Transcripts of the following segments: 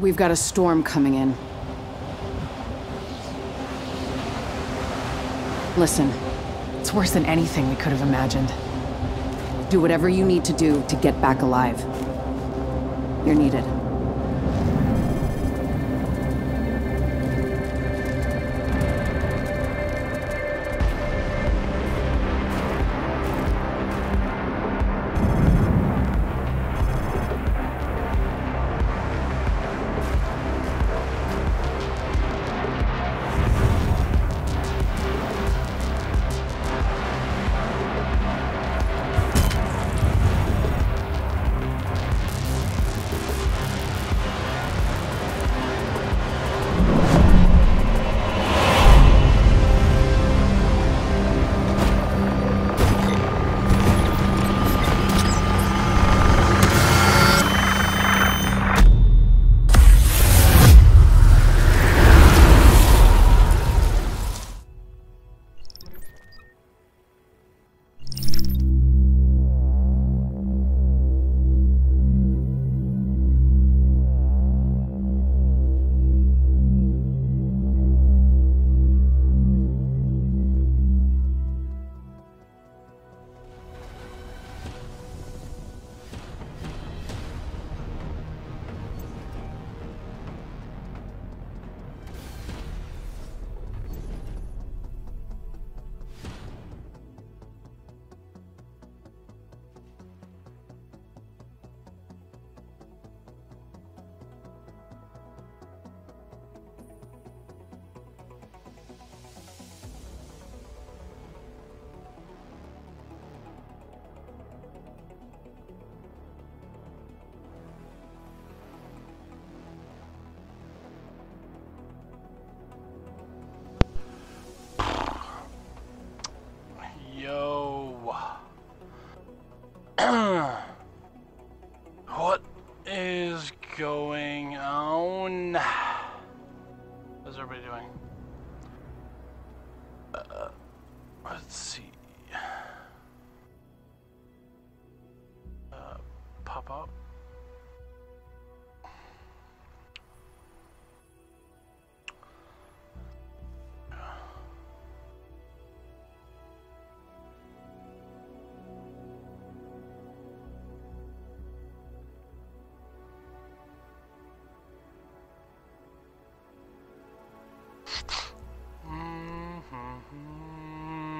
We've got a storm coming in. Listen, It's worse than anything we could have imagined. do whatever you need to do to get back alive. You're needed.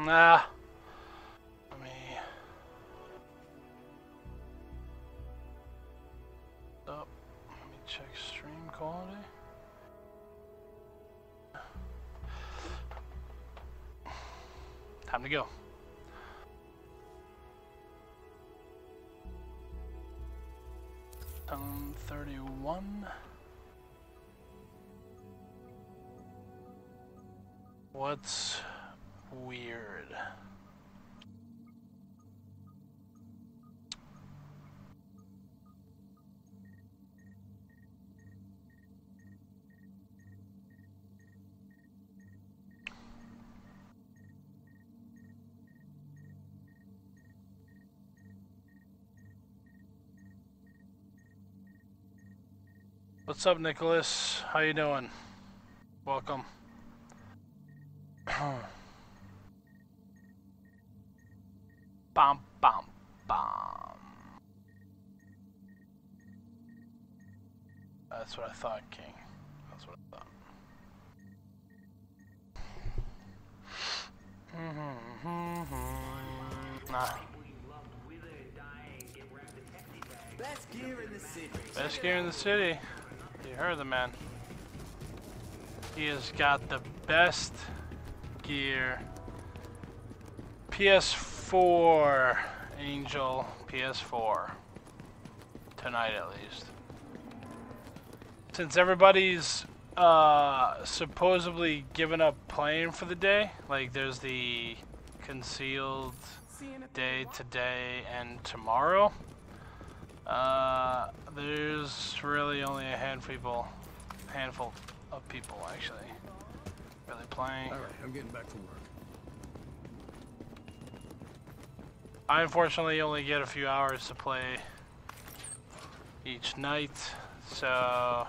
Nah. Let me. Up. Let me check stream quality. Time to go. 31 What's weird? What's up, Nicholas? How you doing? Welcome. Bum bum bum. That's what I thought, King. That's what I thought. Mm-hmm, mm-hmm, mm-hmm. nah. Best gear in the city. Best gear in the city. Heard the man. He has got the best gear. PS4, Angel, PS4. Tonight at least. Since everybody's uh, supposedly given up playing for the day, like there's the concealed day today and tomorrow. Uh, there's really only a handful people, handful of people actually, really playing. All right, I'm getting back to work. I unfortunately only get a few hours to play each night, so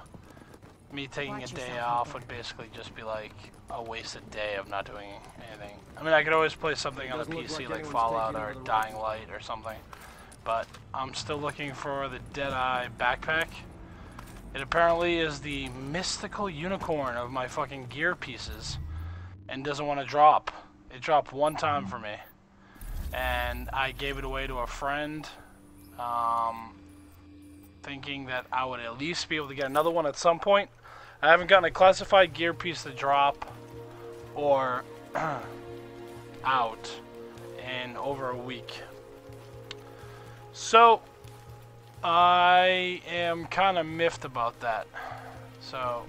me taking Watch a day off there. would basically just be like a wasted day of not doing anything. I mean, I could always play something on the PC like like Fallout or Dying Light or something, but I'm still looking for the Deadeye backpack. It apparently is the mystical unicorn of my fucking gear pieces and doesn't want to drop. It dropped one time for me, and I gave it away to a friend. Um, thinking that I would at least be able to get another one at some point. I haven't gotten a classified gear piece to drop or out in over a week. So I am kind of miffed about that. So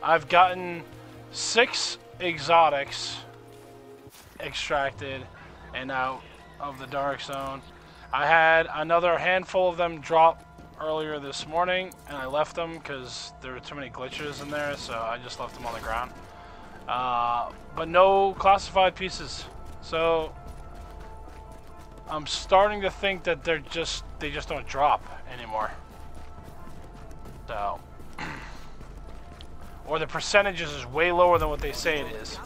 I've gotten six exotics extracted and out of the dark zone. I had another handful of them drop earlier this morning, and I left them because there were too many glitches in there, so I just left them on the ground. Uh, but no classified pieces, so I'm starting to think that they're just they just don't drop anymore. So, or the percentages is way lower than what they say it is.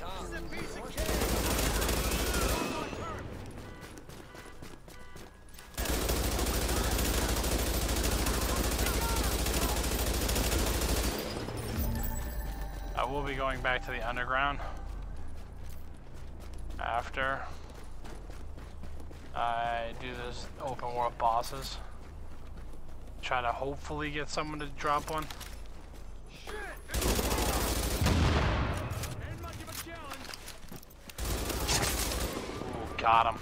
I will be going back to the underground after I do this open world bosses. Try to hopefully get someone to drop one. Ooh, got him.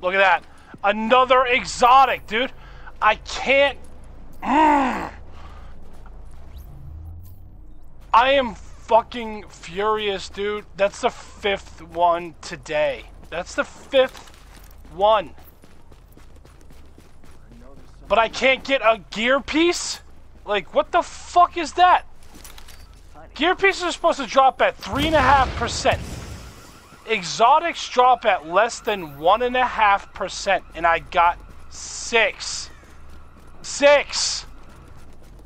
Look at that. Another exotic, dude. I can't. I am fucking furious, dude. That's the fifth one today. That's the fifth one. But I can't get a gear piece? Like, what the fuck is that? Gear pieces are supposed to drop at 3.5%. Exotics drop at less than 1.5%, and I got six. Six!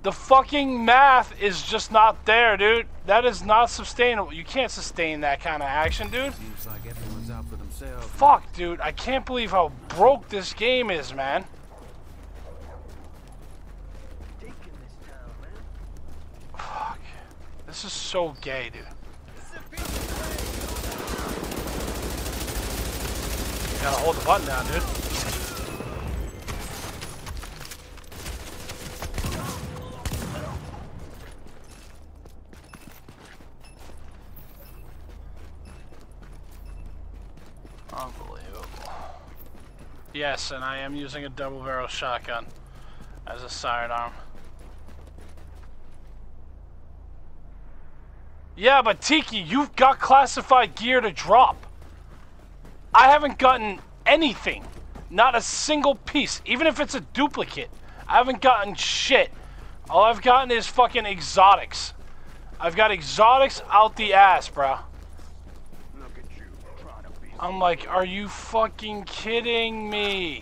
The fucking math is just not there, dude. That is not sustainable. You can't sustain that kind of action, dude. Seems like everyone's out for themselves. Fuck, dude. I can't believe how broke this game is, man. Fuck. This is so gay, dude. Gotta hold the button down, dude. Unbelievable. Yes, and I am using a double barrel shotgun as a sidearm. Yeah, but Tiki, you've got classified gear to drop. I haven't gotten anything. Not a single piece. Even if it's a duplicate. I haven't gotten shit. All I've gotten is fucking exotics. I've got exotics out the ass, bro. I'm like, are you fucking kidding me?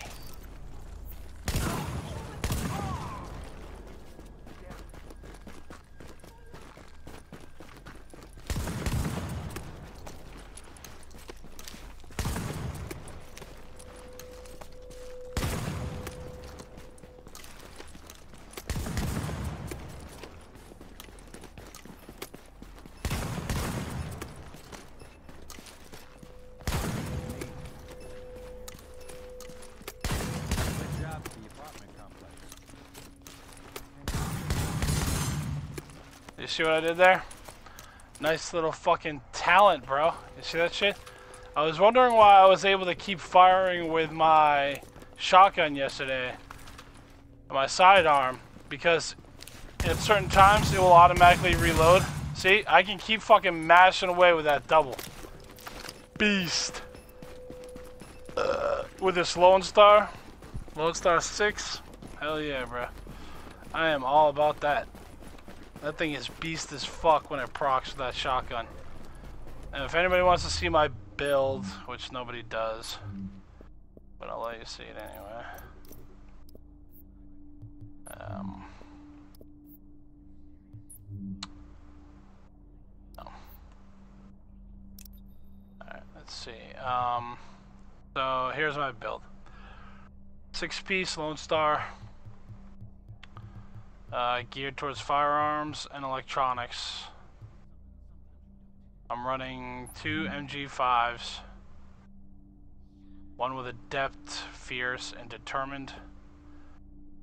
Good job at the apartment complex. You see what I did there? Nice little fucking talent, bro. You see that shit? I was wondering why I was able to keep firing with my shotgun yesterday, my sidearm, because at certain times it will automatically reload. See, I can keep fucking mashing away with that double. Beast. Uh, with this Lone Star, Lone Star 6, hell yeah, bro. I am all about that. That thing is beast as fuck when it procs with that shotgun. And if anybody wants to see my build, which nobody does, but I'll let you see it anyway. Um, no. Alright, let's see. Um, so here's my build. Six piece Lone Star. Uh, geared towards firearms and electronics. I'm running two MG5s. One with adept, fierce, and determined.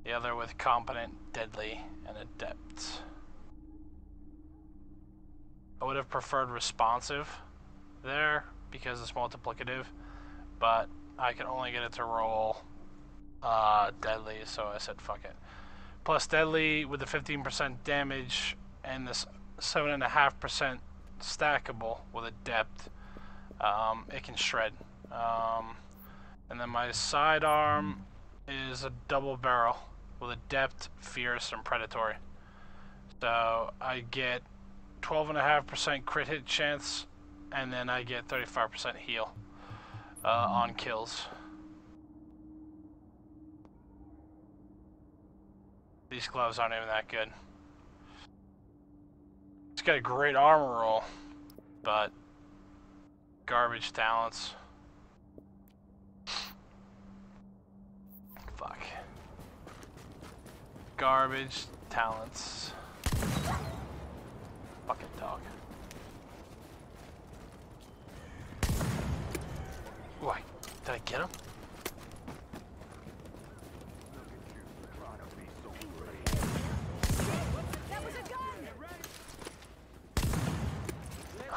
The other with competent, deadly, and adept. I would have preferred responsive there because it's multiplicative, but I could only get it to roll uh, deadly, so I said fuck it. Plus deadly with the 15% damage and this 7.5% stackable with adept. Um, it can shred. Um, and then my sidearm is a double barrel with adept, fierce, and predatory. So I get 12.5% crit hit chance, and then I get 35% heal uh, on kills. These gloves aren't even that good. It's got a great armor roll, but garbage talents. Fuck. Garbage talents. Fucking dog. I, did I get him?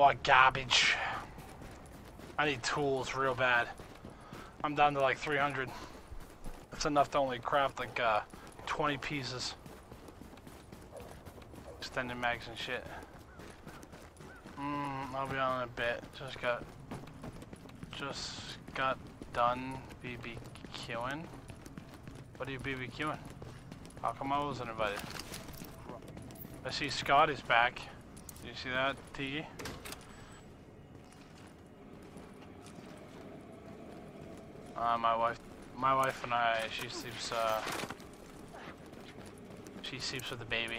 More garbage. I need tools real bad. I'm down to like 300. That's enough to only craft like uh, 20 pieces. Extended mags and shit. Mm, I'll be on in a bit. Just got, just got done BBQing. What are you BBQing? How come I wasn't invited? I see Scott is back. Do you see that, T? Uh, my wife, my wife and I, she sleeps, uh, she sleeps with the baby.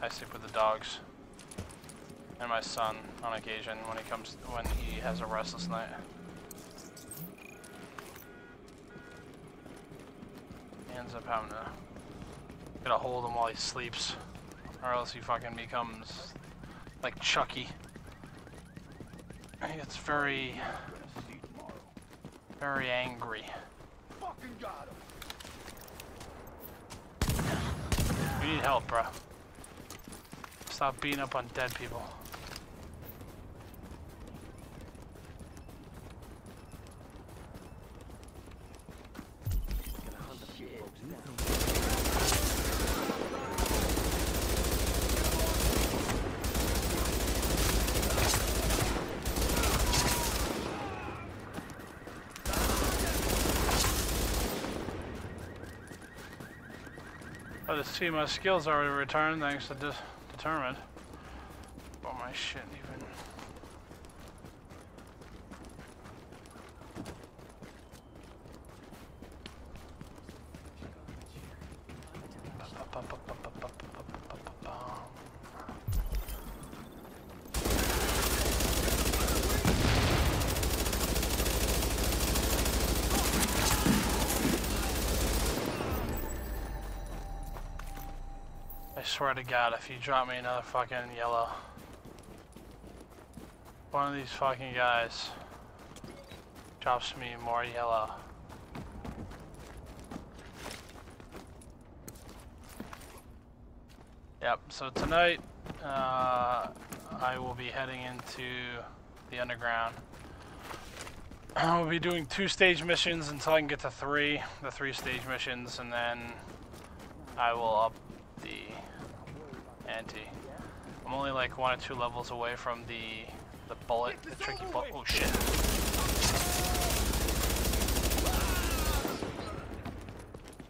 I sleep with the dogs. And my son, on occasion, when he comes, when he has a restless night. He ends up having to, get a hold of him while he sleeps. Or else he fucking becomes like Chucky. Gets very, very angry. You need help, bro. Stop beating up on dead people. See my skills already returned thanks to dis determined. Oh my shit even. I swear to God, if you drop me another fucking yellow, one of these fucking guys drops me more yellow. Yep, so tonight, uh, I will be heading into the underground. I'll be doing two stage missions until I can get to three, the three stage missions, and then I will up the ante. I'm only like one or two levels away from the the bullet, the tricky bullet. Oh shit.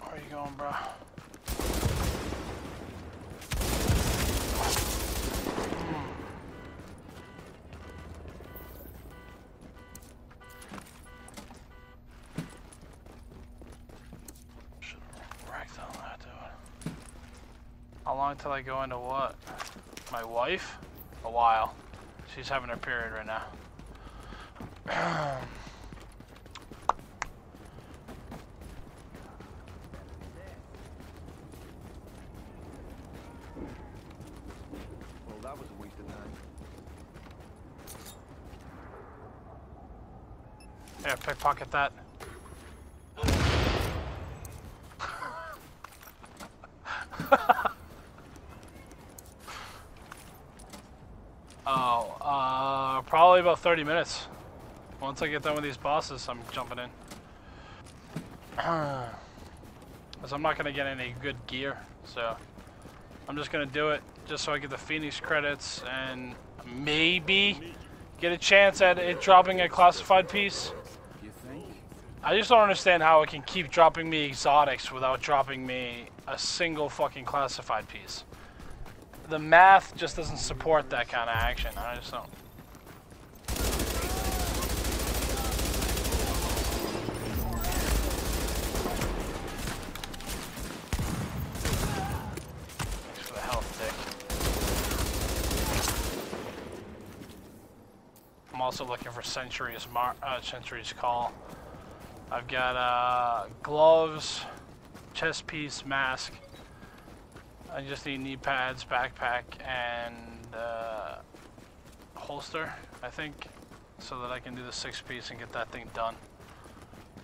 Where are you going, bro? How long till I go into what? My wife? A while. She's having her period right now. Well, that was a waste of time. Here, pickpocket that. oh, uh, probably about 30 minutes. Once I get done with these bosses, I'm jumping in. Because I'm not going to get any good gear, so I'm just going to do it just so I get the Phoenix credits and maybe get a chance at it dropping a classified piece. I just don't understand how it can keep dropping me exotics without dropping me a single fucking classified piece. The math just doesn't support that kind of action. I just don't. Thanks for the health, Dick. I'm also looking for Sentry's Mar uh, Sentry's Call. I've got uh, gloves, chest piece, mask. I just need knee pads, backpack, and uh, holster, I think, so that I can do the six piece and get that thing done.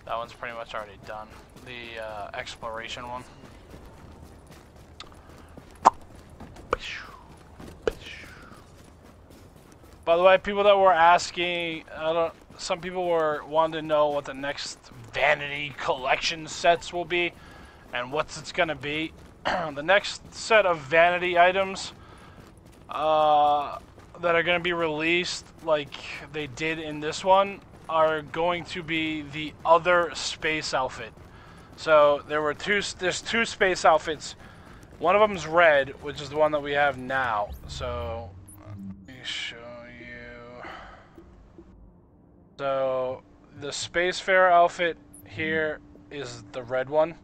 That one's pretty much already done. The uh, exploration one. By the way, people that were asking, I don't, some people were wanting to know what the next vanity collection sets will be and what it's going to be. the next set of vanity items uh, that are going to be released, like they did in this one, are going to be the other space outfit. So there were two. There's two space outfits. One of them is red, which is the one that we have now. So let me show. So the Spacefarer outfit here is the red one.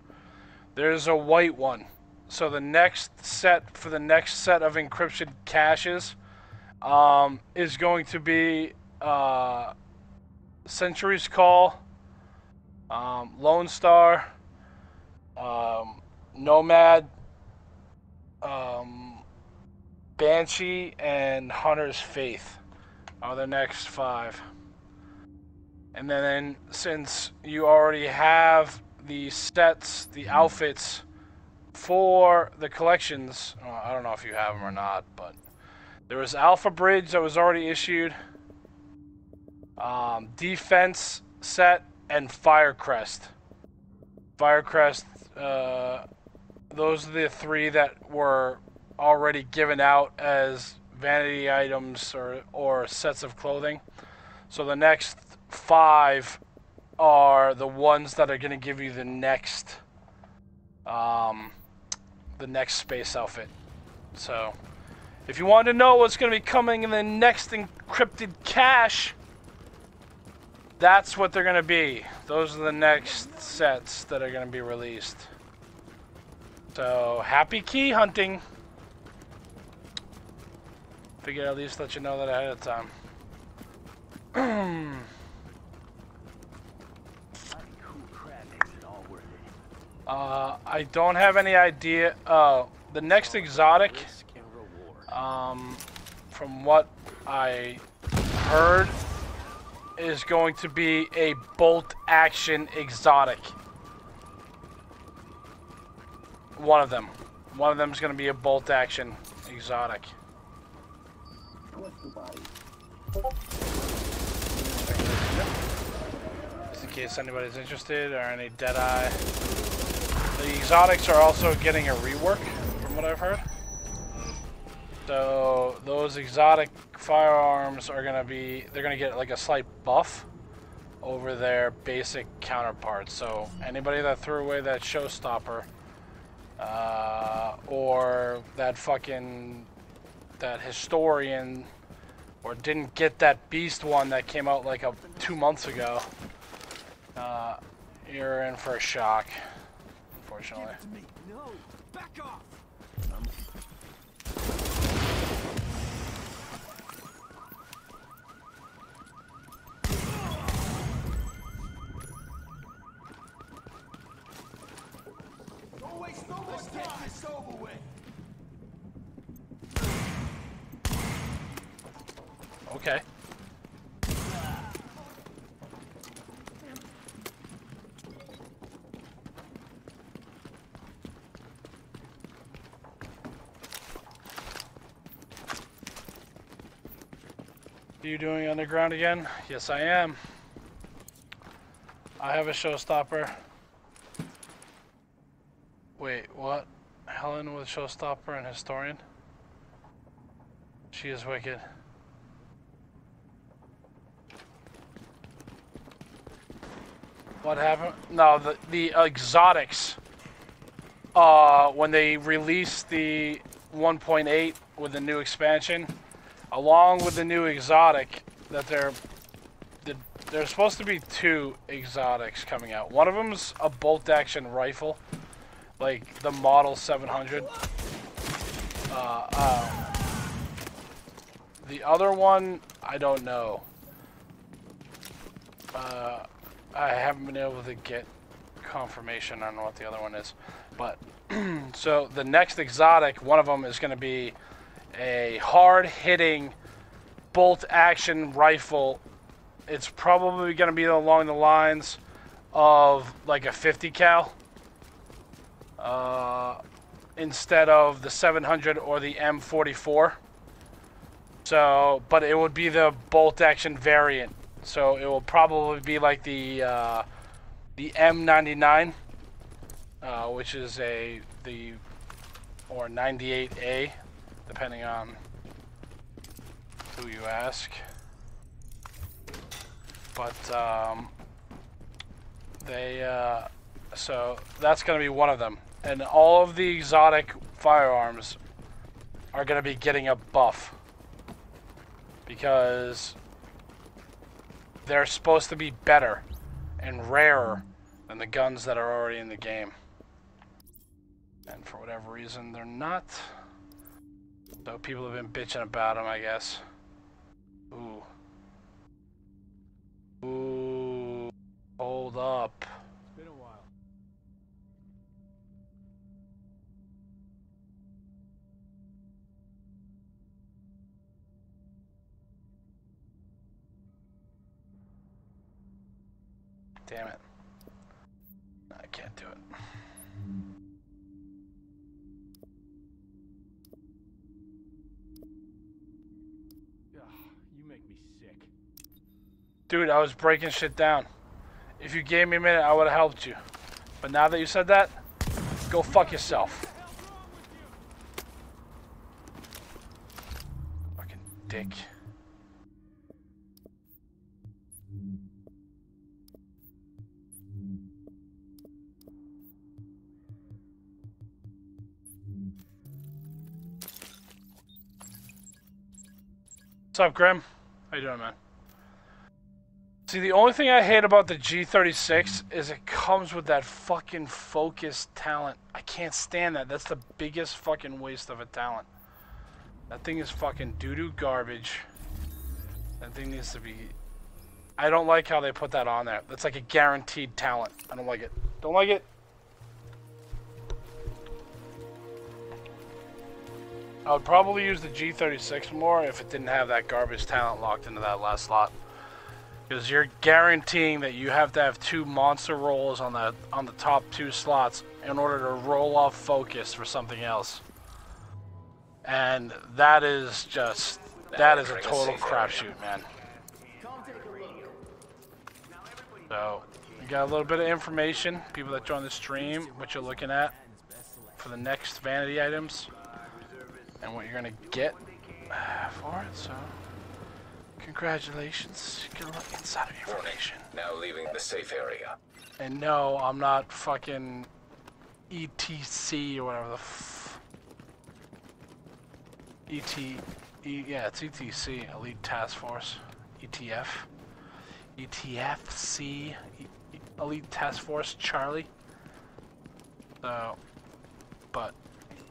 There's a white one. So the next set for the next set of encryption caches um, is going to be uh, Sentry's Call, um, Lone Star, um, Nomad, um, Banshee, and Hunter's Faith are the next five. And then since you already have the sets, the outfits for the collections, well, I don't know if you have them or not, but there was Alpha Bridge that was already issued, um, Defense set, and Firecrest. Firecrest, uh, those are the three that were already given out as vanity items or, or sets of clothing. So the next five are the ones that are going to give you the next um, the next space outfit. So, if you want to know what's going to be coming in the next encrypted cache, that's what they're going to be. Those are the next sets that are going to be released. So, happy key hunting. Figured at least let you know that ahead of time. Cool crap makes it all worth it. Uh, I don't have any idea. Uh, the next exotic, Risk and reward. um, from what I heard, is going to be a bolt action exotic. One of them. One of them is going to be a bolt action exotic. Just in case anybody's interested or any Deadeye. The exotics are also getting a rework, from what I've heard. So those exotic firearms are gonna be, they're gonna get like a slight buff over their basic counterparts. So anybody that threw away that showstopper, uh, or that fucking, that historian, or didn't get that beast one that came out like a, two months ago, uh, you're in for a shock, unfortunately. To me. No. Back off. Don't waste no more time. Get this over with. Okay. You doing underground again? Yes, I am. I have a showstopper. Wait, what? Helen with showstopper and historian? She is wicked. What happened? No, the the exotics. Uh, when they released the 1.8 with the new expansion, along with the new exotic, that they're the, there's supposed to be two exotics coming out. One of them's a bolt action rifle, like the Model 700. Uh, uh, the other one, I don't know. Uh, I haven't been able to get confirmation on what the other one is. But, so the next exotic, one of them is going to be a hard hitting bolt action rifle. It's probably going to be along the lines of like a 50 cal. Uh, instead of the 700 or the M44. So, but it would be the bolt action variant. So it will probably be like the uh, the M99, uh, which is a the or 98A, depending on who you ask. But um, they uh, so that's going to be one of them, and all of the exotic firearms are going to be getting a buff because they're supposed to be better and rarer than the guns that are already in the game. And for whatever reason, they're not. So people have been bitching about him, I guess. Ooh. Ooh. Hold up. It's been a while. Damn it. I can't do it. Dude, I was breaking shit down. If you gave me a minute, I would have helped you. But now that you said that, go fuck yourself. Fucking dick. What's up, Grim? How you doing, man? See, the only thing I hate about the G36 is it comes with that fucking focus talent. I can't stand that. That's the biggest fucking waste of a talent. That thing is fucking doo-doo garbage. That thing needs to be... I don't like how they put that on there. That's like a guaranteed talent. I don't like it. Don't like it. I would probably use the G36 more if it didn't have that garbage talent locked into that last slot. Because you're guaranteeing that you have to have two monster rolls on the on the top two slots in order to roll off focus for something else. And that is just that is a total crapshoot, man. So we got a little bit of information, people that join the stream, what you're looking at for the next vanity items and what you're gonna get for it. So, congratulations, you a look inside of your information. Now leaving the safe area. And no, I'm not fucking ETC or whatever the f. ET, e, yeah, it's ETC, Elite Task Force, ETF, ETFC, e, E- Elite Task Force Charlie. So, but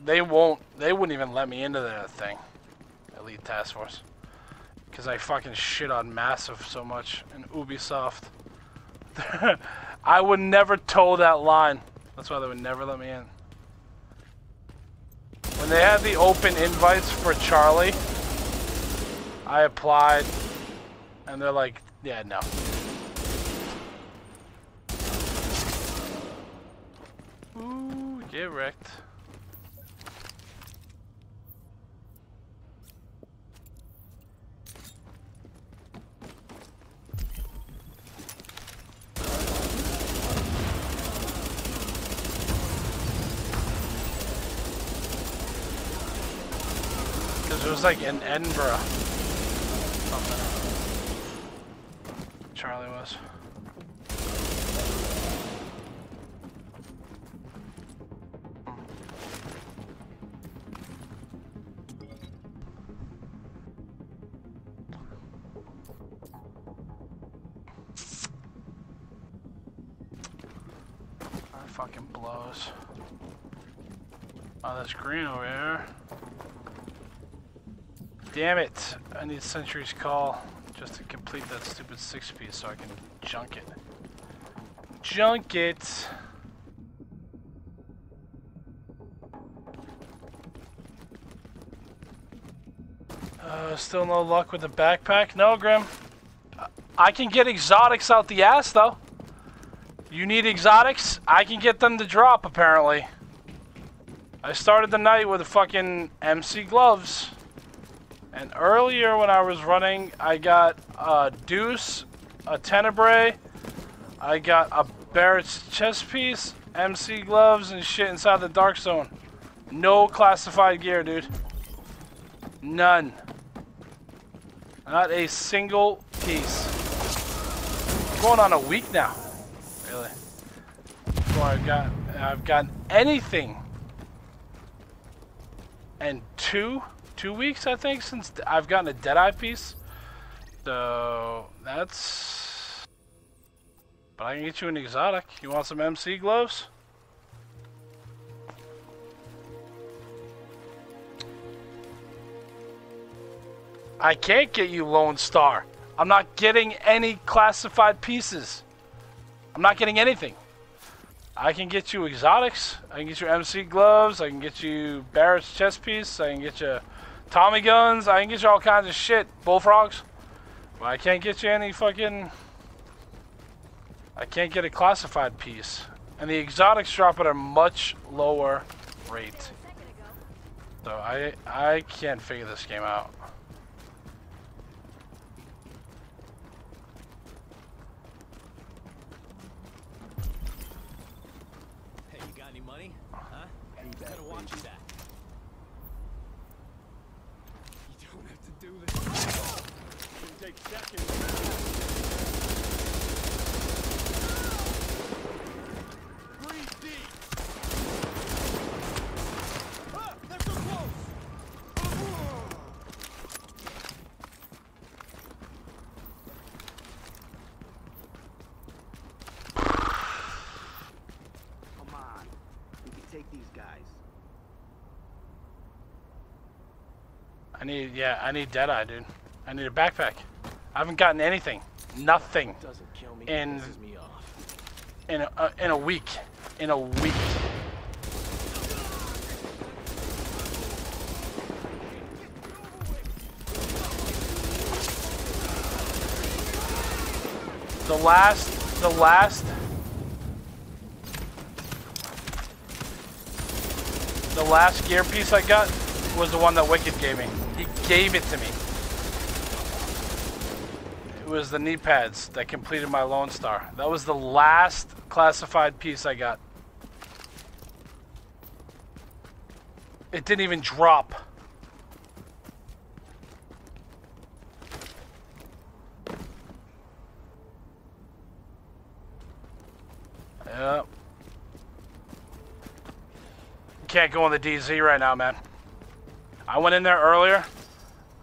they won't, they wouldn't even let me into their thing, Elite Task Force, because I fucking shit on Massive so much and Ubisoft. I would never toe that line. That's why they would never let me in. When they had the open invites for Charlie, I applied, and they're like, yeah, no. Ooh, get wrecked. Because it was like in Edinburgh. Something. Charlie was. Damn it! I need Sentry's call just to complete that stupid six piece so I can junk it. Junk it! Uh, still no luck with the backpack? No, Grim. I can get exotics out the ass, though. You need exotics? I can get them to drop, apparently. I started the night with a fucking MC gloves. And earlier when I was running, I got a Deuce, a Tenebrae, I got a Barrett's chest piece, MC gloves, and shit inside the Dark Zone. No classified gear, dude. None. Not a single piece. I'm Going on a week now. Really. Before I've got, I've gotten anything. And two, two weeks I think since I've gotten a Deadeye piece. So that's. But I can get you an exotic. You want some MC gloves? I can't get you Lone Star. I'm not getting any classified pieces. I'm not getting anything. I can get you exotics. I can get you MC gloves. I can get you Barrett's chest piece. I can get you Tommy guns. I can get you all kinds of shit. Bullfrogs. But I can't get you any fucking. I can't get a classified piece. And the exotics drop at a much lower rate. So I I can't figure this game out. Hey, you got any money? Huh? You better watch that. You don't have to do this. Can take seconds. Breathe deep. Ah, they're so close. I need, yeah, I need Deadeye, dude. I need a backpack. I haven't gotten anything. Nothing. Doesn't kill me. And- me off. In a, uh, in a week. In a week. The last, the last, the last gear piece I got was the one that Wicked gave me. He gave it to me. It was the knee pads that completed my Lone Star. That was the last classified piece I got. It didn't even drop. Yep. Can't go on the DZ right now, man. I went in there earlier.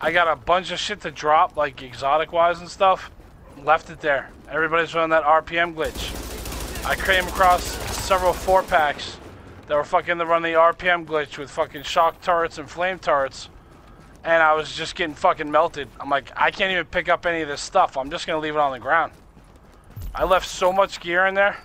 I got a bunch of shit to drop, like exotic wise and stuff. Left it there. Everybody's running that RPM glitch. I came across several four packs that were fucking to run the RPM glitch with fucking shock turrets and flame turrets. And I was just getting fucking melted. I'm like, I can't even pick up any of this stuff. I'm just gonna leave it on the ground. I left so much gear in there.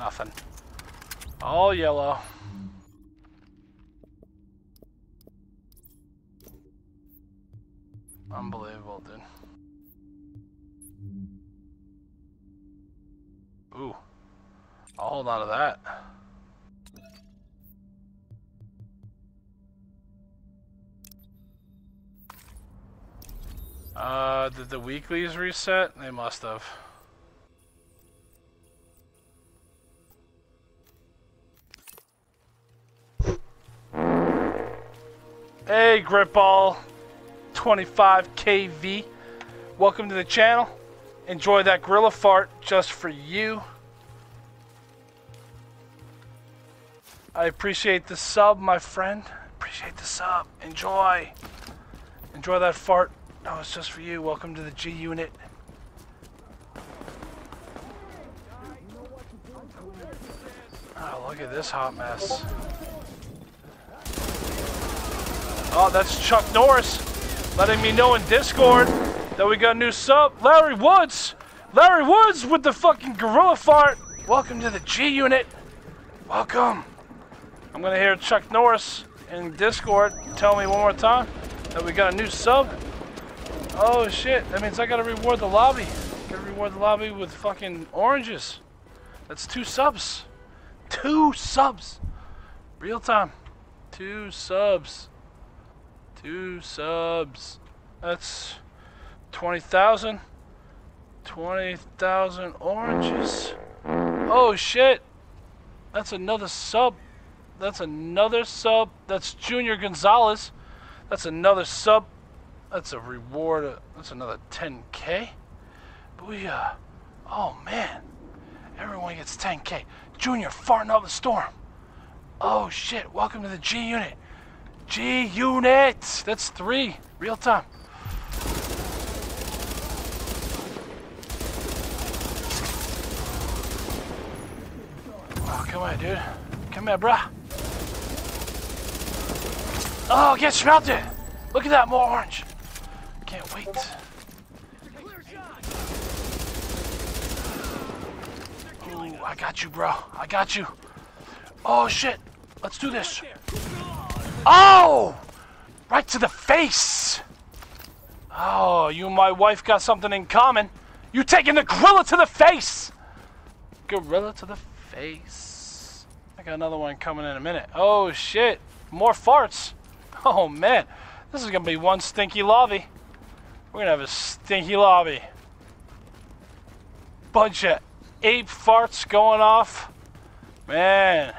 Nothing. All yellow. Unbelievable, dude. Ooh. I'll hold on to that. Uh, did the weeklies reset? They must have. Hey, Gripball 25KV. Welcome to the channel. Enjoy that gorilla fart just for you. I appreciate the sub, my friend. Appreciate the sub. Enjoy. Enjoy that fart. That it's just for you. Welcome to the G unit. Oh, look at this hot mess. Oh, that's Chuck Norris letting me know in Discord that we got a new sub. Larry Woods! Larry Woods with the fucking gorilla fart! Welcome to the G unit. Welcome. I'm gonna hear Chuck Norris in Discord tell me one more time that we got a new sub. Oh shit, that means I gotta reward the lobby. Gotta reward the lobby with fucking oranges. That's two subs. Two subs. Real time. Two subs. Two subs. That's 20,000. 20,000 oranges. Oh shit. That's another sub. That's another sub. That's Junior Gonzalez. That's another sub. That's a reward. uh, That's another 10k. Booyah. Oh man. Everyone gets 10k. Junior farting up the storm. Oh shit. Welcome to the G unit. G unit. That's three. Real time. Oh, come on, dude. Come here, bruh. Oh, get smelted. Look at that, more orange. Can't wait. Ooh, I got you, bro. I got you. Oh, shit. Let's do this. Oh! Right to the face. Oh, you and my wife got something in common. You taking the gorilla to the face. Gorilla to the face. I got another one coming in a minute. Oh, shit. More farts. Oh, man. This is going to be one stinky lobby. We're going to have a stinky lobby. Bunch of ape farts going off. Man.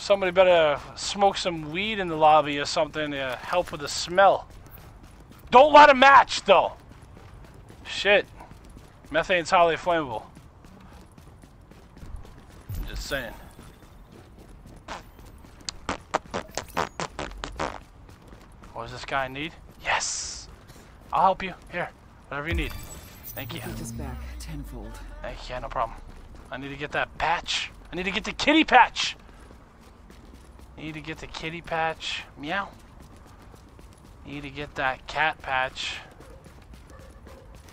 Somebody better smoke some weed in the lobby or something to help with the smell. Don't let a match, though. Shit. Methane's highly flammable. Just saying. What does this guy need? Yes! I'll help you. Here. Whatever you need. Thank you. This back tenfold. Hey, yeah, no problem. I need to get that patch. I need to get the kitty patch. Need to get the kitty patch. Meow. Need to get that cat patch.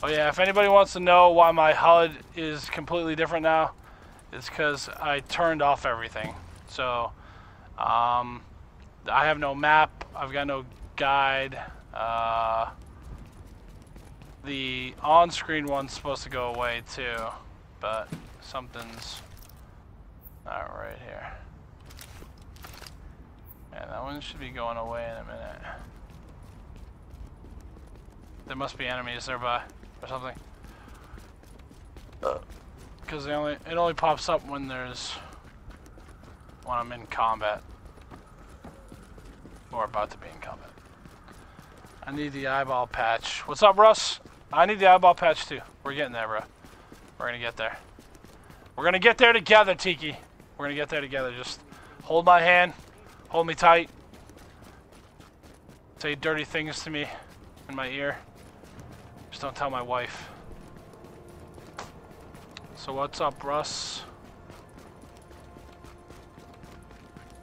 Oh yeah, if anybody wants to know why my HUD is completely different now, it's because I turned off everything. So, um, I have no map. I've got no guide. Uh, the on-screen one's supposed to go away too, but something's not right here. That one should be going away in a minute. There must be enemies nearby or something. Because they only it only pops up when there's when I'm in combat or about to be in combat. I need the eyeball patch. What's up, Russ? I need the eyeball patch too. We're getting there, bro. We're gonna get there. We're gonna get there together, Tiki. We're gonna get there together. Just hold my hand. Hold me tight. Say dirty things to me in my ear. Just don't tell my wife. So what's up, Russ?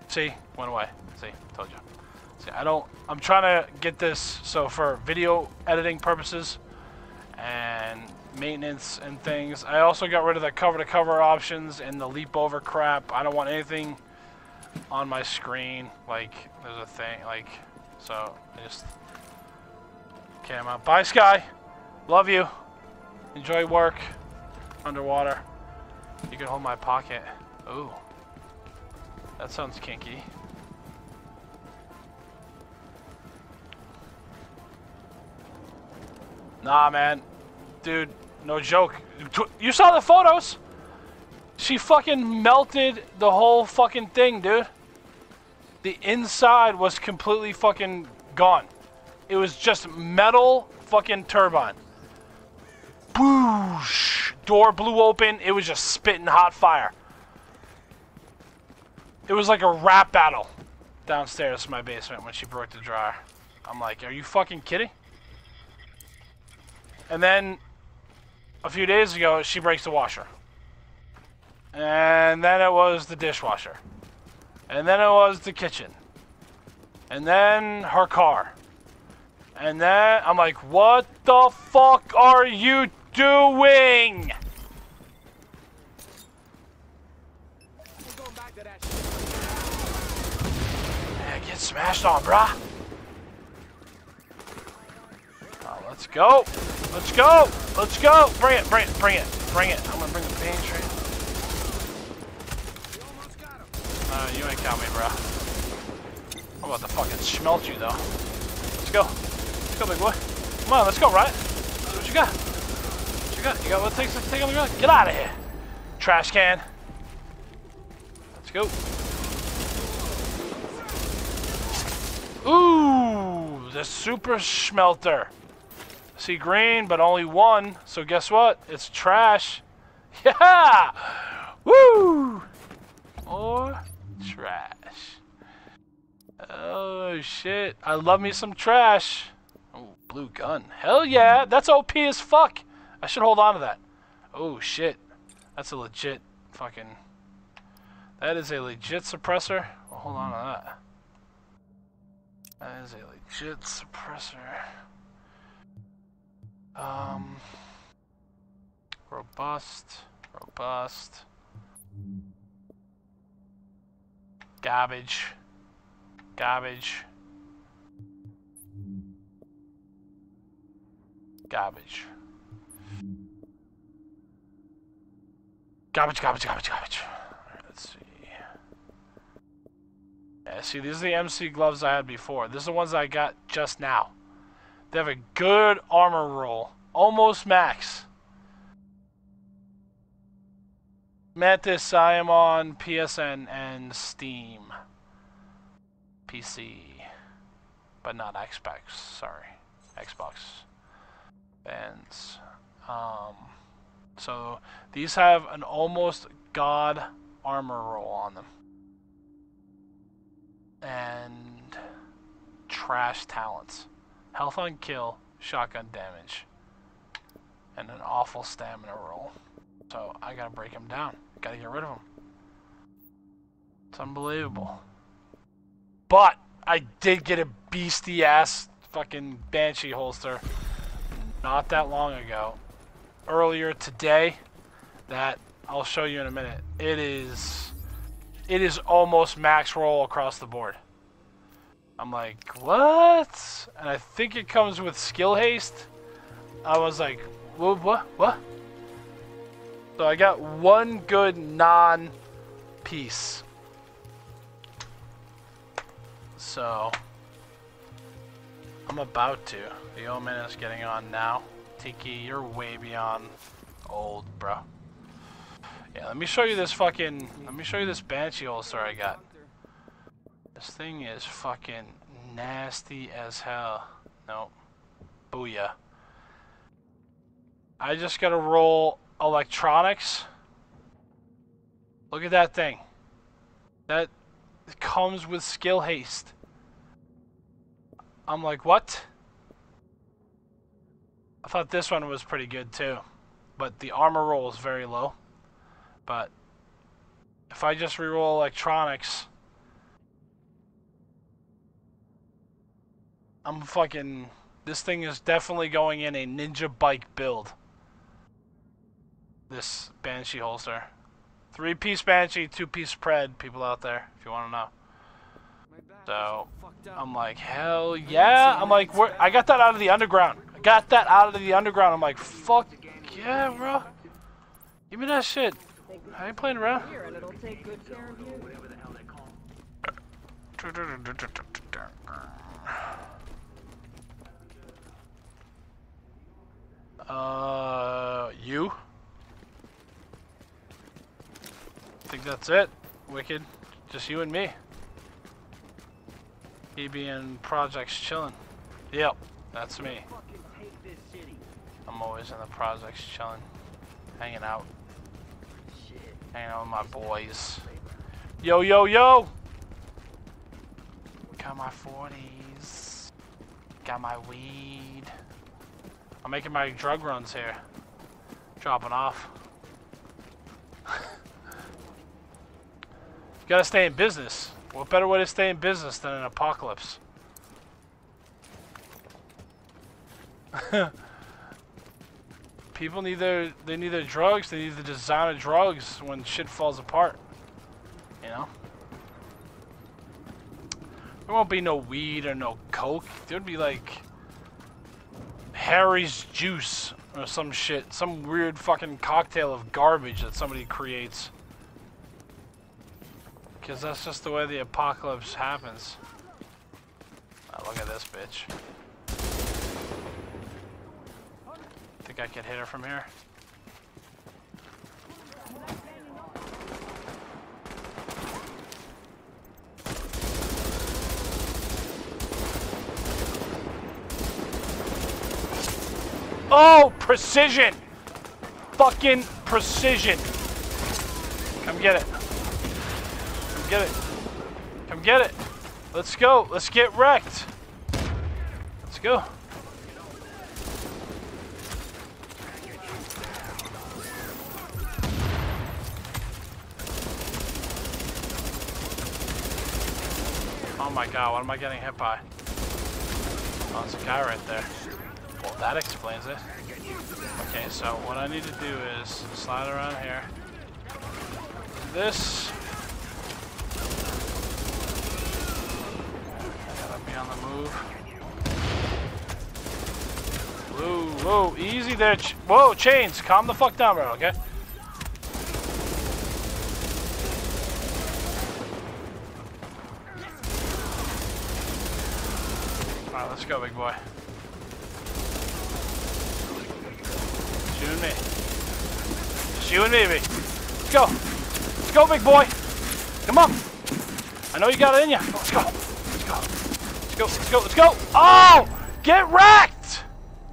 See? Went away. See? Told you. See, I don't... I'm trying to get this so for video editing purposes and maintenance and things. I also got rid of the cover-to-cover options and the leap over crap. I don't want anything on my screen. Like, there's a thing, like... So, I just... I'm out. Bye, Sky! Love you. Enjoy work. Underwater. You can hold my pocket. Ooh. That sounds kinky. Nah, man. Dude, no joke. You saw the photos? She fucking melted the whole fucking thing, dude. The inside was completely fucking gone. It was just metal fucking turbine. Boosh! Door blew open. It was just spitting hot fire. It was like a rap battle downstairs in my basement when she broke the dryer. I'm like, are you fucking kidding? And then a few days ago, she breaks the washer. And then it was the dishwasher. And then it was the kitchen. And then her car. And then I'm like, what the fuck are you doing? Yeah, get smashed on, brah. Oh, let's go. Let's go. Let's go. Bring it, bring it, bring it, bring it. I'm gonna bring the pain train. Uh, you ain't got me, bro. I'm about to fucking smelt you, though. Let's go. Let's go, big boy. Come on, let's go, right? What you got. What you got? You got what it takes to take on the ground? Get out of here. Trash can. Let's go. Ooh, the super smelter. See green, but only one. So guess what? It's trash. Yeah! Woo! Or trash. Oh shit. I love me some trash. Oh, blue gun. Hell yeah. That's OP as fuck. I should hold on to that. Oh shit. That's a legit fucking... That is a legit suppressor. Well, hold on to that. That is a legit suppressor. Um, robust, robust, garbage, garbage, garbage, garbage, garbage, garbage, garbage. Let's see. Yeah, see, these are the MC gloves I had before. These are the ones I got just now. They have a good armor roll. Almost max. Mantis, I am on PSN and Steam. PC. But not Xbox, sorry. Xbox. Bands. Um, so these have an almost god armor roll on them. And trash talents. Health on kill, shotgun damage. And an awful stamina roll. So I gotta break them down. Gotta get rid of him. It's unbelievable. But I did get a beastie ass fucking Banshee holster not that long ago. Earlier today that I'll show you in a minute. It is it is almost max roll across the board. I'm like, what? And I think it comes with skill haste. I was like, what, what, what? So I got one good non-piece. So, I'm about to. The old man is getting on now. Tiki, you're way beyond old, bro. Yeah, let me show you this fucking, let me show you this Banshee holster I got. This thing is fucking nasty as hell. Nope. Booyah. I just gotta roll electronics. Look at that thing. That comes with skill haste. I'm like, what? I thought this one was pretty good too. But the armor roll is very low. But if I just reroll electronics, I'm fucking. This thing is definitely going in a ninja bike build. This Banshee holster. Three piece Banshee, two piece Pred, people out there, if you want to know. So, I'm like, hell yeah. I'm like, I got that out of the underground. I got that out of the underground. I'm like, fuck yeah, bro. Give me that shit. I ain't playing around. Uh, you? Think that's it. Wicked. Just you and me. He being projects chilling. Yep, that's me. I'm always in the projects chilling. Hanging out. Hanging out with my boys. Yo, yo, yo! Got my 40s. Got my weed. I'm making my drug runs here. Dropping off. You gotta stay in business. What better way to stay in business than an apocalypse? People need their they need their drugs, they need the designer drugs when shit falls apart. You know? There won't be no weed or no coke. There'd be like Harry's juice or some shit. Some weird fucking cocktail of garbage that somebody creates. Because that's just the way the apocalypse happens. Oh, look at this bitch. Think I can hit her from here? Oh, precision! Fucking precision! Come get it. Come get it. Come get it. Let's go. Let's get wrecked. Let's go. Oh my god, what am I getting hit by? Oh, there's a guy right there. Well, that explains it. Okay, so what I need to do is slide around here. This. On the move. Whoa, whoa, easy there. Ch whoa, chains, calm the fuck down, bro, okay? Alright, let's go, big boy. You and me. You and me, baby. go. Let's go, big boy. Come on. I know you got it in you. Let's go. Let's go. Let's go. Let's go. Oh! Get wrecked!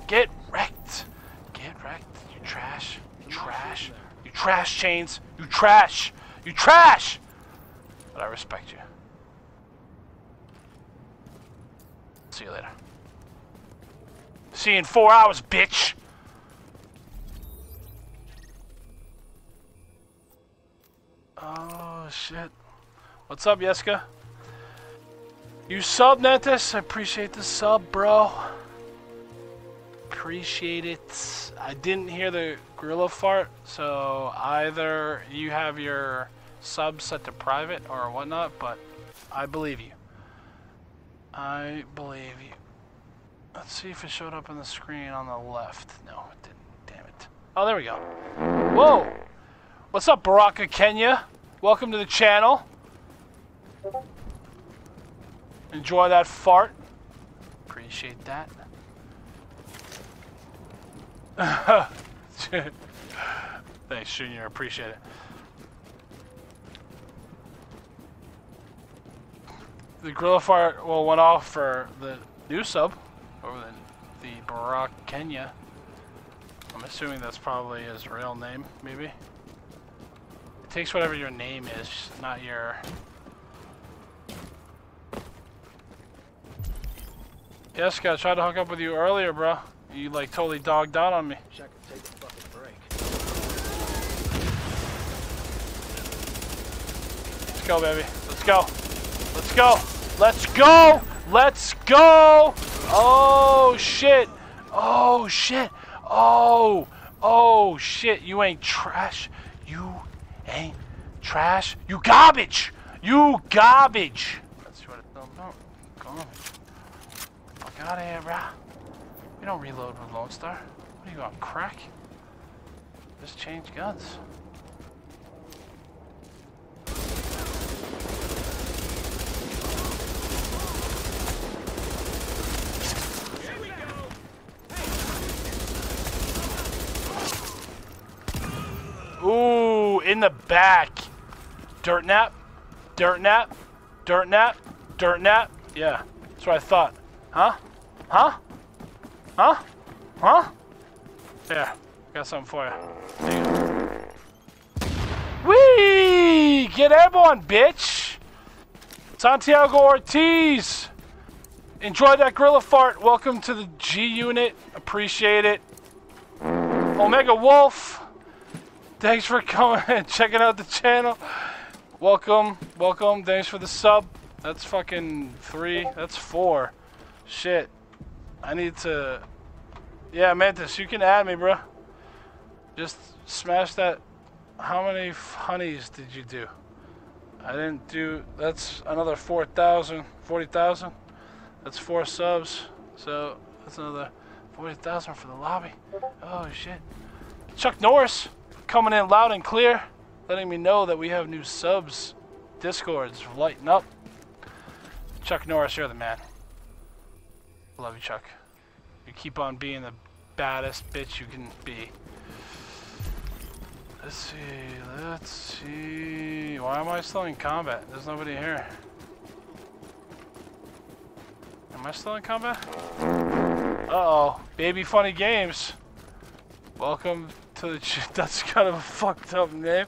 Get wrecked. Get wrecked. You trash. You trash. You trash, Chains. You trash. You trash! But I respect you. See you later. See you in four hours, bitch! Oh, shit. What's up, Yeska? You sub, Nentis? I appreciate the sub, bro. Appreciate it. I didn't hear the gorilla fart, so either you have your sub set to private or whatnot, but I believe you. I believe you. Let's see if it showed up on the screen on the left. No, it didn't. Damn it. Oh, there we go. Whoa! What's up, Baraka Kenya? Welcome to the channel. Enjoy that fart. Appreciate that. Thanks, Junior. Appreciate it. The gorilla fart well went off for the new sub, over the the Barack Kenya. I'm assuming that's probably his real name, maybe. It takes whatever your name is, not your. Jessica, I tried to hook up with you earlier, bro. You like totally dogged out on me. Check take a fucking break. Let's go, baby. Let's go. Let's go. Let's go. Let's go. Oh, shit. Oh, shit. Oh. Oh, shit. You ain't trash. You ain't trash. You garbage. You garbage. That's what it's all about. Garbage. Fuck out of bruh. You don't reload with Lone Star. What are you on, crack? Just change guns. Ooh, in the back. Dirt nap, dirt nap, dirt nap, dirt nap. Yeah, that's what I thought. Huh? Huh? Huh? Huh? Yeah, got something for you. Whee! Get airborne, bitch! Santiago Ortiz! Enjoy that gorilla fart. Welcome to the G unit. Appreciate it. Omega Wolf. Thanks for coming and checking out the channel. Welcome, welcome. Thanks for the sub. That's fucking three. That's four. Shit. I need to. Yeah, Mantis, you can add me, bro. Just smash that. How many honeys did you do? I didn't do. That's another 4,000, 40,000. That's four subs. So that's another 40,000 for the lobby. Oh, shit. Chuck Norris coming in loud and clear, letting me know that we have new subs. Discords lighting up. Chuck Norris, you're the man. Love you, Chuck. You keep on being the baddest bitch you can be. Let's see, let's see. Why am I still in combat? There's nobody here. Am I still in combat? Uh-oh. Baby Funny Games. Welcome to the... That's kind of a fucked up name.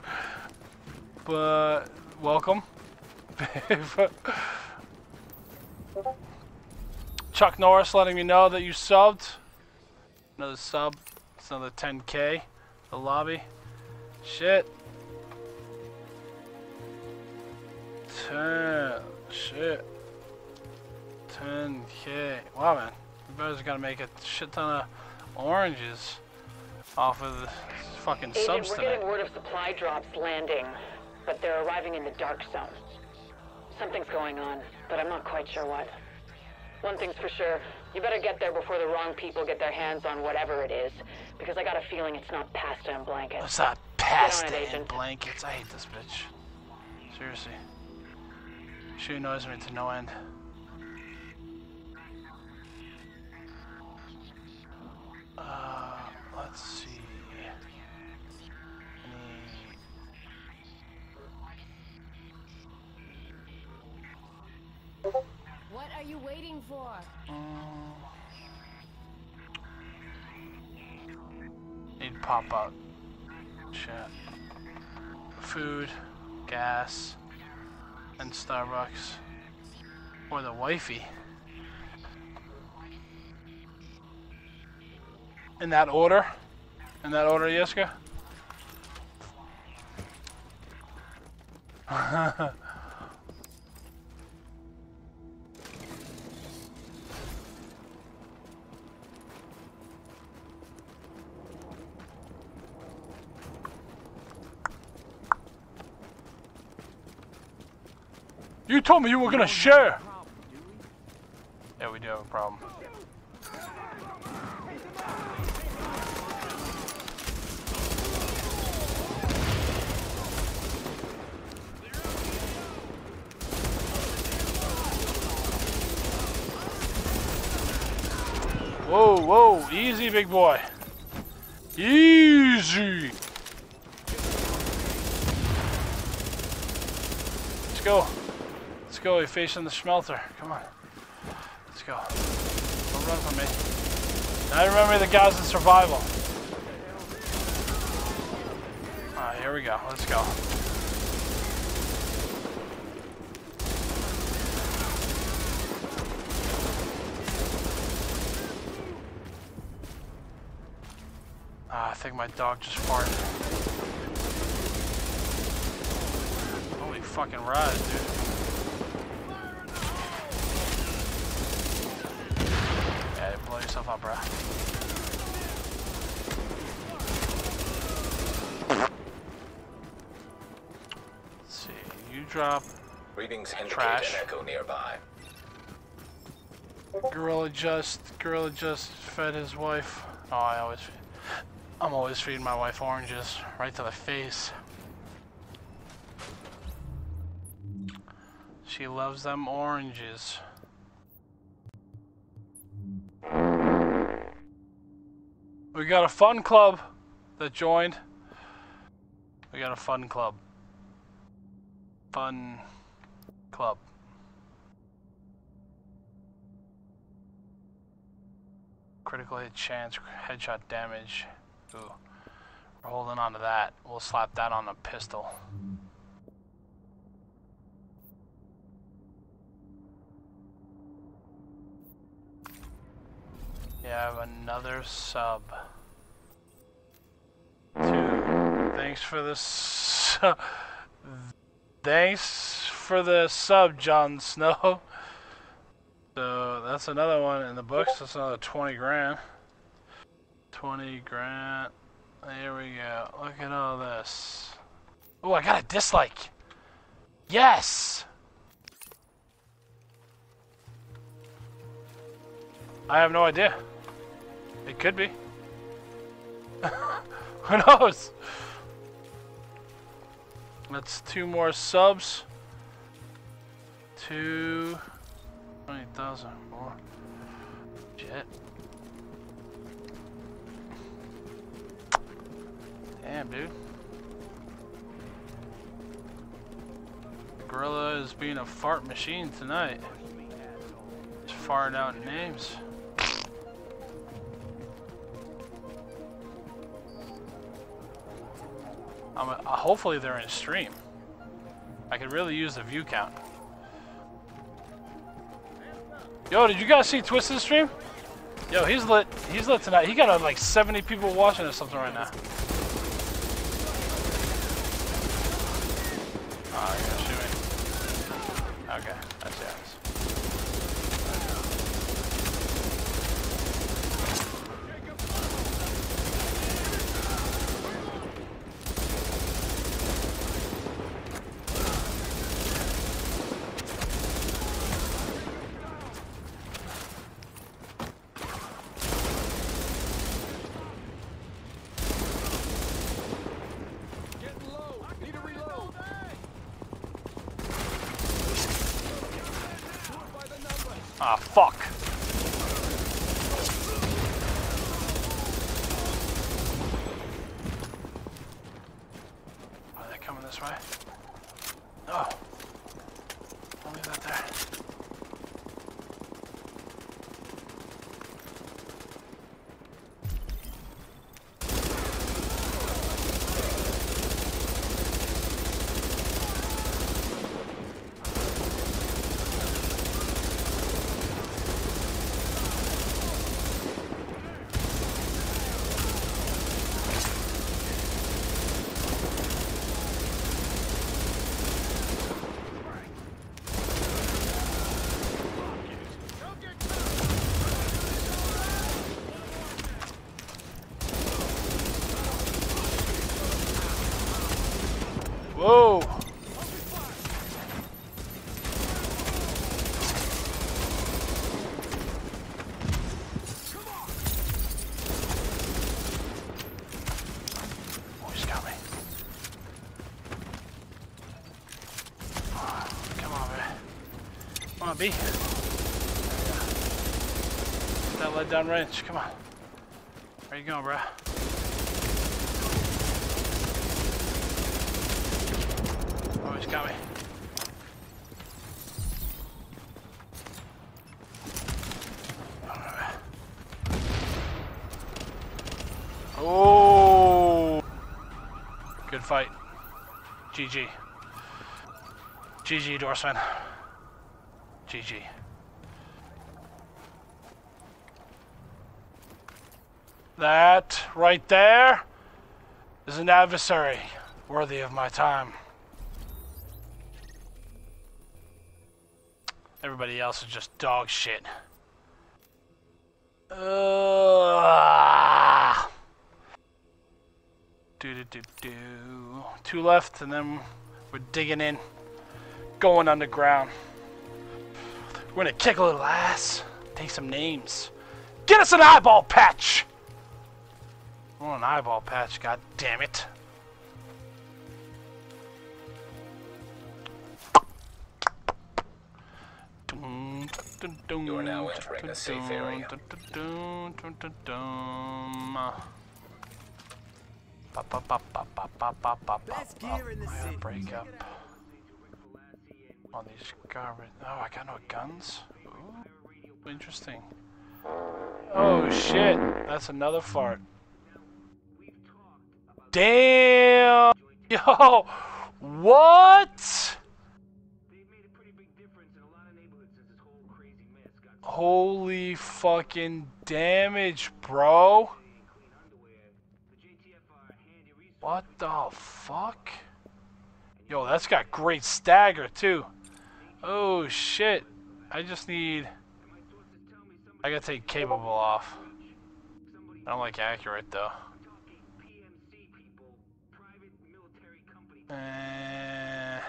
But, welcome. Chuck Norris letting me know that you subbed. Another sub. It's another 10k. The lobby. Shit. 10. Shit. 10k. Wow, man. You guys are gonna make a shit ton of oranges off of the fucking Agent, subs we're getting word of supply drops landing, but they're arriving in the dark zone. Something's going on, but I'm not quite sure what. One thing's for sure. You better get there before the wrong people get their hands on whatever it is. Because I got a feeling it's not pasta and blankets. It's not pasta it, and agent. blankets. I hate this bitch. Seriously. She annoys me to no end. Uh, let's see. Any... What are you waiting for? Need pop up. Shit. Food, gas, and Starbucks. Or the wifey. In that order? In that order, Yiska? You told me you were gonna share. Yeah, we do have a problem. Whoa, whoa, easy, big boy. Easy. Let's go. Go. You're facing the smelter. Come on. Let's go. Don't run from me. Now remember the guys in survival. Alright, here we go. Let's go. Ah, I think my dog just farted. Holy fucking ride, dude. Yeah, blow yourself up, bro. Let's see, you drop Readings Trash. echo nearby. Gorilla just Gorilla just fed his wife. Oh, I always I'm always feeding my wife oranges right to the face. She loves them oranges. We got a fun club that joined. We got a fun club. Fun club. Critical hit chance, headshot damage. Ooh. We're holding on to that. We'll slap that on a pistol. Yeah, I have another sub. Thanks for the su- Thanks for the sub, Jon Snow. So that's another one in the books. That's another 20 grand. 20 grand. There we go. Look at all this. Oh, I got a dislike. Yes! I have no idea. It could be. Who knows? That's two more subs. Two. 20,000 more. Shit. Damn, dude. Gorilla is being a fart machine tonight. Just farting out names. Uh, hopefully they're in stream. I could really use the view count. Yo, did you guys see Twisted stream? Yo, he's lit. He's lit tonight. He got uh, like 70 people watching or something right now. Oh, shoot me. Okay, that's it. On, B. That let down range. Come on. Where you going, bruh? Oh, he's got me. Oh! Good fight. GG. GG, Dorsman. GG. That right there is an adversary worthy of my time. Everybody else is just dog shit. Ugh. Do do do do. Two left, and then we're digging in, going underground. We're gonna kick a little ass, take some names. Get us an eyeball patch! I want an eyeball patch, god damn it. You are now entering a safe area. Best gear in the city. break up all these garbage. Oh, I got no guns. Ooh, interesting. Oh shit, that's another fart. Damn! Yo! What? Holy fucking damage, bro. What the fuck? Yo, that's got great stagger too. Oh shit. I just need... I gotta take capable off. I don't like accurate though. Eh,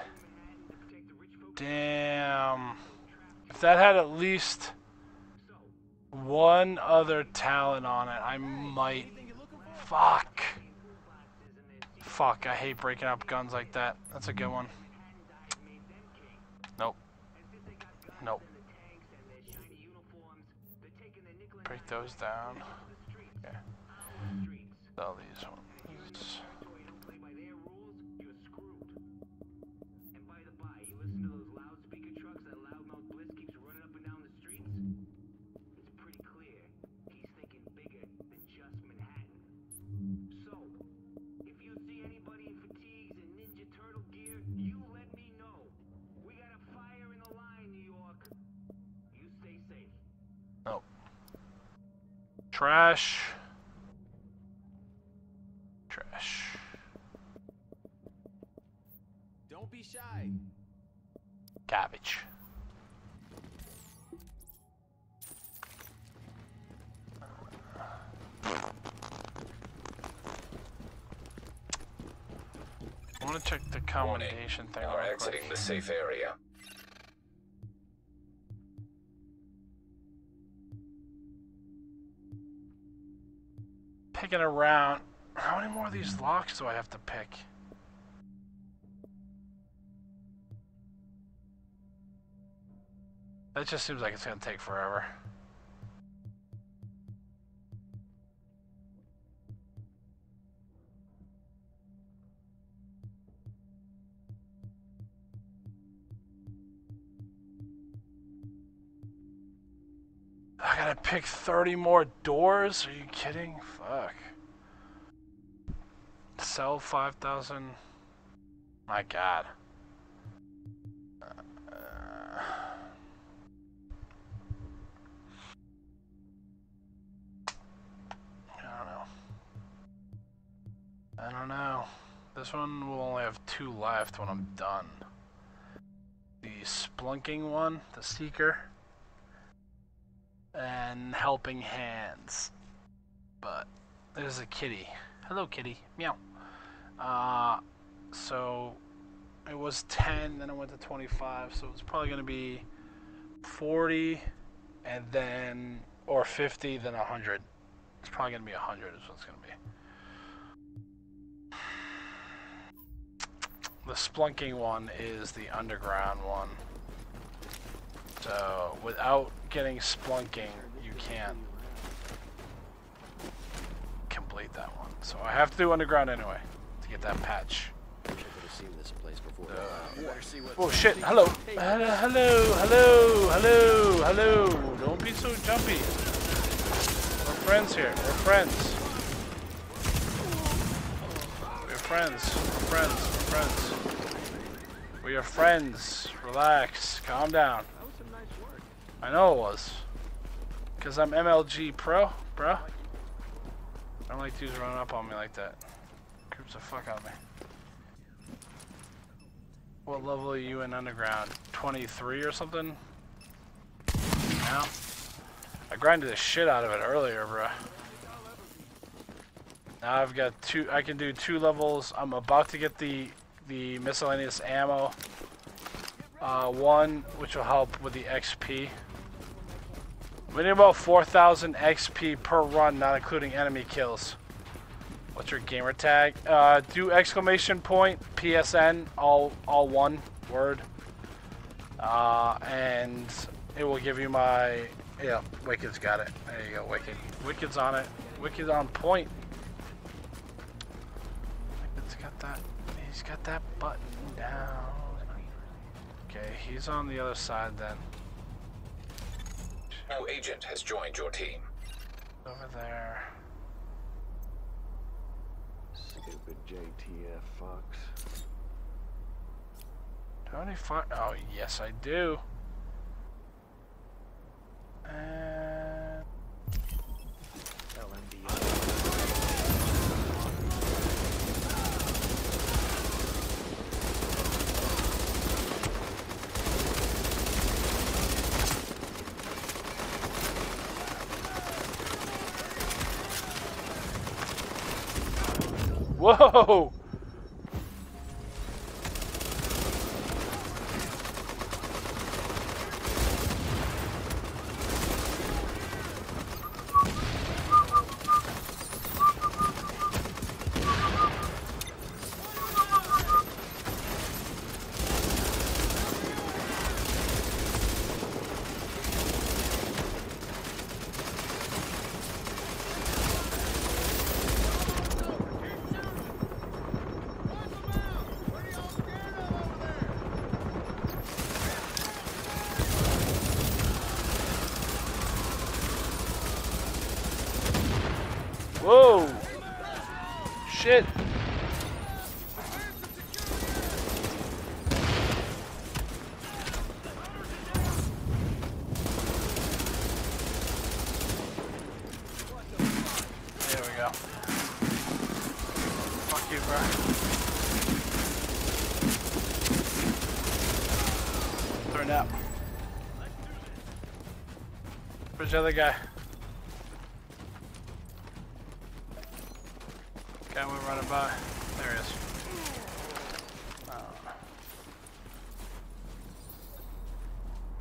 damn. If that had at least one other talent on it, I might. Fuck. Fuck, I hate breaking up guns like that. That's a good one. Nope. Nope. Break those down. Okay. Sell these ones. Trash. Trash. Don't be shy. Garbage. I want to check the Warning. commendation thing. You are real exiting quick. the safe area. Picking around. How many more of these locks do I have to pick? That just seems like it's gonna take forever. I gotta pick 30 more doors? Are you kidding? Fuck. Sell 5,000. My god. Uh, I don't know. I don't know. This one will only have two left when I'm done. The splunking one, the seeker and helping hands. But there's a kitty. Hello, kitty. Meow. Uh, so it was 10, then it went to 25, so it's probably going to be 40, and then, or 50, then 100. It's probably going to be 100 is what it's going to be. The splunking one is the underground one. So, without getting splunking, you can't complete that one. So I have to do underground anyway to get that patch. Oh shit, hello. Uh, hello, hello, hello, hello. Don't be so jumpy. We're friends here. We're friends. We're friends. We're friends. We're friends. We are friends. Relax. Calm down. I know it was. Because I'm MLG Pro, bro. I don't like dudes running up on me like that. Creeps the fuck out of me. What level are you in underground? 23 or something? Now? I grinded the shit out of it earlier, bro. Now I've got two, I can do two levels. I'm about to get the, the miscellaneous ammo. Uh, one, which will help with the XP. We need about 4,000 XP per run, not including enemy kills. What's your gamer tag? Uh, do exclamation point PSN all all one word, uh, and it will give you my yeah. Wicked's got it. There you go, Wicked. Wicked's on it. Wicked on point. Wicked's got that. He's got that button down. Okay, he's on the other side then. New agent has joined your team. Over there. Stupid JTF Fox. Do I need fire? Oh, yes, I do. And Whoa! Whoa! Shit! There we go. Fuck you, bro. Turn out. Where's the other guy? Guy went running by. There he is.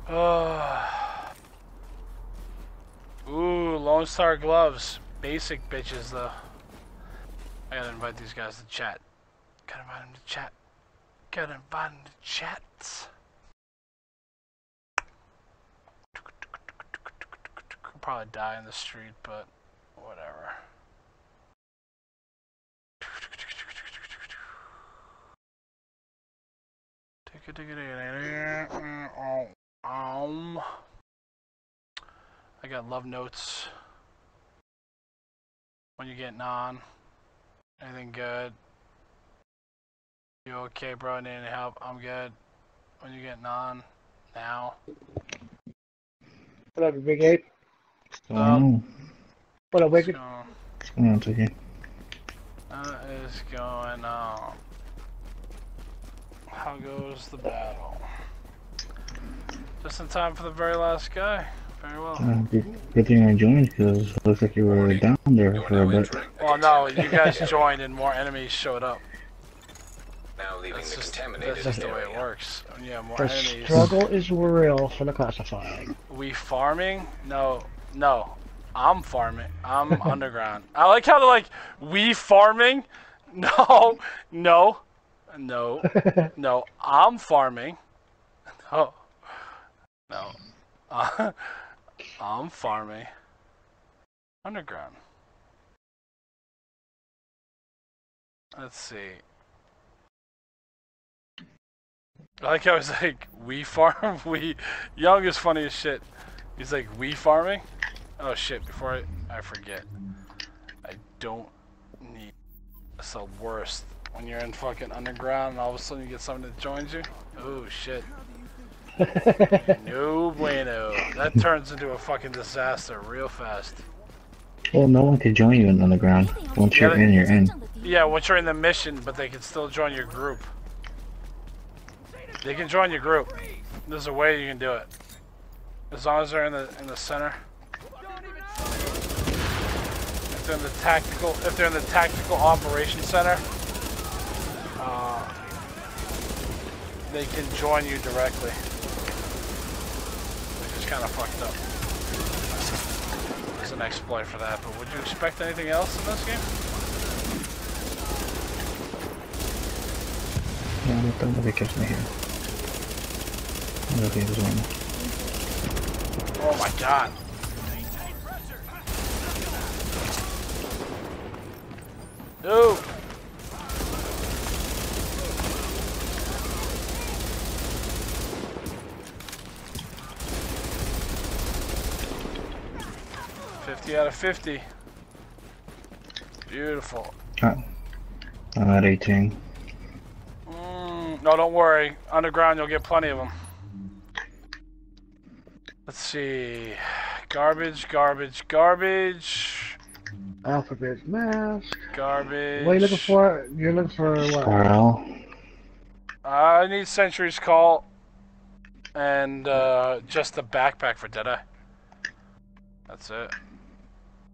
Oh. Ooh, Lone Star gloves. Basic bitches though. I gotta invite these guys to chat. Gotta invite them to chat. Gotta invite them to chats. Could probably die in the street, but whatever. I got love notes. When you getting on? Anything good? You okay, bro? Need any help? I'm good. When you getting on? Now? What up, Big Ape? What's going on? What up, What's Wicked? on? What's going on, Tiki? What is going on? How goes the battle? Just in time for the very last guy. Very well. Uh, good, good thing I joined because it looks like you were down there for a bit. Well, no, you guys joined and more enemies showed up. Now leaving That's the just, contaminated that's just the way it works. When you have more The enemies. struggle is real for the classified. We farming? No, no. I'm farming. I'm underground. I like how they're like, we farming? No, no, no, no. I'm farming. No, no. Uh, I'm farming. Underground. Let's see. I like how he's like, we farm? We. Young is funny as shit. He's like, we farming? Oh shit, before I, I forget. I don't need. It's the worst. When you're in fucking underground and all of a sudden you get someone that joins you. Oh shit. no bueno. That turns into a fucking disaster real fast. Well, no one can join you in underground. Once you're in, you're in. Yeah, once you're in the mission, but they can still join your group. They can join your group. There's a way you can do it. As long as they're in the in the center. If they're in the tactical, if they're in the tactical operations center, uh, they can join you directly. Which is kind of fucked up. There's an exploit for that, but would you expect anything else in this game? Yeah, no tengo que catch me here. Okay, there's one. Oh my god. No. Fifty out of fifty. Beautiful. I'm at 18. Mm, no, don't worry. Underground, you'll get plenty of them. Let's see. Garbage, garbage, garbage, Alphabet mask. garbage. What are you looking for? You're looking for what? RL. I need Sentry's Call and uh, just the backpack for Deadeye. That's it.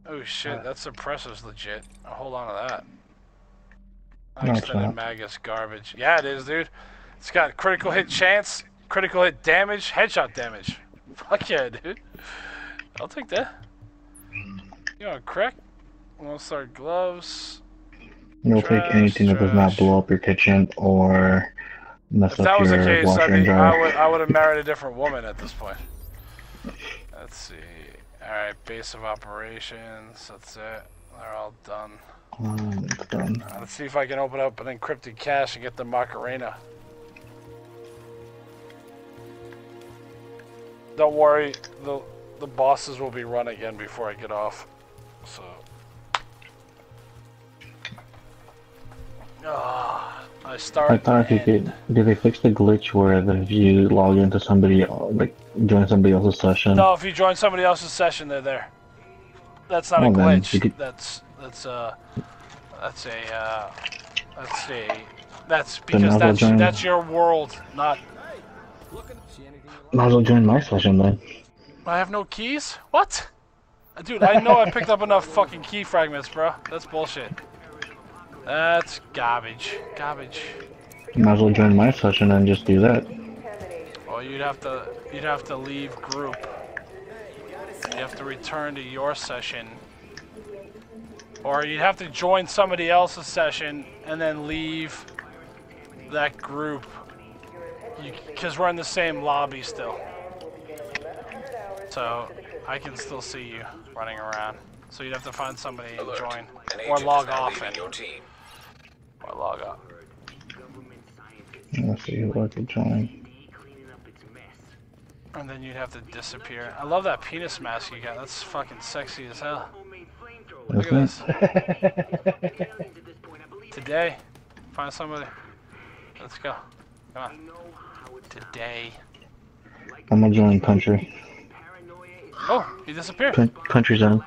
Oh shit, that suppressor's legit. I'll hold on to that. No, Extended. Magus garbage. Yeah, it is, dude. It's got critical hit chance, critical hit damage, headshot damage. Fuck yeah, dude. I'll take that. You know, crack. Lone Star gloves. You'll take Trash, anything that does not blow up your kitchen or mess If up that was the your case, washer I mean, I would I would have married a different woman at this point. Let's see. All right, base of operations. That's it. They're all done. Um, done. Uh, Let's see if I can open up an encrypted cache and get the Macarena. Don't worry, the the bosses will be run again before I get off. So. Ah, I start. I thought if you could, did they fix the glitch where that if you log into somebody, like join somebody else's session? No, if you join somebody else's session, they're there. That's not a Well, then, glitch. could- That's that's uh that's a uh that's a that's because might as well that's join- that's your world, not Might as well join my session then. I have no keys? What? Dude, I know I picked up enough fucking key fragments, bro. That's bullshit. That's garbage. Garbage. You Might as well join my session and just do that. Well, you'd have to you'd have to leave group. You have to return to your session. Or you'd have to join somebody else's session and then leave that group. Because we're in the same lobby still. So I can still see you running around. So you'd have to find somebody and join. An Or log off and your team. Or log off. Let's see who I could join. And then you'd have to disappear. I love that penis mask you got. That's fucking sexy as hell. Look at this. Today. Find somebody. Let's go. Come on. Today. I'm gonna join country. Oh, he disappeared. Coun- Country zone.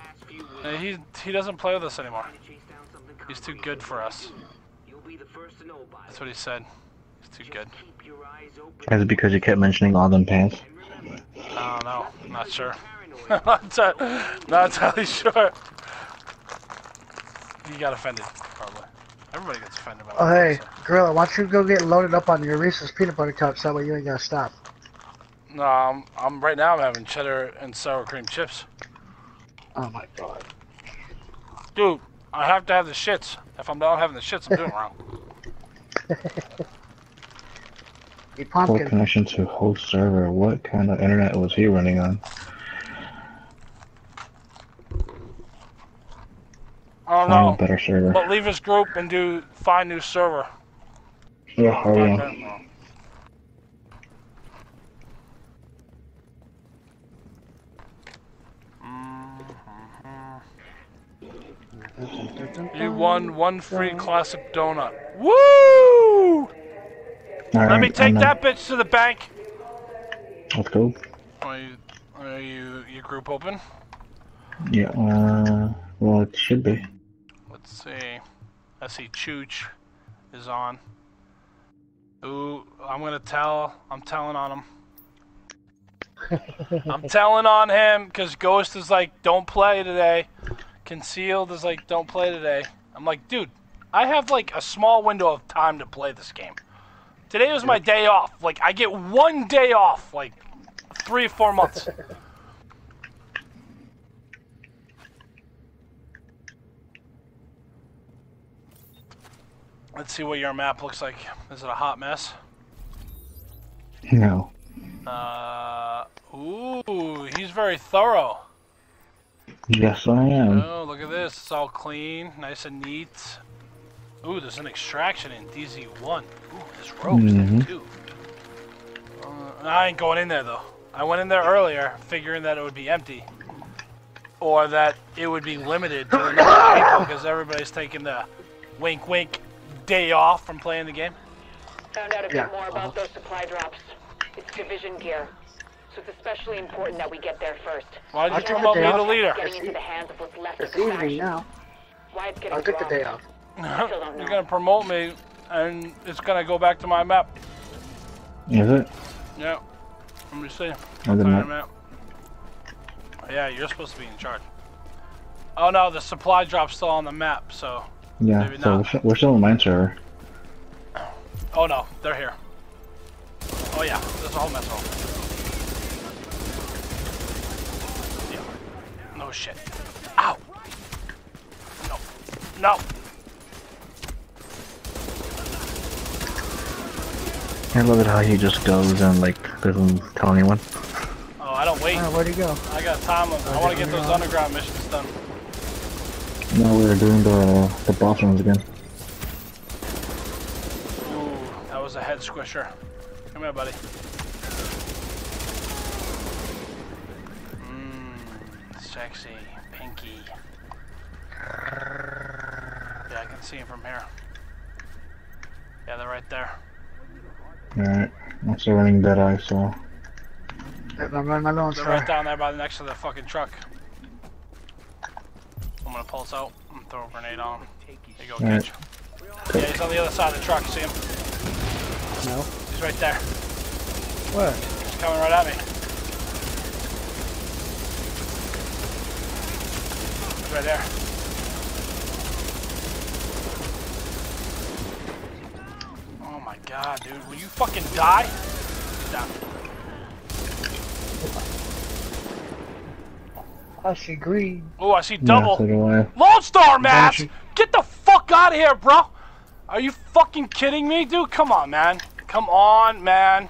Uh, he he doesn't play with us anymore. He's too good for us. That's what he said. He's too good. Is it because you kept mentioning all them pants? I don't know. I'm not sure. not, enti- not entirely sure. You got offended, probably. Everybody gets offended by Oh, that. hey, Gorilla, why don't you go get loaded up on your Reese's peanut butter cups? That way you ain't gotta stop. No, I'm, I'm right now. I'm having cheddar and sour cream chips. Oh my god. Dude, I have to have the shits. If I'm not having the shits, I'm doing wrong. Eat Full pumpkin. connection to host server. What kind of internet was he running on? I don't Find a know. better server. But leave his group and do find new server. Yeah, hurry on. You won one free classic donut. Woo! Let me take that bitch to the bank. Let's go. Are you, are you, your group open? Yeah, uh, well, it should be. Let's see. I see Chooch is on. Ooh, I'm gonna tell. I'm telling on him. I'm telling on him because Ghost is like, don't play today. Concealed is like, don't play today. I'm like, dude, I have like a small window of time to play this game. Today was my day off. Like, I get one day off, like three, four months. Let's see what your map looks like. Is it a hot mess? No. Uh, ooh, he's very thorough. Yes, I am. Oh, look at this. It's all clean, nice and neat. Ooh, there's an extraction in DZ1. Ooh, there's ropes Mhm. there too. Uh, I ain't going in there though. I went in there earlier, figuring that it would be empty, or that it would be limited to the number of people because everybody's taking the wink, wink day off from playing the game. Found out a Yeah. bit more about those supply drops. It's division gear. So it's especially important that we get there first. Why'd you I'll take the promote me day to leader? Getting into the hands of what's left It's of the evening faction. now. Wyatt's getting I'll take the day off. I You're gonna promote me, and it's gonna go back to my map. Is it? Yeah. Let me see. I didn't know. map. Yeah, you're supposed to be in charge. Oh no, the supply drop's still on the map, so. Yeah, Maybe so not. we're, we're still in mine server. Oh no, they're here. Oh yeah, there's a whole mess hole. Yeah. No shit. Ow! No. No! I love it how he just goes and like doesn't tell anyone. Oh, I don't wait. Oh, where'd he go? I got time limit. I wanna get those underground missions done. No, we're doing the the boss runs again. Ooh, that was a head squisher. Come here, buddy. Sexy, pinky. Yeah, I can see him from here. Yeah, they're right there. Alright, I'm still running Deadeye, so I'm running my Lone They're right down there by the next to the fucking truck. I'm gonna pulse out and throw a grenade on him. There you go, Alright. catch. Yeah, he's on the other side of the truck. See him? No. He's right there. Where? He's coming right at me. Right there. Oh my god, dude. Will you fucking die? Down. I see green. Oh, I see yeah, double. so do I. Lone Star match! Banshee. Get the fuck out of here, bro! Are you fucking kidding me, dude? Come on, man. Come on, man.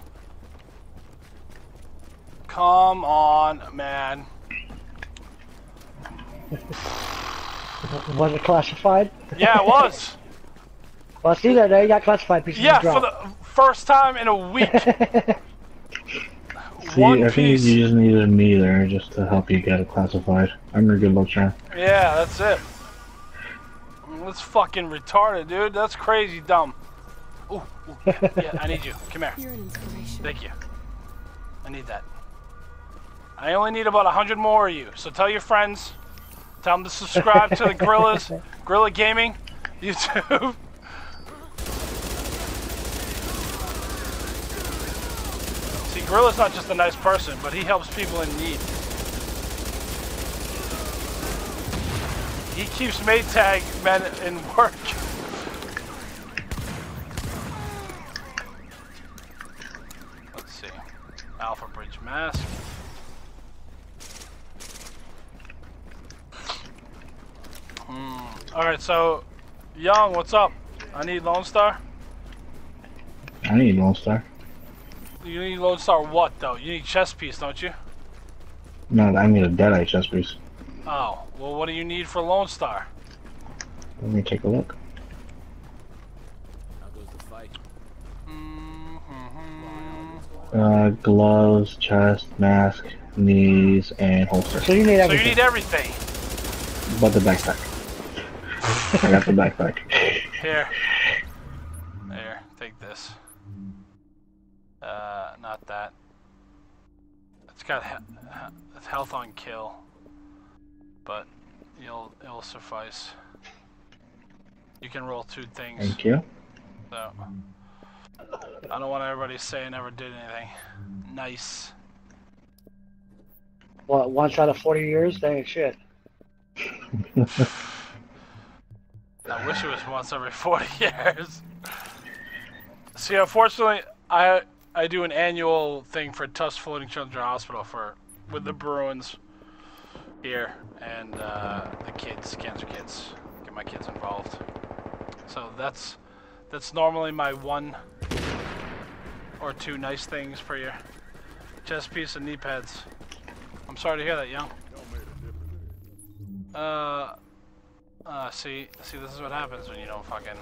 Come on, man. Was it classified? Yeah, it was. Well, see that there. You got classified pieces Yeah, for the first time in a week. See, One I think piece. you just needed me there just to help you get it classified. I'm your good luck charm. Yeah, that's it. That's fucking retarded, dude. That's crazy dumb. Ooh, ooh, yeah, yeah, I need you. Come here. You're an inspiration. Thank you. I need that. I only need about a hundred more of you. So tell your friends. Tell them to subscribe to the Gorillas, Gorilla Gaming, YouTube. See, Gorilla's not just a nice person, but he helps people in need. He keeps Maytag men in work. Let's see. Alpha Bridge Mask. Hmm. Alright, so, Young, what's up? I need Lone Star. I need Lone Star. You need Lone Star what though? You need chest piece, don't you? No, I need a Deadeye chest piece. Oh, well, what do you need for Lone Star? Let me take a look. How goes the fight? Uh, gloves, chest, mask, knees, and holster. So you need everything. So everything. you need everything. But the backpack. I got the backpack. Here. There, take this. Uh, not that. It's got he he- it's health on kill, but you'll it'll suffice. You can roll two things. Thank you. So I don't want everybody to say I never did anything. Nice. What, once out of 40 years? Dang ain't shit. I wish it was once every 40 years. See, unfortunately, I I do an annual thing for Tufts Floating Children's Hospital for with the Bruins here and uh, the kids, cancer kids. Get my kids involved. So that's that's normally my one or two nice things for your chest piece and knee pads. I'm sorry to hear that, young. Uh. Uh, see, see, this is what happens when you don't fucking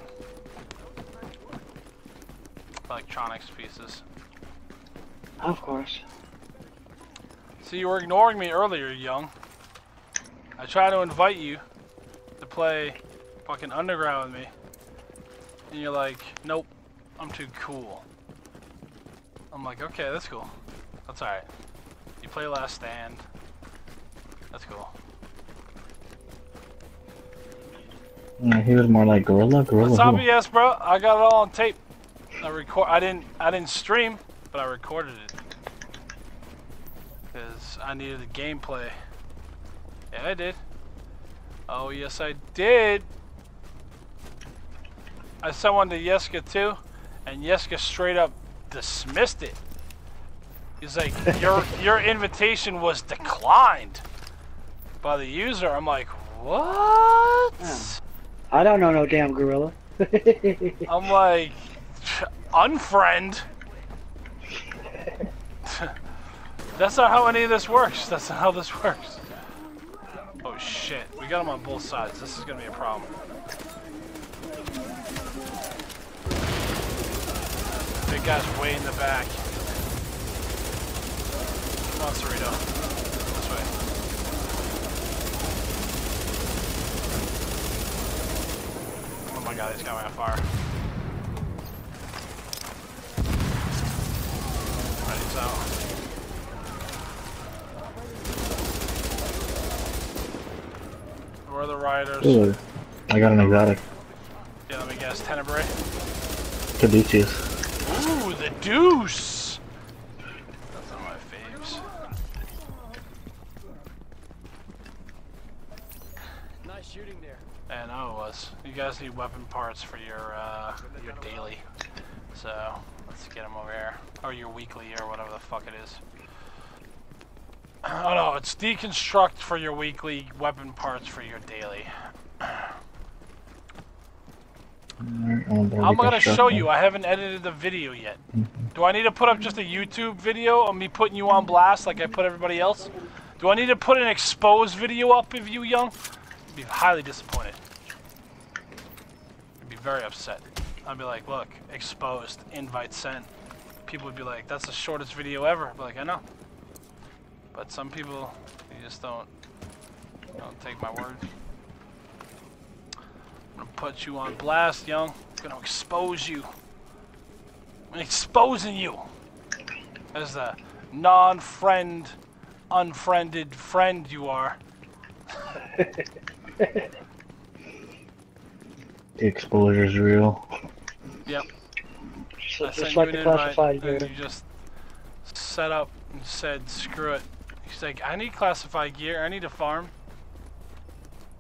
electronics pieces. Of course. See, you were ignoring me earlier, young. I tried to invite you to play fucking underground with me, and you're like, nope, I'm too cool. I'm like, okay, that's cool. That's alright. You play Last Stand. That's cool. Yeah, he was more like gorilla, gorilla. What's up, who? yes, bro? I got it all on tape. I record. I didn't. I didn't stream, but I recorded it because I needed the gameplay. Yeah, I did. Oh yes, I did. I sent one to Yeska too, and Yeska straight up dismissed it. He's like, your your invitation was declined by the user. I'm like, what? I don't know no damn gorilla. I'm like, unfriend. That's not how any of this works. That's not how this works. Oh shit, we got them on both sides. This is gonna be a problem. Big guy's way in the back. Come on, Cerrito. This way. Oh my god, he's got me on fire. Alright, he's out. Where are the riders? Ooh, I got an exotic. Yeah, let me guess. Tenebrae? Caduceus. Ooh, the deuce! That's one of my faves. Nice shooting there. It was. You guys need weapon parts for your uh, your daily, so let's get them over here, or your weekly, or whatever the fuck it is. Oh no, it's deconstruct for your weekly, weapon parts for your daily. I'm gonna show you. I haven't edited the video yet. Do I need to put up just a YouTube video of me putting you on blast like I put everybody else? Do I need to put an exposed video up of you, young? I'd be highly disappointed. Very upset. I'd be like, look, exposed, invite sent. People would be like, that's the shortest video ever. Like, I know. But some people, they just don't, don't take my word. I'm gonna put you on blast, young. I'm gonna expose you. I'm exposing you as the non-friend, unfriended friend you are. The exposure's real. Yep. So I just like the an invite, classified and gear. you just set up and said, screw it. He's like, I need classified gear. I need a farm.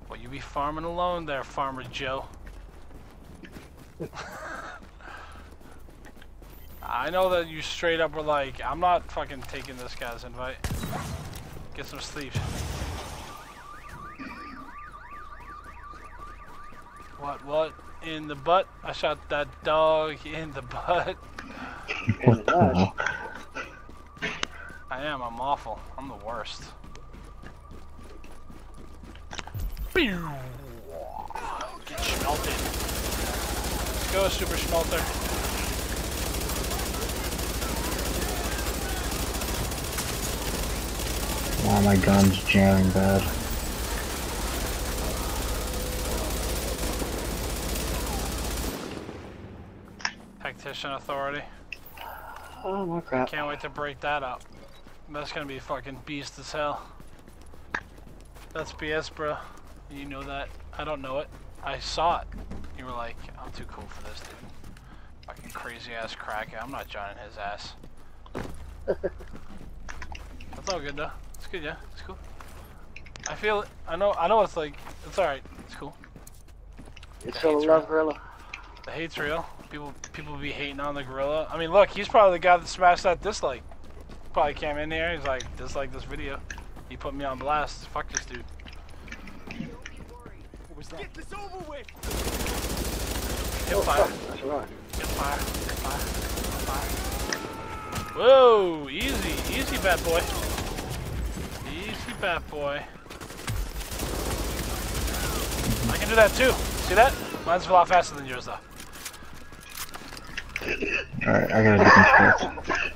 Well, you be farming alone there, Farmer Joe. I know that you straight up were like, I'm not fucking taking this guy's invite. Get some sleep. What, what? In the butt? I shot that dog in the butt. What the hell? I am. I'm awful. I'm the worst. Get schmelted. Go, Super Schmelter. Wow, my gun's jamming bad. Tactician Authority. Oh my crap. Can't wait to break that up. That's gonna be a fucking beast as hell. That's BS, bro. You know that. I don't know it. I saw it. You were like, I'm too cool for this, dude. Fucking crazy ass cracker. I'm not joining his ass. That's all good though. It's good, yeah. It's cool. I feel it. I know. I know. It's like. It's all right. It's cool. It's The a hate's love real. gorilla. The hate's real. People, people be hating on the gorilla. I mean, look, he's probably the guy that smashed that dislike. Probably came in here. He's like, dislike this video. He put me on blast. Fuck this dude. Get this over with! Hip fire. Oh, that's right. Hip fire. Hip fire. Hip fire. Whoa, easy, easy, bad boy. Easy, bad boy. I can do that too. See that? Mine's a lot faster than yours, though. Alright, I gotta deconstruct.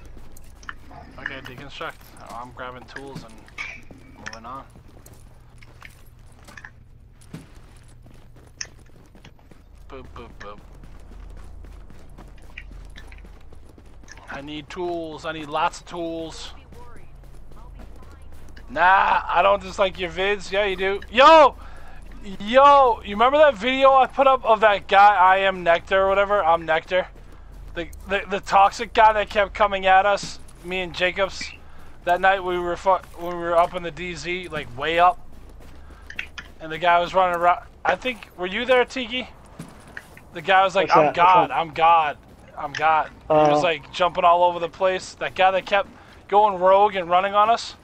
Okay, deconstruct. Oh, I'm grabbing tools and moving on. Boop, boop, boop. I need tools. I need lots of tools. Nah, I don't dislike your vids. Yeah, you do. Yo! Yo! You remember that video I put up of that guy, I am Nectar or whatever? I'm Nectar. The, the, the toxic guy that kept coming at us, me and Jacobs, that night we were when we were up in the DZ, like way up, and the guy was running around. I think were you there, Tiki? The guy was like, What's "I'm that? God. I'm God, I'm God." he Uh. was like jumping all over the place. That guy that kept going rogue and running on us,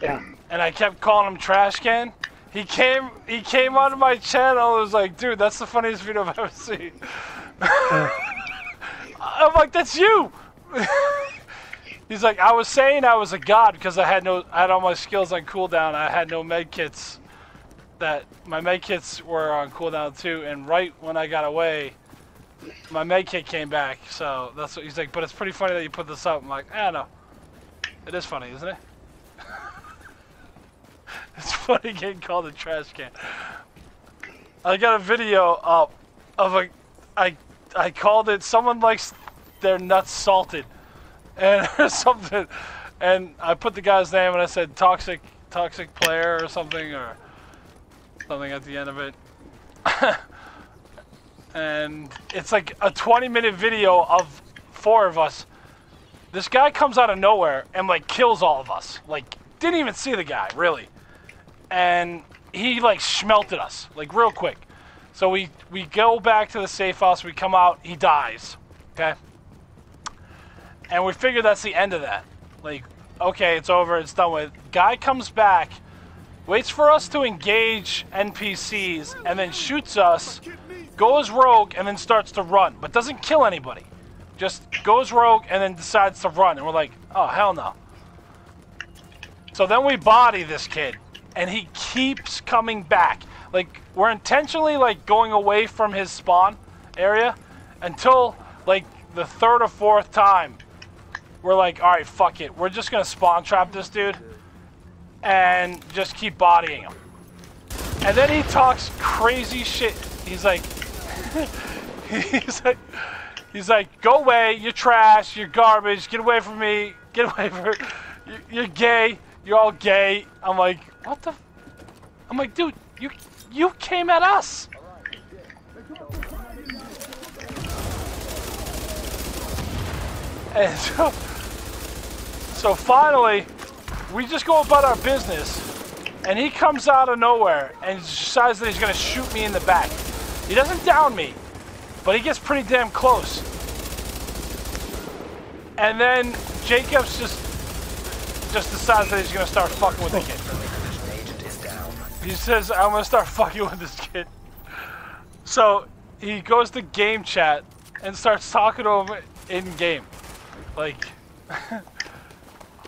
Yeah. and I kept calling him trash can. He came, he came onto my channel. and was like, "Dude, that's the funniest video I've ever seen." I'm like, "That's you." He's like, I was saying I was a god because I had no, I had all my skills on cooldown. I had no med kits. That my med kits were on cooldown too. And right when I got away, my med kit came back. So that's what he's like. But it's pretty funny that you put this up. I'm like, eh, I don't know. It is funny, isn't it? it's funny getting called a trash can. I got a video up of a, I, I called it. Someone likes their nuts salted and or something. And I put the guy's name and I said toxic toxic player or something or something at the end of it. and it's like a 20 minute video of four of us. This guy comes out of nowhere and like kills all of us. Like didn't even see the guy, really. And he like smelted us like real quick. So we we go back to the safe house, we come out, he dies. Okay? And we figure that's the end of that. Like, okay, it's over, it's done with. Guy comes back, waits for us to engage NPCs, and then shoots us, goes rogue, and then starts to run, but doesn't kill anybody. Just goes rogue and then decides to run. And we're like, oh, hell no. So then we body this kid, and he keeps coming back. Like, we're intentionally, like, going away from his spawn area until, like, the third or fourth time we're like, all right, fuck it. We're just gonna spawn trap this dude and just keep bodying him. And then he talks crazy shit. He's like, he's like, he's like, go away. You're trash. You're garbage. Get away from me. Get away from. you- You're gay. You're all gay. I'm like, what the? f-" I'm like, dude, you you came at us. And so, so finally, we just go about our business, and he comes out of nowhere and decides that he's gonna shoot me in the back. He doesn't down me, but he gets pretty damn close. And then Jacobs just just decides that he's gonna start fucking with the kid. He says, I'm gonna start fucking with this kid. So he goes to game chat and starts talking to him in game. Like,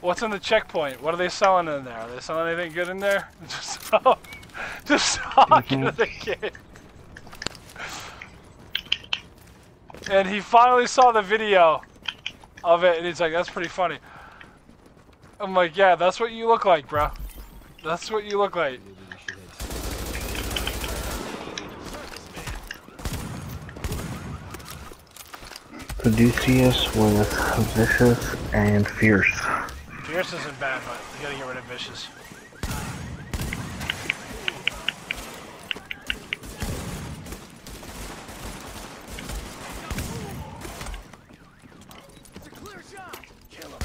What's in the checkpoint? What are they selling in there? Are they selling anything good in there? Just, just talking to mm-hmm. the kid. And he finally saw the video of it, and he's like, "That's pretty funny." I'm like, "Yeah, that's what you look like, bro. That's what you look like." Caduceus with vicious and fierce. Fierce isn't bad, but you gotta get rid of vicious. It's a clear shot. Kill him.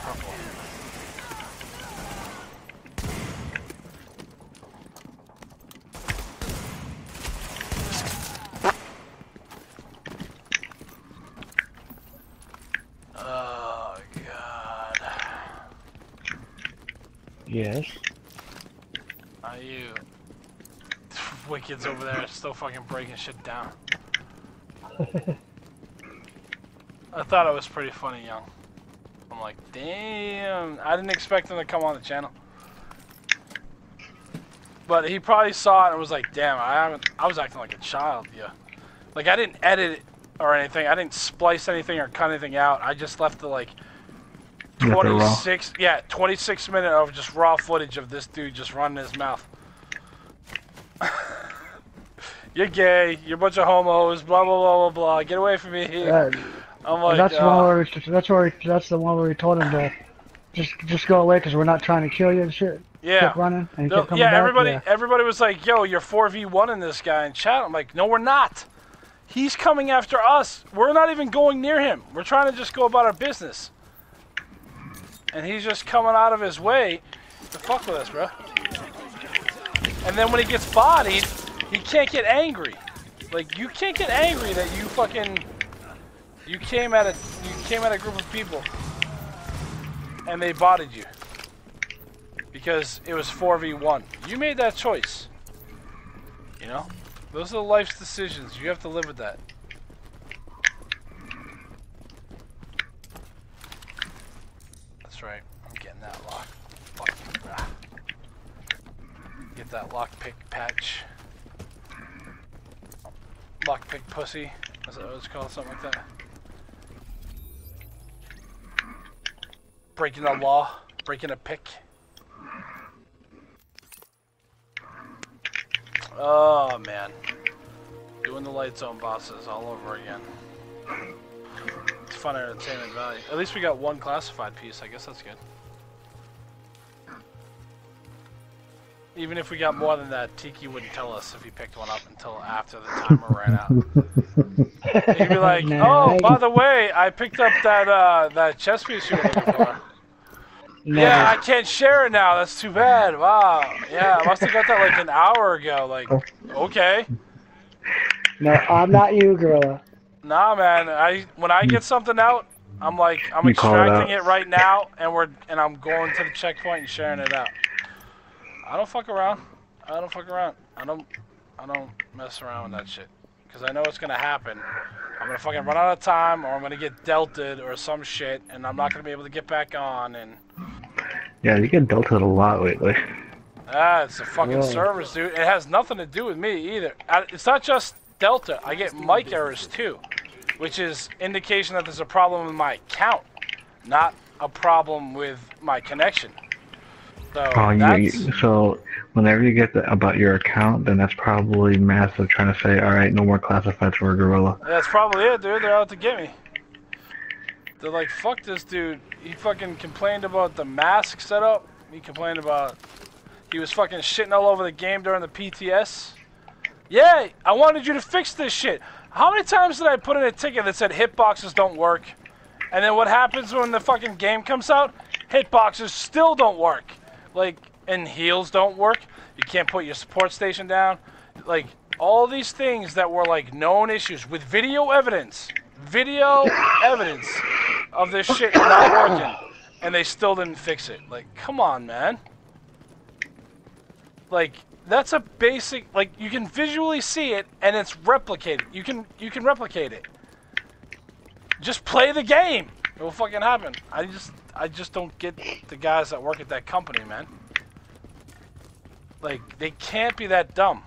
Purple. Oh god. Yes. Are you Wicked's over there still fucking breaking shit down. I thought it was pretty funny, young. I'm like, damn. I didn't expect him to come on the channel. But he probably saw it and was like, damn, I haven't I was acting like a child, yeah. Like I didn't edit it or anything. I didn't splice anything or cut anything out. I just left the like You left it raw. 26 yeah, 26 minute of just raw footage of this dude just running his mouth. You're gay, you're a bunch of homos, blah blah blah blah blah. Get away from me. Uh, I'm like, that's the uh, one where we, that's where we, that's the one where we told him to just just go away because we're not trying to kill you and shit. Yeah. Kept running and he No, kept coming yeah, back. everybody, Yeah. everybody was like, "Yo, you're four v one in this guy in chat." I'm like, "No, we're not. He's coming after us. We're not even going near him. We're trying to just go about our business." And he's just coming out of his way to fuck with us, bro. And then when he gets bodied, he can't get angry. Like you can't get angry that you fucking you came at a you came at a group of people and they bodied you because it was 4v1. You made that choice. You know? Those are life's decisions. You have to live with that. That's right. I'm getting that lock. Fuck. Ah. Get that lockpick patch. Lockpick pussy. Is that what it's called? Something like that. Breaking the law. Breaking a pick. Oh man. Doing the light zone bosses all over again. It's fun entertainment value. At least we got one classified piece, I guess that's good. Even if we got more than that, Tiki wouldn't tell us if he picked one up until after the timer ran out. He'd be like, "Oh, by the way, I picked up that uh, that chess piece you were looking for." Yeah, I can't share it now. That's too bad. Wow. Yeah, I must have got that like an hour ago. Like, okay. No, I'm not you, gorilla. Nah, man. I when I get something out, I'm like I'm You call it extracting it, right now, and we're and I'm going to the checkpoint and sharing it out. I don't fuck around. I don't fuck around. I don't. I don't mess around with that shit. Cause I know it's gonna happen. I'm gonna fucking run out of time, or I'm gonna get delted, or some shit, and I'm not gonna be able to get back on. And Yeah, you get delted a lot lately. ah, it's the fucking Really? servers, dude. It has nothing to do with me either. It's not just Delta. I get Mike errors too, which is indication that there's a problem with my account, not a problem with my connection. So Oh, you, you, so whenever you get the, about your account, then that's probably Massive trying to say, all right, no more classifieds for a Gorilla. That's probably it, dude. They're out to get me. They're like, fuck this dude. He fucking complained about the mask setup. He complained about he was fucking shitting all over the game during the PTS. Yeah, I wanted you to fix this shit. How many times did I put in a ticket that said hitboxes don't work? And then what happens when the fucking game comes out? Hitboxes still don't work. Like, and heals don't work. You can't put your support station down. Like, all these things that were like known issues with video evidence. Video evidence of this shit not working. And they still didn't fix it. Like, come on, man. Like, that's a basic like you can visually see it and it's replicated. You can you can replicate it. Just play the game. It will fucking happen. I just, I just don't get the guys that work at that company, man. Like, they can't be that dumb.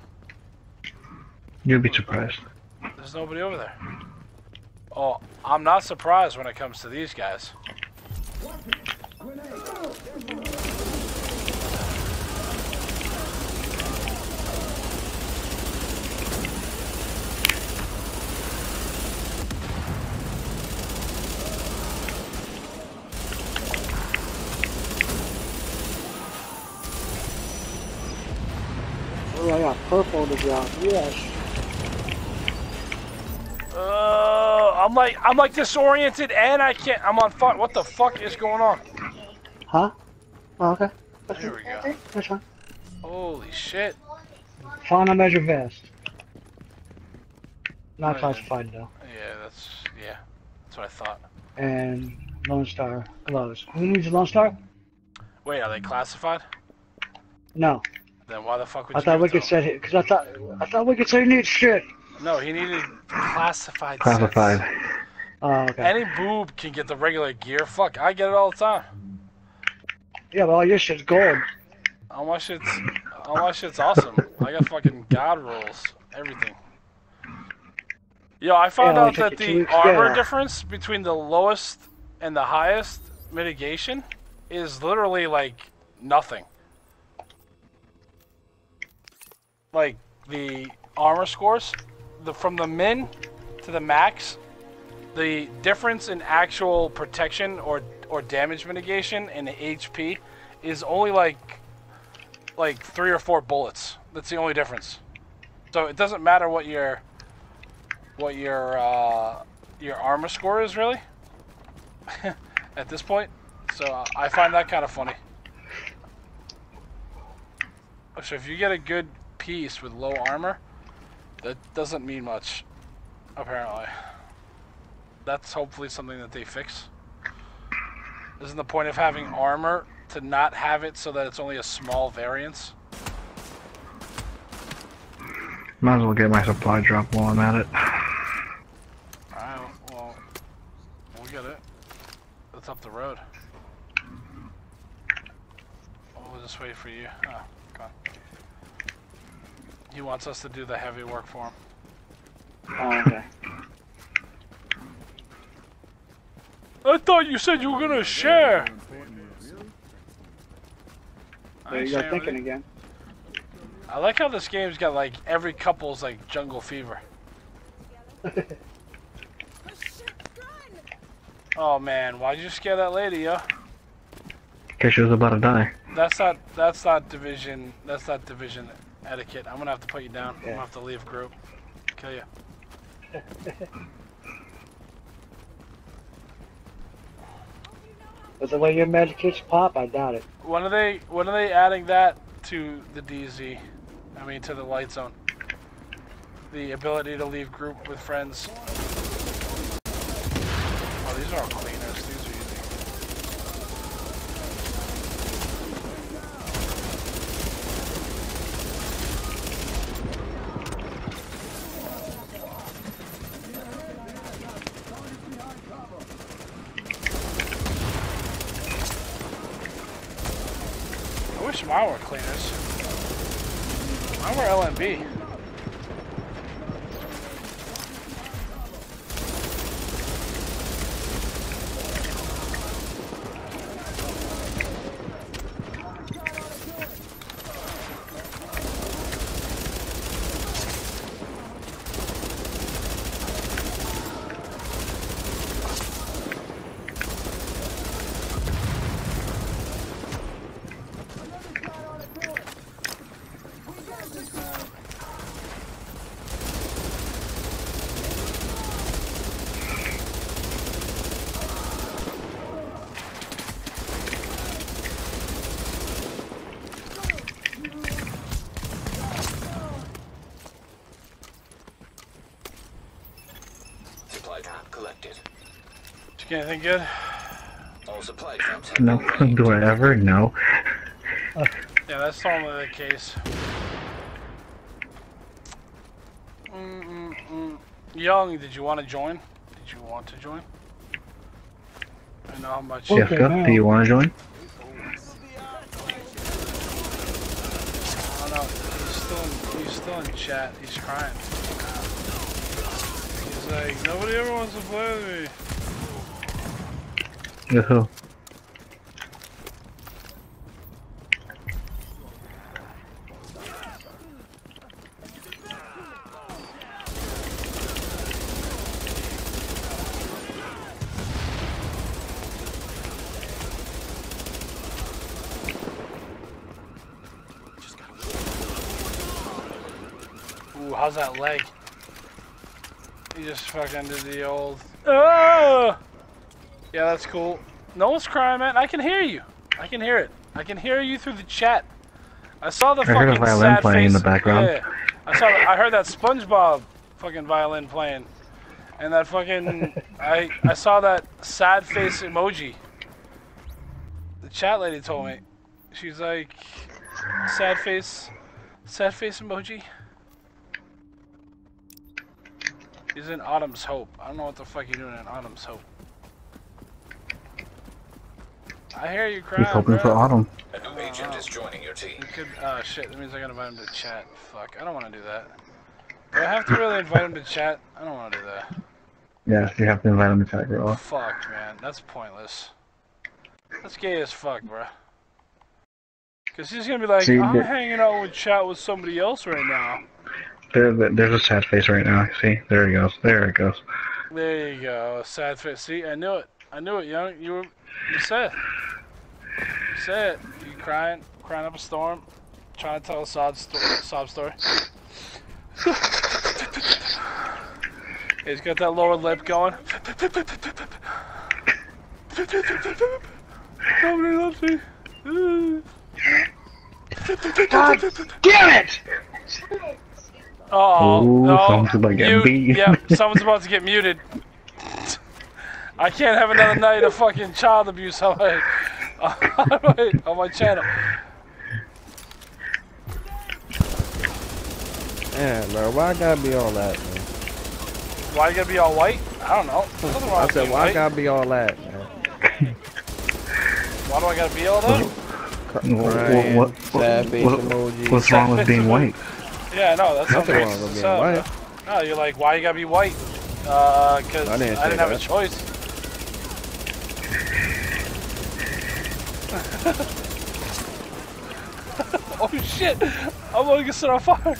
You'd be surprised. There's nobody over there. Oh, I'm not surprised when it comes to these guys. Oh, I got purple to drop. Yes. Uh, I'm like, I'm like disoriented and I can't, I'm on fire. What the fuck is going on? Huh? Oh, okay. That's There we go. That's fine. Holy shit. Final Measure vest. Not Right. classified though. Yeah, that's, yeah, that's what I thought. And Lone Star gloves. Who needs a Lone Star? Wait, are they classified? No. Then why the fuck would I you thought give it Wicked to said it because I thought I thought Wicked said he needs shit. No, he needed classified. Classified. Oh, okay. Any boob can get the regular gear. Fuck, I get it all the time. Yeah, but all your shit's gold. All my shit's, all my shit's awesome. I got fucking god rolls, everything. Yo, I found Yeah, out like that two the weeks armor ago. difference between the lowest and the highest mitigation is literally like nothing. Like the armor scores, the from the min to the max, the difference in actual protection or or damage mitigation in HP is only like like three or four bullets. That's the only difference. So it doesn't matter what your what your uh, your armor score is really at this point. So uh, I find that kind of funny. So if you get a good piece with low armor, that doesn't mean much, apparently. That's hopefully something that they fix. Isn't the point of having armor to not have it so that it's only a small variance? Might as well get my supply drop while I'm at it. Alright, well, we'll get it. It's up the road. We'll just wait for you. Oh, come on. He wants us to do the heavy work for him. Oh, okay. I thought you said you were gonna share! I There you go thinking again. I like how this game's got like every couple's like jungle fever. Oh man, why'd you scare that lady, yo? Cause she was about to die. That's not that's not division that's not division etiquette. I'm gonna have to put you down. I'm gonna have to leave group. Kill you. But the way your med kits pop, I doubt it. When are they when are they adding that to the DZ? I mean to the light zone. The ability to leave group with friends. Oh, these are all cleaners. These are easy. I wish mine were cleaners. Mine were LMB. Supply drop collected. Did you get anything good? All supply drops No, do I ever? No. Yeah, that's normally the case. Mm-mm-mm. Young, did you want to join? Did you want to join? I know how much. Okay, go. now. Do you want to join? Oh no, he's still in, he's still in chat. He's crying. He's like, nobody ever wants to play with me. With who? Ooh, how's that leg? He just fucking did the old. Oh! Yeah, that's cool. No one's crying, man. I can hear you. I can hear it. I can hear you through the chat. I saw the I heard a violin sad playing in the background. Yeah, I saw. I heard that SpongeBob fucking violin playing, and that fucking. I I saw that sad face emoji. The chat lady told me. She's like, sad face, sad face emoji. He's in Autumn's Hope. I don't know what the fuck you're doing in Autumn's Hope. I hear you crying. He's hoping for autumn. A new agent is uh, joining your team. You could. Oh shit. That means I gotta invite him to chat. Fuck. I don't want to do that. Do I have to really invite him to chat? I don't want to do that. Yes, you have to invite him to chat, girl. Fuck, man. That's pointless. That's gay as fuck, bro. Cause he's gonna be like, See, I'm the- hanging out with chat with somebody else right now. There, there- there's a sad face right now. See, there he goes. There it goes. There you go. Sad face. See, I knew it. I knew it, young. You were. You said. You said. it. You crying, crying up a storm, trying to tell a sob, sto- sob story. He's got that lower lip going. Nobody loves me. God damn it! Oh, Ooh, no. someone's about to get Mute. beat. Yep, someone's about to get muted. I can't have another night of fucking child abuse on my, on my, on my channel. Yeah, bro, why I gotta be all that, man? Why you gotta be all white? I don't know. There's nothing wrong I said, being why I white. gotta be all that, man? Why do I gotta be all that? Cr- What, crying, what, what- what's wrong with being white? Yeah, no, that's Nothing not wrong racist with being hell, white. No, you're like, why you gotta be white? Uh, cause I I didn't didn't, say have a choice. oh shit! I'm gonna get set on fire.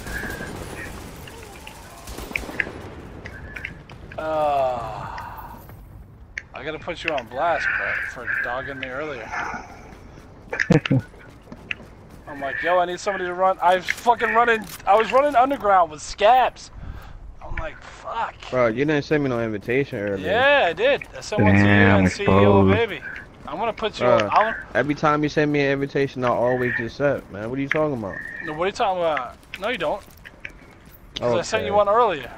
Uh, I gotta put you on blast, for dogging me earlier. I'm like, yo, I need somebody to run. I was fucking running. I was running underground with scabs. I'm like, fuck. Bro, you didn't send me no invitation earlier. Yeah, I did. I sent one to you Damn, and CEO exposed. baby. I'm gonna put you. Bruh, on, every time you send me an invitation, I always just accept, man. What are you talking about? No, what are you talking about? No, you don't. 'Cause I sent you one earlier.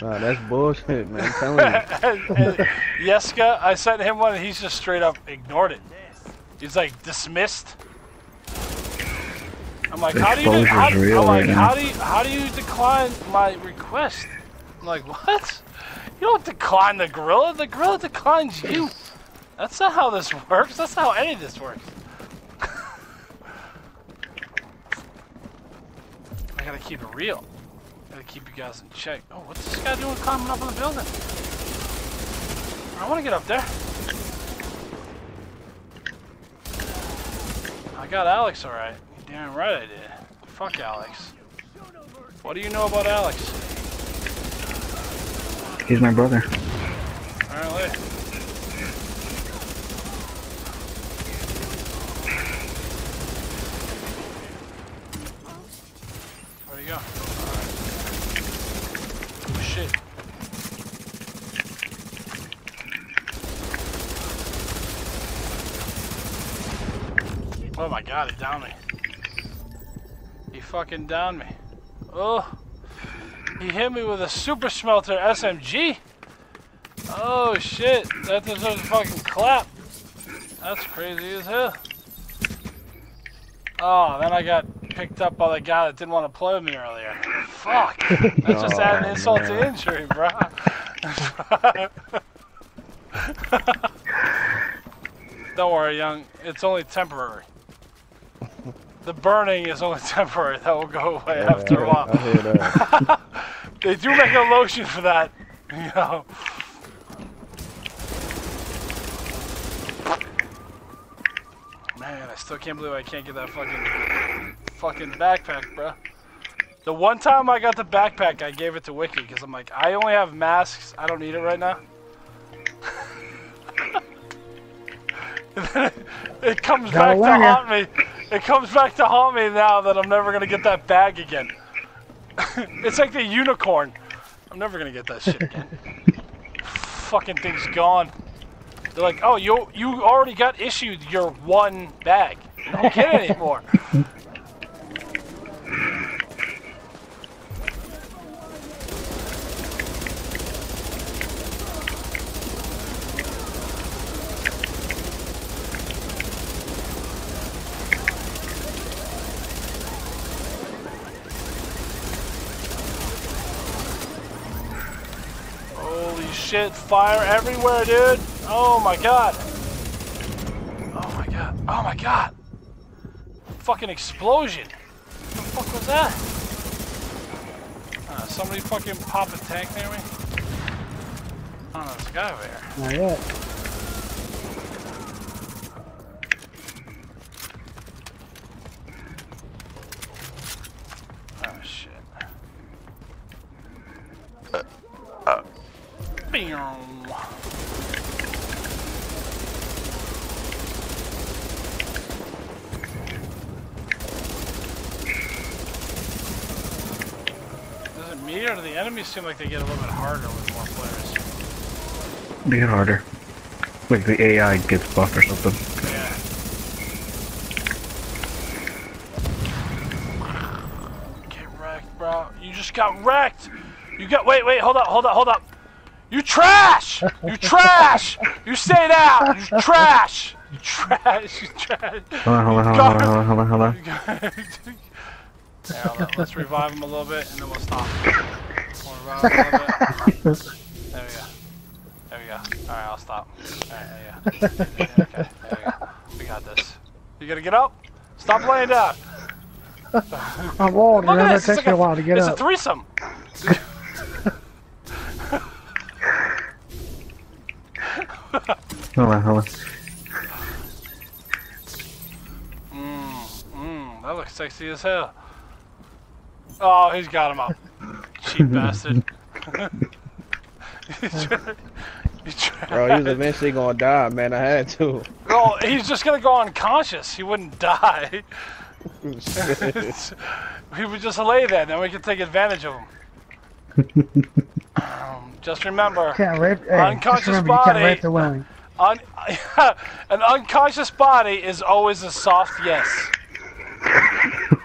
Nah, that's bullshit, man. I'm telling you. and, and Yeska, I sent him one and he's just straight up ignored it. He's like dismissed. I'm like, how do you? How, real I'm like, right now. how do you? How do you decline my request? I'm like, what? You don't decline the gorilla. The gorilla declines you. That's not how this works. That's not how any of this works. I gotta keep it real. I Gotta keep you guys in check. Oh, what's this guy doing climbing up on the building? I wanna get up there. I got Alex alright. You damn right I did. Fuck Alex. What do you know about Alex? He's my brother. Apparently. Where'd he go? Oh, shit. Oh my god, he downed me. Fucking downed me. Oh. He hit me with a super smelter SMG. Oh shit, that deserves a fucking clap. That's crazy as hell. Oh, then I got picked up by the guy that didn't want to play with me earlier. Fuck. That's just Oh, adding insult to injury, bro. Don't worry, young. It's only temporary. The burning is only temporary. That will go away Yeah, after a while. I hear that. they do make a lotion for that. You know. Man, I still can't believe I can't get that fucking fucking backpack, bro. The one time I got the backpack, I gave it to Wiki because I'm like, I only have masks. I don't need it right now. it comes Gotta back to haunt me. It comes back to haunt me now that I'm never gonna get that bag again. it's like the unicorn. I'm never gonna get that shit again. Fucking thing's gone. They're like, oh, you you already got issued your one bag. You don't get it anymore. Holy shit, fire everywhere, dude. Oh my god. Oh my god. Oh my god. Fucking explosion. What the fuck was that? Uh, somebody fucking pop a tank near me? Oh, there's a guy over here. Not yet. Seem like they get a little bit harder with more players? They get harder. Like the AI gets buffed or something. Yeah. Get wrecked, bro. You just got wrecked. You got. Wait, wait. Hold up. Hold up. Hold up. You trash. You trash. You stay down. You trash. You trash. You trash. Hold on, hold on, hold on, hold on, hold on, hold on. yeah, hold on. Let's revive him a little bit and then we'll stop. We'll revive him a little bit. There we go. There we go. Alright, I'll stop. Alright, there you go. Okay, there we go. We got this. You gonna get up? Stop laying down. I'm old, Look and at it this. takes It's, me like a while to get it's up. a threesome. Hold on, hold on. Mmm, mmm, that looks sexy as hell. Oh, he's got him up. Cheap bastard. He's trying- he's trying- Bro, he was eventually gonna die, man. I had to. Oh, he's just gonna go unconscious. He wouldn't die. he would just lay there, and then we could take advantage of him. um, just remember, Can't rape. Hey, just unconscious remember, body. can't rape the. Un- an unconscious body is always a soft yes.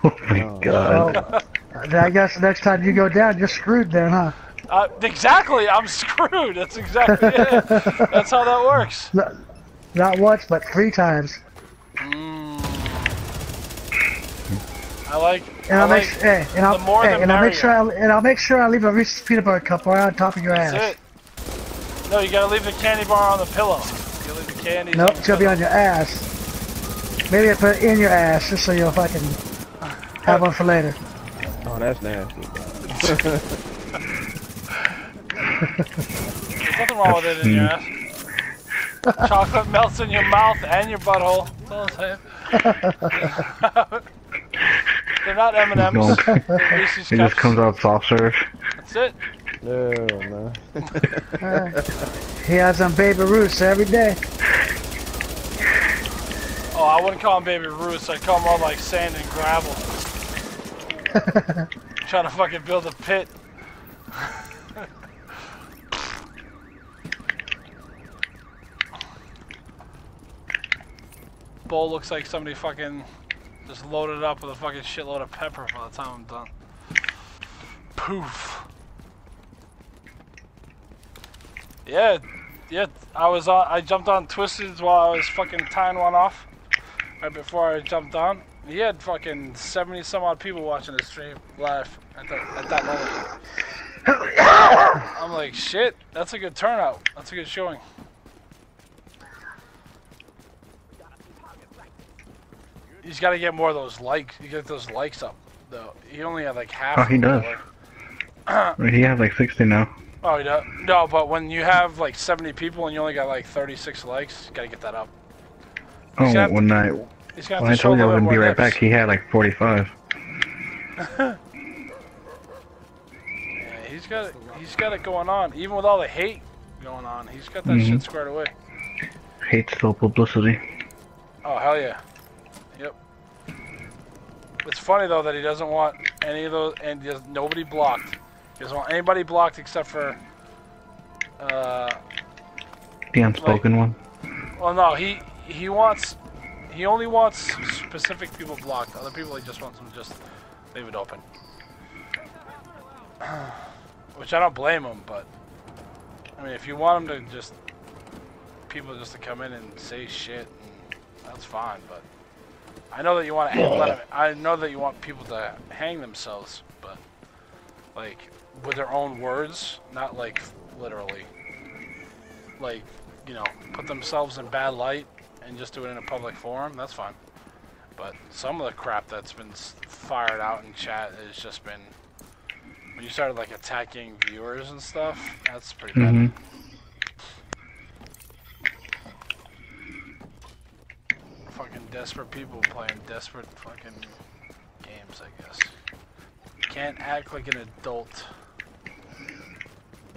Oh my god. Then I guess next time you go down, you're screwed then, huh? Uh, exactly, I'm screwed. That's exactly it. That's how that works. Not, not once, but three times. Mm. I like. And I I'll make, like hey, and I'll, the more hey, and I'll make sure I, and I'll make sure I leave a Reese's peanut butter cup right on top of your That's ass. it. No, you gotta leave the candy bar on the pillow. You leave the candies. Nope, on it's gonna be on your ass. Maybe I put it in your ass just so you'll fucking have one for later. Oh, that's nasty. There's nothing wrong with it in your ass. Chocolate melts in your mouth and your butthole. That's all I'm saying. They're not M&M's. No. They're It just comes out soft serve. That's it. No, no. Uh, he has some baby roots every day. Oh, I wouldn't call them baby roots. I'd call them more like sand and gravel. Trying to fucking build a pit. Bowl looks like somebody fucking just loaded up with a fucking shitload of pepper by the time I'm done. Poof. Yeah, yeah. I was on. I jumped on Twisted while I was fucking tying one off. Right before I jumped on, he had fucking seventy some odd people watching the stream live at that at that moment. I'm like, shit. That's a good turnout. That's a good showing. he's got to get more of those likes. You get those likes up, though. He only had like half. Oh, he does. He has like 60 now. Oh, he does. No, but when you have like 70 people and you only got like 36 likes, you gotta get that up. Oh, He's got- when I He's got when I told you I wouldn't be right back, he had like 45. Yeah, he's got it, he's got it going on. Even with all the hate going on, he's got that Mhm. shit squared away. Hate still publicity. Oh hell yeah. Yep. It's funny though that he doesn't want any of those, and he nobody blocked. He doesn't want anybody blocked except for. Uh, The unspoken one. well, no, he he wants he only wants specific people blocked. Other people he just wants them to just leave it open. Which I don't blame him, but I mean, if you want him to just people just to come in and say shit, and that's fine. But I know that you want to let him, I know that you want people to hang themselves, but like with their own words, not like literally. Like you know, put themselves in bad light and just do it in a public forum. That's fine. But some of the crap that's been fired out in chat has just been when you started like attacking viewers and stuff. That's pretty bad. hmm Fucking desperate people playing desperate fucking games, I guess. Can't act like an adult.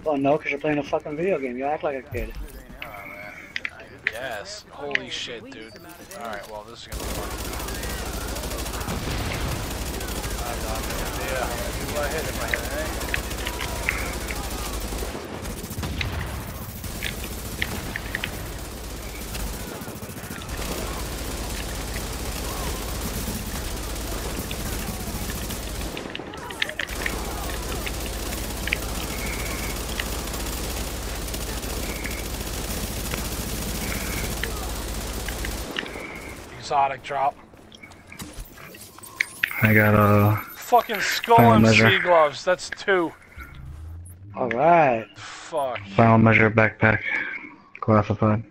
Well, no, because you're playing a fucking video game. You act like a kid. Guess. Holy shit, dude. Alright, well, this is gonna be fun. I people I hit hit any. Exotic drop. I got uh, a Fucking skull Final MC measure. gloves. That's two. Alright. Fuck. final measure backpack, classified.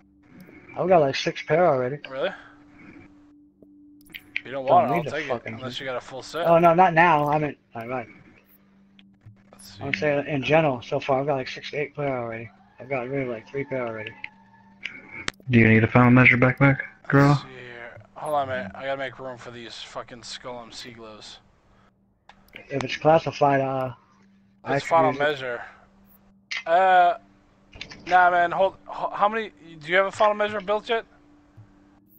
I've got like six pair already. Really? If you don't Don't want it, I'll take it. fucking Unless you got a full set. Oh, no, not now. I mean, alright. Let's see. I'm saying in general, so far, I've got like six to eight pair already. I've got really like three pair already. Do you need a final measure backpack, girl? Let's see here. Hold on a minute. I gotta make room for these fucking skull MC gloves. If it's classified, uh, I That's could final use it. measure. Uh, nah, man. Hold. How many? Do you have a final measure built yet?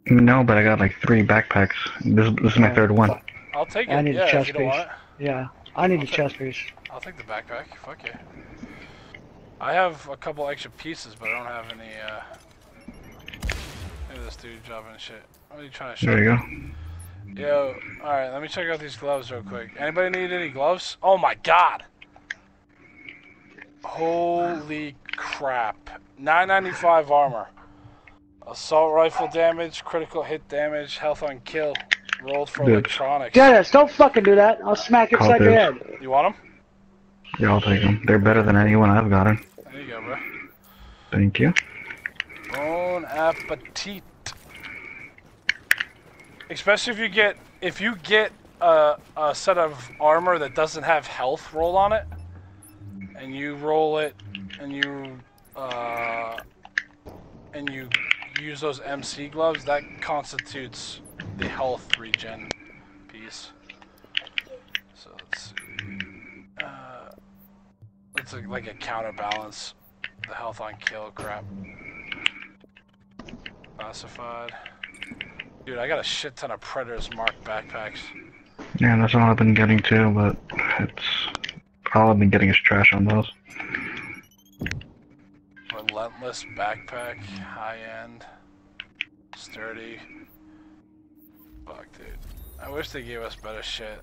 No, but I got like three backpacks. This, this is my Oh, third one. fuck. I'll take it. I need a yeah, if chest piece. want it, Yeah, I need a chest piece. I'll take the backpack. Fuck yeah. I have a couple extra pieces, but I don't have any. uh... Look at this dude dropping shit. What are you trying to show? There you me? go. Yo, alright, let me check out these gloves real quick. Anybody need any gloves? Oh my god! Holy crap. 995 armor. Assault rifle damage, critical hit damage, health on kill. Rolled for Dude. electronics. Dennis, don't fucking do that. I'll smack it Call your this. head. You want them? Yeah, I'll take them. They're better than anyone I've gotten. There you go, bro. Thank you. Bon appetit. Especially if you get if you get a, a set of armor that doesn't have health roll on it, and you roll it, and you uh, and you use those MC gloves, that constitutes the health regen piece. So let's see. Uh, it's a, like a counterbalance. The health on kill crap. Classified. Dude, I got a shit ton of Predator's Mark backpacks. Yeah, that's all I've been getting too, but it's all I've been getting is trash on those. Relentless backpack, high end, sturdy. Fuck, dude. I wish they gave us better shit.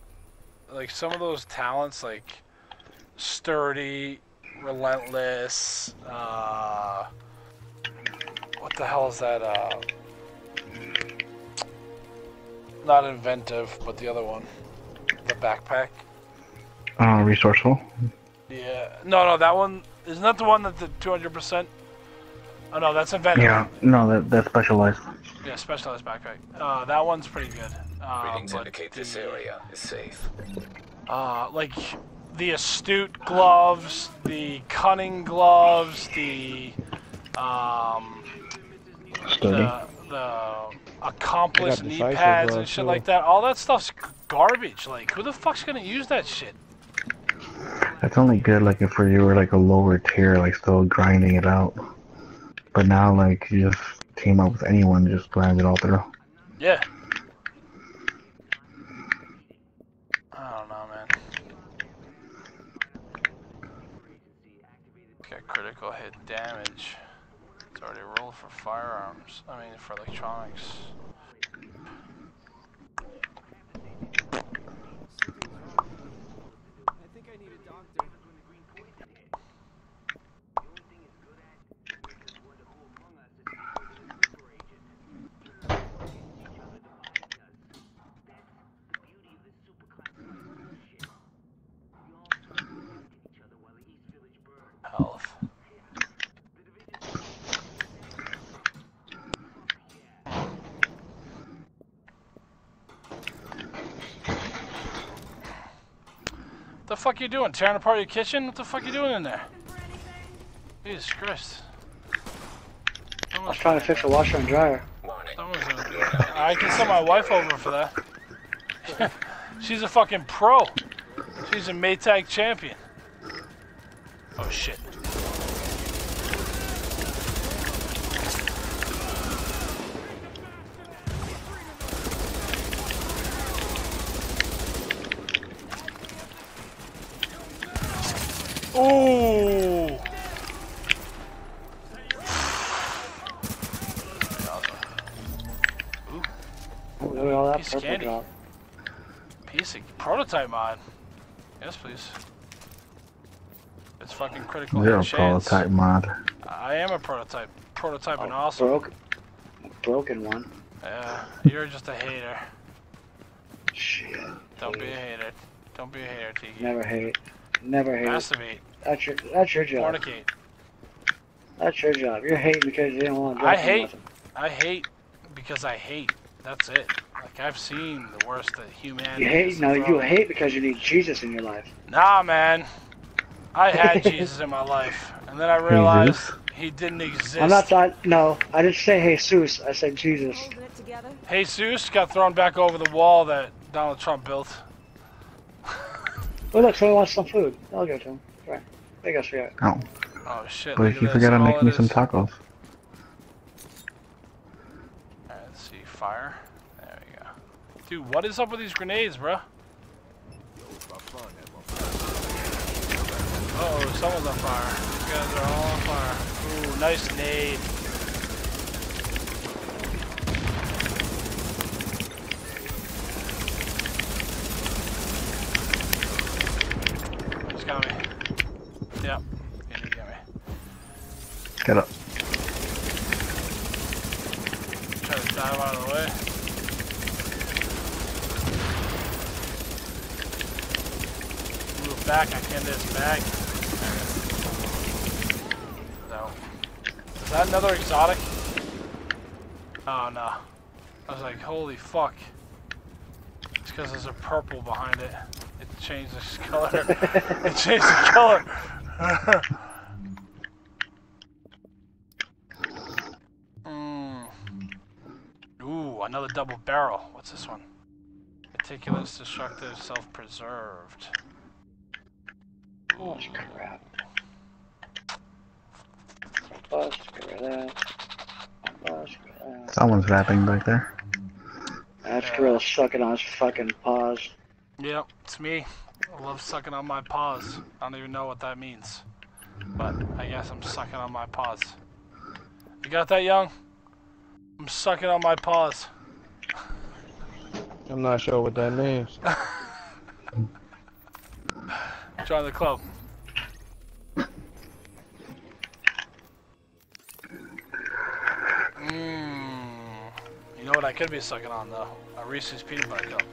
Like some of those talents, like sturdy, relentless. Uh, what the hell is that? Uh, not inventive, but the other one, the backpack. Uh, resourceful. Yeah. No, no, that one isn't that the one that the 200%. Oh no, that's inventive. Yeah, no, that that's specialized. Yeah, specialized backpack. Uh, that one's pretty good. Uh, Readings but indicate this area is safe. Uh, like the astute gloves, the cunning gloves, the um, Study. the, the accomplished knee pads and shit too. like that. All that stuff's garbage. Like, who the fuck's gonna use that shit? That's only good like if you were like a lower tier, like still grinding it out. But now like you just team up with anyone, just grind it all through. Yeah. I don't know, man. Got critical hit damage. For firearms. I mean, for electronics. Fuck you doing? Tearing apart your kitchen? What the fuck you doing in there? Jesus Christ. I was trying to fix a washer and dryer. I can send my wife over for that. She's a fucking pro. She's a Maytag champion. Oh shit. Prototype mod. Yes, please. It's fucking critical Zero hit chance. prototype mod. I am a prototype. Prototype and oh, awesome. Broke, broken one. Yeah, you're just a hater. Shit. Don't be a hater. Don't be a hater, Tiki. Never hate. Never hate. Masturbate. That's your that's your job. Fornicate. That's your job. You're hating because you don't want to. I hate. I hate because I hate. That's it. Like I've seen the worst that humanity. You hate no. You hate because you need Jesus in your life. Nah, man. I had Jesus in my life, and then I realized he didn't exist. I'm not that. No, I didn't say Jesus. I said Jesus. Jesus got thrown back over the wall that Donald Trump built. Oh look, someone wants some food. I'll give it to him. Right. They got cigarette. Oh. Oh shit! But look if at you forgot to all make it me some tacos. Alright, let's see, fire. There we go. Dude, what is up with these grenades, bro? Uh oh, someone's on fire. These guys are all on fire. Ooh, nice nade. Got me. Yep, he did me. Get up. Try to dive out of the way. Move back, I can't this back. No. Is that another exotic? Oh no. I was like, holy fuck. It's because there's a purple behind it. It changed its color. it changed the color. mm. Ooh, another double barrel. What's this one? Meticulous, destructive, self-preserved. Ooh. crap. Bus, get rid of that. Bus, get rid that. Someone's rapping back there. That's Gorilla sucking on his fucking paws. Yep, it's me. I love sucking on my paws. I don't even know what that means. But I guess I'm sucking on my paws. You got that, young? I'm sucking on my paws. I'm not sure what that means. Join the club. Mmm. You know what I could be sucking on though? A Reese's peanut butter cup.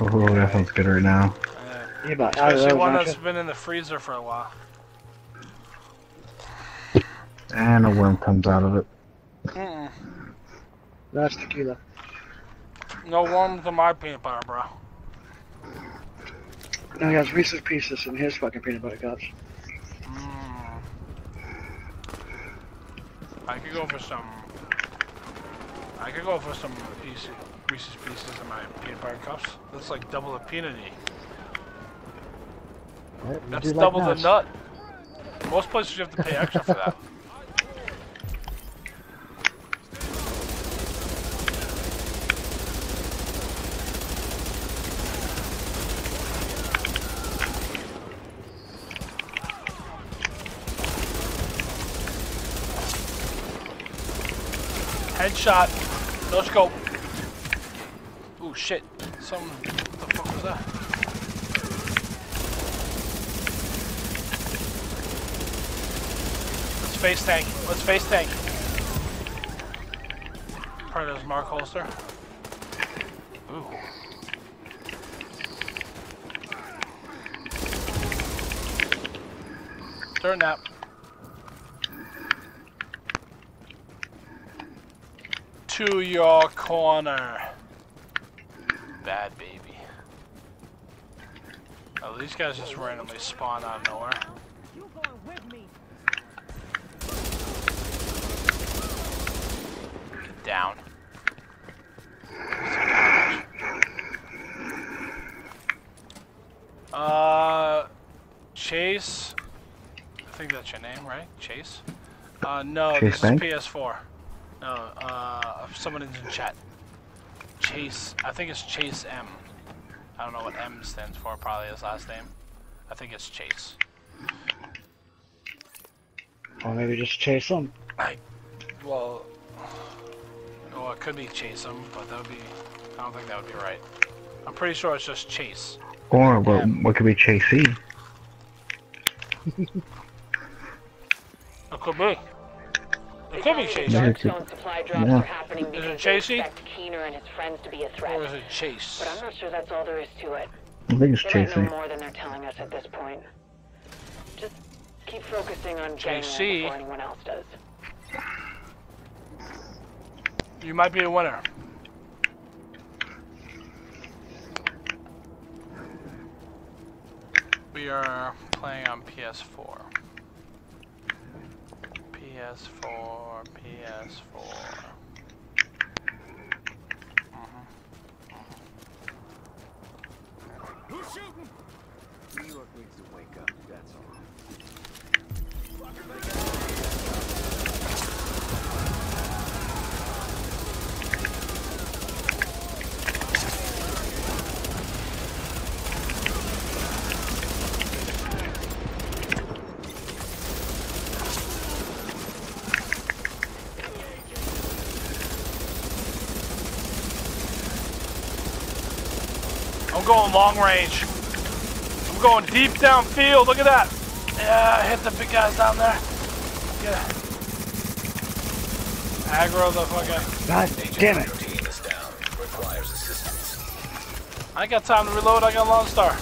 Oh, that sounds good right now. Uh, You about especially one aren't that's you? been in the freezer for a while. And a worm comes out of it. Mm-mm. That's tequila. No warm in my peanut butter, bro. Now he has Reese's Pieces in his fucking peanut butter cups. Mm. I could go for some. I could go for some piece, Reese's Pieces in my peanut butter cups. That's like double the peanut Yeah, That's do like double nuts. the nut. Most places you have to pay extra for that. No scope. Ooh, shit. Some. What the fuck was that? Let's face tank. Let's face tank. Predator's Mark holster. Ooh. Turn that. To your corner. Bad baby. Oh, these guys just randomly spawn out of nowhere. Get down. Uh, Chase. I think that's your name, right? Chase. Uh, no, Chase this Bank? is PS4. No, uh, someone is in chat. Chase. I think it's Chase M. I don't know what M stands for. Probably his last name. I think it's Chase. Or maybe just chase them. I, well, well, it could be chase him, but that would be. I don't think that would be right. I'm pretty sure it's just chase. Or what? What could be Chase C? It could be. It could be chase. Yeah, Dark it could- zone supply drops yeah. are happening Is because it they Chasey? expect Keener and his friends to be a threat. Or is it chase? But I'm not sure that's all there is to it. I think it's They might know more than they're telling us at this point. Just keep focusing on getting JC. before anyone else does. You might be a winner. We are playing on PS4. PS4, PS4. Mm-hmm, mm-hmm. Who's shooting? New York needs to wake up, that's all. Going long range. I'm going deep downfield. Look at that. Yeah, hit the big guys down there. Yeah. Aggro the fucking. God damn it. Your team is down. Requires assistance. I ain't got time to reload. I got Lone Star.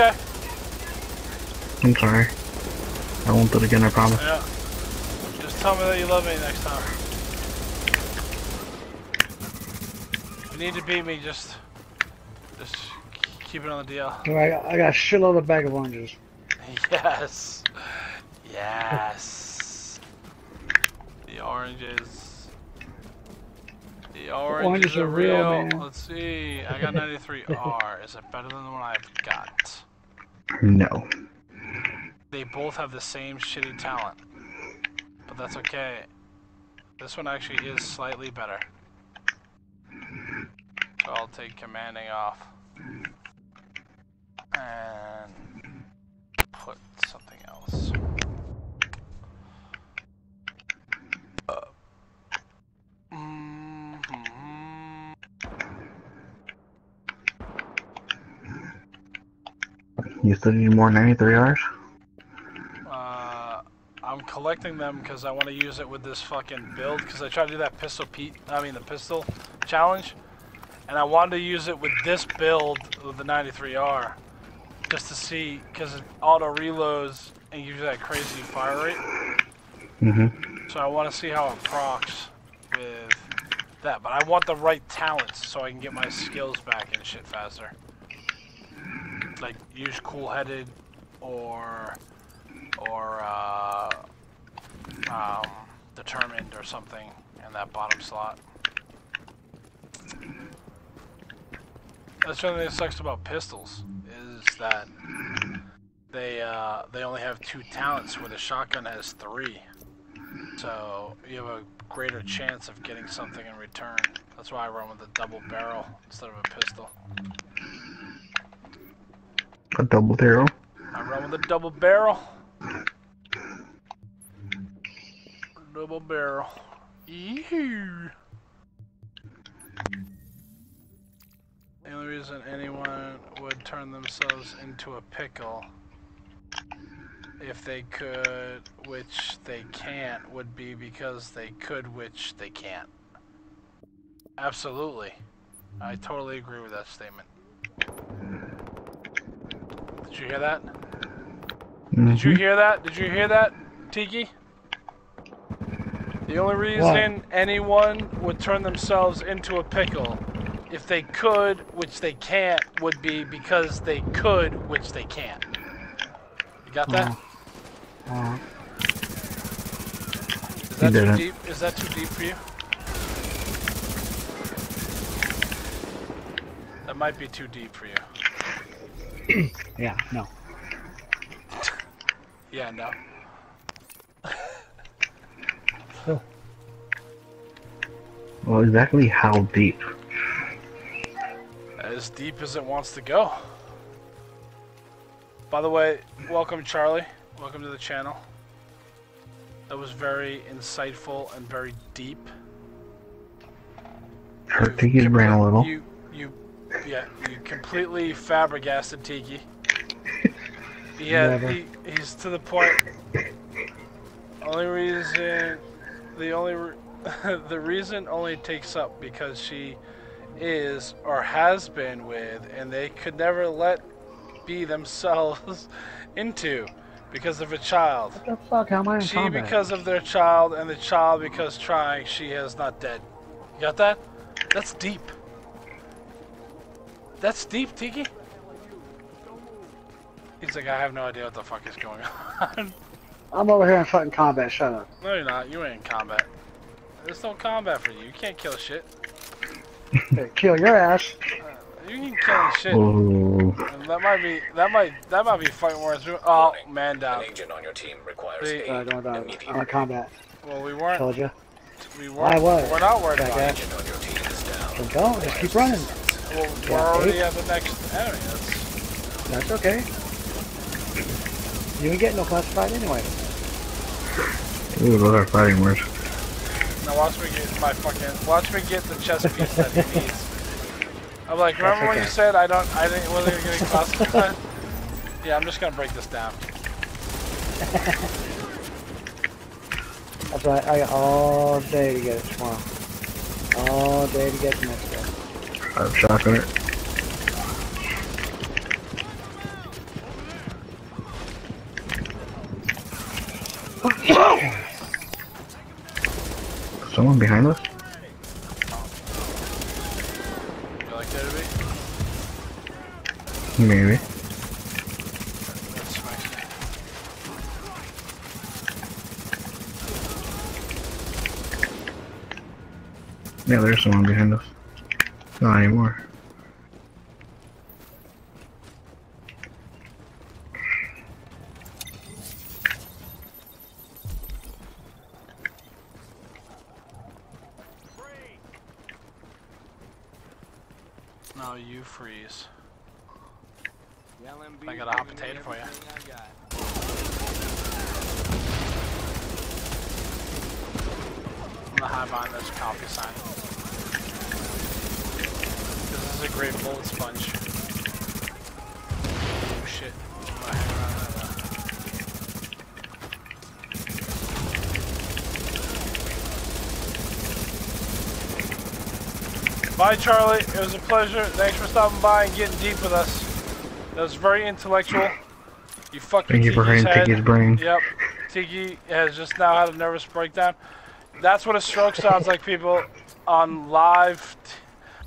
Okay. I'm sorry. I won't do it again. I promise. Yeah. Just tell me that you love me next time. If you need to beat me, just, just keep it on the DL. Alright, I got a shitload of bag of oranges. Yes. Yes. The oranges. The oranges, oranges are are real, real. Let's see. I got 93R. Is it better than the one I've got? No. They both have the same shitty talent. But that's okay. This one actually is slightly better. So I'll take commanding off. And put something else. Uh, mhm. You still need more 93Rs? Uh, I'm collecting them because I want to use it with this fucking build. Because I tried to do that pistol Pete. I mean the pistol challenge, and I wanted to use it with this build with the 93R, just to see because it auto reloads and gives you that crazy fire rate. Mm-hmm. So I want to see how it procs with that, but I want the right talents so I can get my skills back and shit faster. Like use cool-headed or or uh, um, determined or something in that bottom slot. That's only thing that sucks about pistols is that they uh, they only have two talents where the shotgun has three. So you have a greater chance of getting something in return. That's why I run with a double barrel instead of a pistol. A double barrel. I run with a double barrel. Double barrel. The only reason anyone would turn themselves into a pickle if they could, which they can't, would be because they could, which they can't. Absolutely. I totally agree with that statement. Did you hear that? Did you hear that? Did you hear that, Tiki? The only reason anyone would turn themselves into a pickle if they could, which they can't, would be because they could, which they can't. You got that? Uh, Is that too deep? Is that too deep for you? That might be too deep for you. yeah, no. Yeah, no. Well, exactly how deep? As deep as it wants to go. By the way, welcome Charlie. Welcome to the channel. That was very insightful and very deep. Hurt Tiki's brain a little. You, you, yeah, you completely fabrigasted Tiki. Yeah, he, he's to the point. Only reason, the only, re- the reason only takes up because she is or has been with, and they could never let be themselves into because of a child. What the fuck? How am I in She combat? because of their child, and the child because trying, she is not dead. You got that? That's deep. That's deep, Tiki. He's like, I have no idea what the fuck is going on. I'm over here in fucking combat. Shut up. no, you're not. You ain't in combat. There's no combat for you. You can't kill shit. Kill your ass. You can kill shit. Oh, that might be that might that might be fighting words. Oh, man down. An agent on your team requires The- aid Uh, going down. immediately. I'm in combat. Well, we weren't. Told you. We weren't. I was? We're not worried about Jackass. it. Agent on your team is down. Then go. Just keep running. Well, we're Yeah, already eight. at the next enemy. That's, That's okay. You ain't getting no classified anyway. ooh, those are fighting words. now watch me get my fucking. Watch me get the chest piece that he needs. I'm like, remember when you said I don't, I didn't, wasn't gonna classified? yeah, I'm just gonna break this down. That's right. I got all day to get it tomorrow. All day to get the next day. I've shotgun it. Someone behind us? Maybe. Yeah, there's someone behind us. Not anymore. No, you freeze. LMB I got a hot potato for you. everything I got. I'm gonna hide behind this coffee sign. This is a great bullet sponge. Oh shit. I'm gonna hang around that, Bye, Charlie. It was a pleasure. Thanks for stopping by and getting deep with us. That was very intellectual. You fucked Thank you for Tiki's hurting. Tiki's brain. Yep. Tiki has just now had a nervous breakdown. That's what a stroke sounds like, people, on live,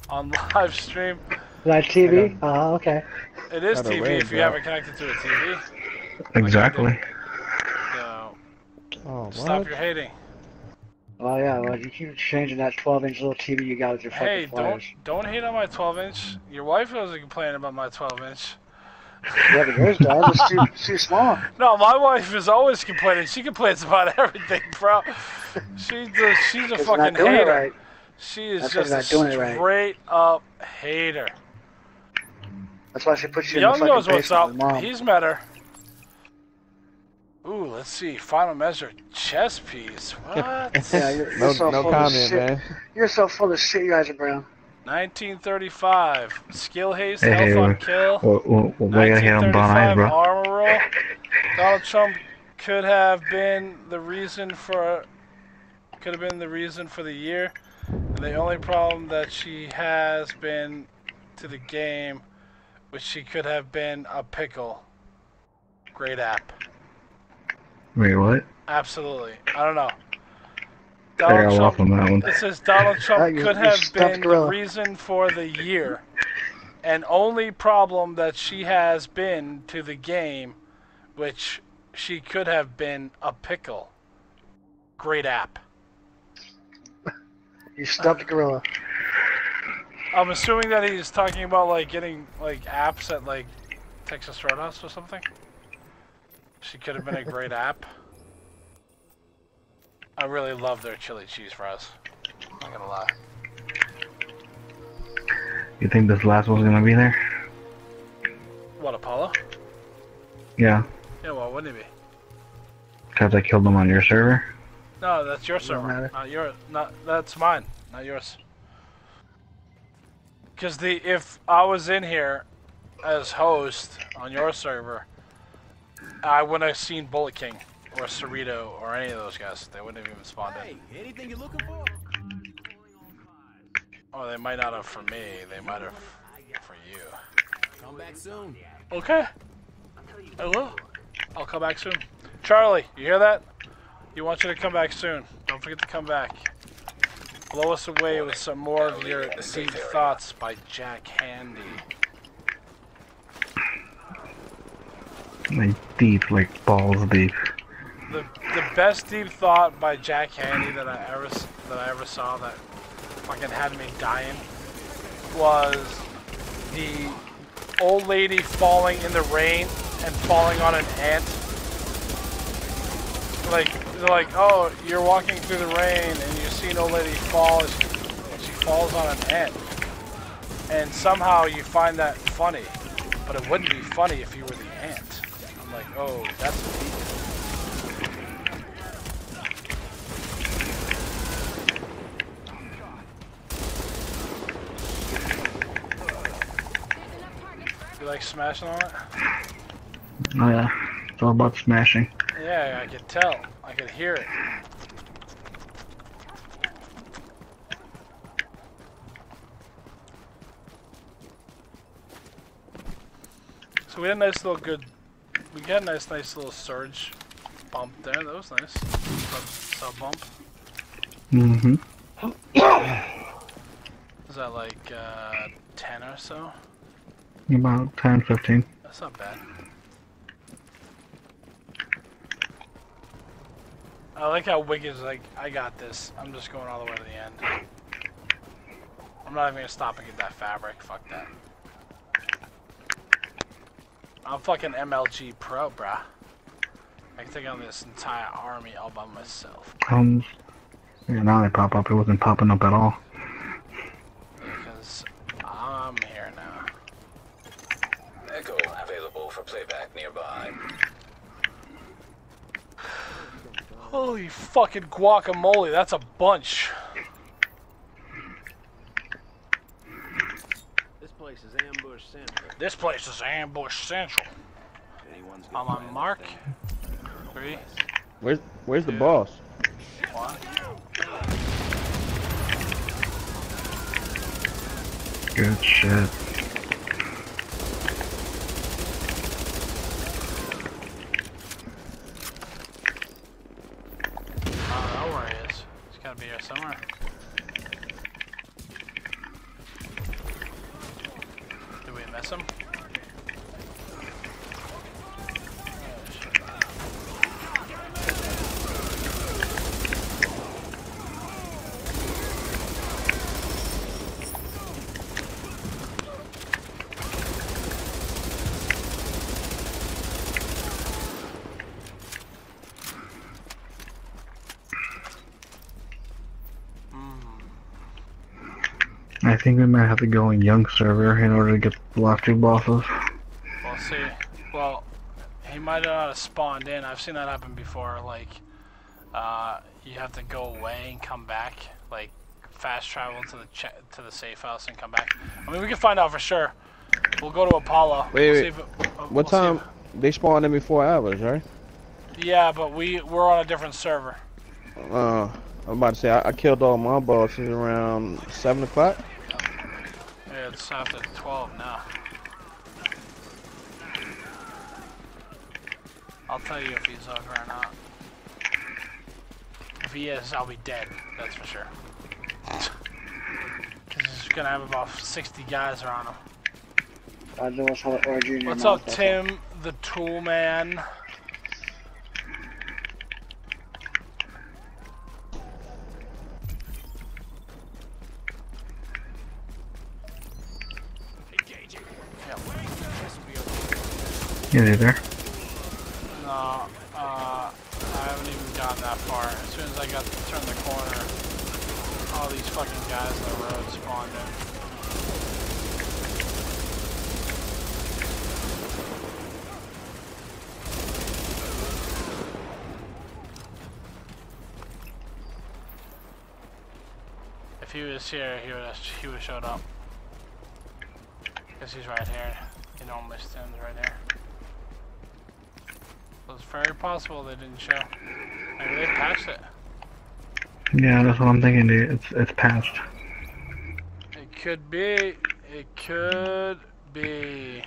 on live stream. Live TV? Oh, um, uh-huh, okay. It is TV red if you dot. haven't connected to a TV. Exactly. So Oh, stop what? your hating. Oh yeah, well you keep changing that 12 inch little TV you got with your fucking Hey, don't don't hate on my 12 inch. Your wife wasn't complaining about my 12 inch. Yeah, but yours does. It's too, too small. No, my wife is always complaining. She complains about everything, bro. She's a, she's a fucking you're not doing it hater. right. She is That's 'cause just a not doing it right. straight up hater. That's why she puts you Young in the knows fucking what's basement up. with mom. He's met her. Ooh, let's see. Final measure. Chess piece. What? Yeah, you're, you're No- so no full comment, of shit. man. You're so full of shit, you guys are brown. 1935. Skill haste, Hey, health on kill. we- we- we gotta hit on 1935 bro. armor roll. Donald Trump could have been the reason for could have been the reason for the year. And the only problem that she has been to the game, which she could have been a pickle. Great app. Wait, what? Absolutely. I don't know. I got off on that one. It says Donald Trump could have been the reason for the year. And only problem that she has been to the game, which she could have been a pickle. Great app. You stuffed gorilla. I'm assuming that he's talking about like getting like apps at like Texas Roadhouse or something. She could have been a great app. I really love their chili cheese fries. I'm not gonna lie. You think this last one's gonna be there? What Apollo? Yeah, Yeah, well, wouldn't he be? because I killed them on your server. No, that's your server. matter. Not your. Not that's mine. Not yours. Because the if I was in here as host on your server, I wouldn't have seen Bullet King or Cerrito or any of those guys. They wouldn't have even spawned in. Hey, anything you're looking for? Oh, they might not have for me. They might have for you. Come back soon. Okay. I will. I'll come back soon. Charlie, you hear that? He wants you to come back soon. Don't forget to come back. Blow us away with some more of your deep thoughts by Jack Handey. Like deep, like balls deep. The the best deep thought by Jack Handey that I ever that I ever saw that fucking had me dying was the old lady falling in the rain and falling on an ant. Like they're like, oh, you're walking through the rain and you see an old lady fall and she, falls on an ant. And somehow you find that funny, but it wouldn't be funny if you were the ant. I'm like, oh, that's deep. You like smashing on it? Oh yeah, it's all about smashing. Yeah, I could tell. I could hear it. So we had a nice little good. We got a nice, nice little surge bump there. That was nice. Sub, sub bump. Mm-hmm. Is that like uh, 10 or so? About 10, 15. That's not bad. I like how Wicked's like, I got this. I'm just going all the way to the end. I'm not even gonna stop and get that fabric. Fuck that. I'm fucking MLG pro, bruh. I can take on this entire army all by myself. Um, yeah, now they pop up. It wasn't popping up at all. Because I'm here now. Echo available for playback nearby. Holy fucking guacamole, that's a bunch. This place is ambush central. This place is ambush central. Anyone's I'm on mark. Three, Where's Where's the boss? one. Good shit. I don't know where he is. He's gotta be here somewhere. Did we miss him? Oh, shit. I think we might have to go in young server in order to get the last two bosses. We'll see. Well, he might not have spawned in. I've seen that happen before. Like, uh, you have to go away and come back. Like, fast travel to the ch to the safe house and come back. I mean, we can find out for sure. We'll go to Apollo. Wait, We'll wait. see if it- uh, we'll What see if- time? They spawned in before hours, right? Yeah, but we we're on a different server. Uh, I'm about to say I, I killed all my bosses around seven o'clock. It's after 12 now. I'll tell you if he's over or not. If he is, I'll be dead. That's for sure. Because he's gonna have about 60 guys around him. I know what's how origin. in your What's mouth, up, Tim, the Tool Man? They there? No, uh, I haven't even gotten that far. As soon as I got to turn the corner, all these fucking guys on the road spawned in. If he was here, he would have he would have showed up. Cause he's right here. He normally stands right here. So it's very possible they didn't show. Maybe they patched it. Yeah, that's what I'm thinking, dude. It's it's past. It could be. It could be.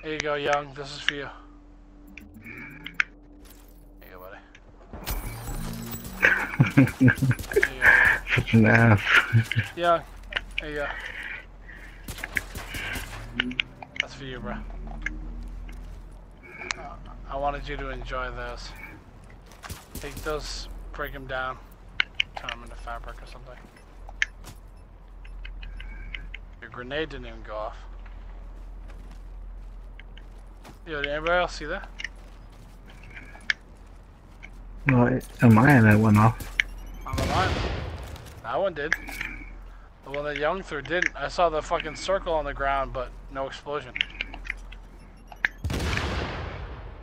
Here you go, young. This is for you. Here you go, buddy. You go. Such an ass. Young. Here you go. That's for you, bro. I wanted you to enjoy those. Take those, break them down, turn them into fabric or something. Your grenade didn't even go off. Yo, did anybody else see that? it- on end, it went off. On the line. That one did. The one that Young threw didn't. I saw the fucking circle on the ground, but no explosion.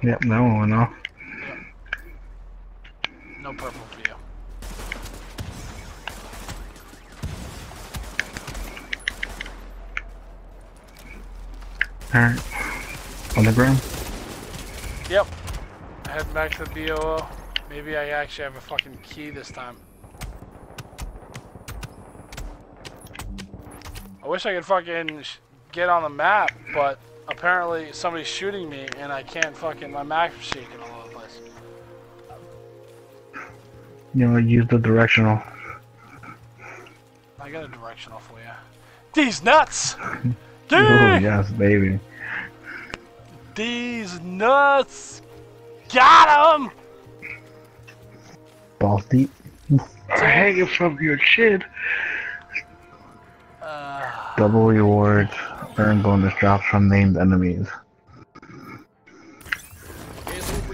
Yep, that one went off. No purple for you. Alright. On the ground? Yep. Head back to the BOO. Maybe I actually have a fucking key this time. I wish I could fucking sh get on the map, but apparently somebody's shooting me and I can't fucking, my map's shaking all over the place. You know, use the directional. I got a directional for you. These nuts! Oh, Dude! yes, baby. These nuts! Got him! Balls deep. Hanging from your chin. Uh, Double rewards. Earn bonus drops from named enemies.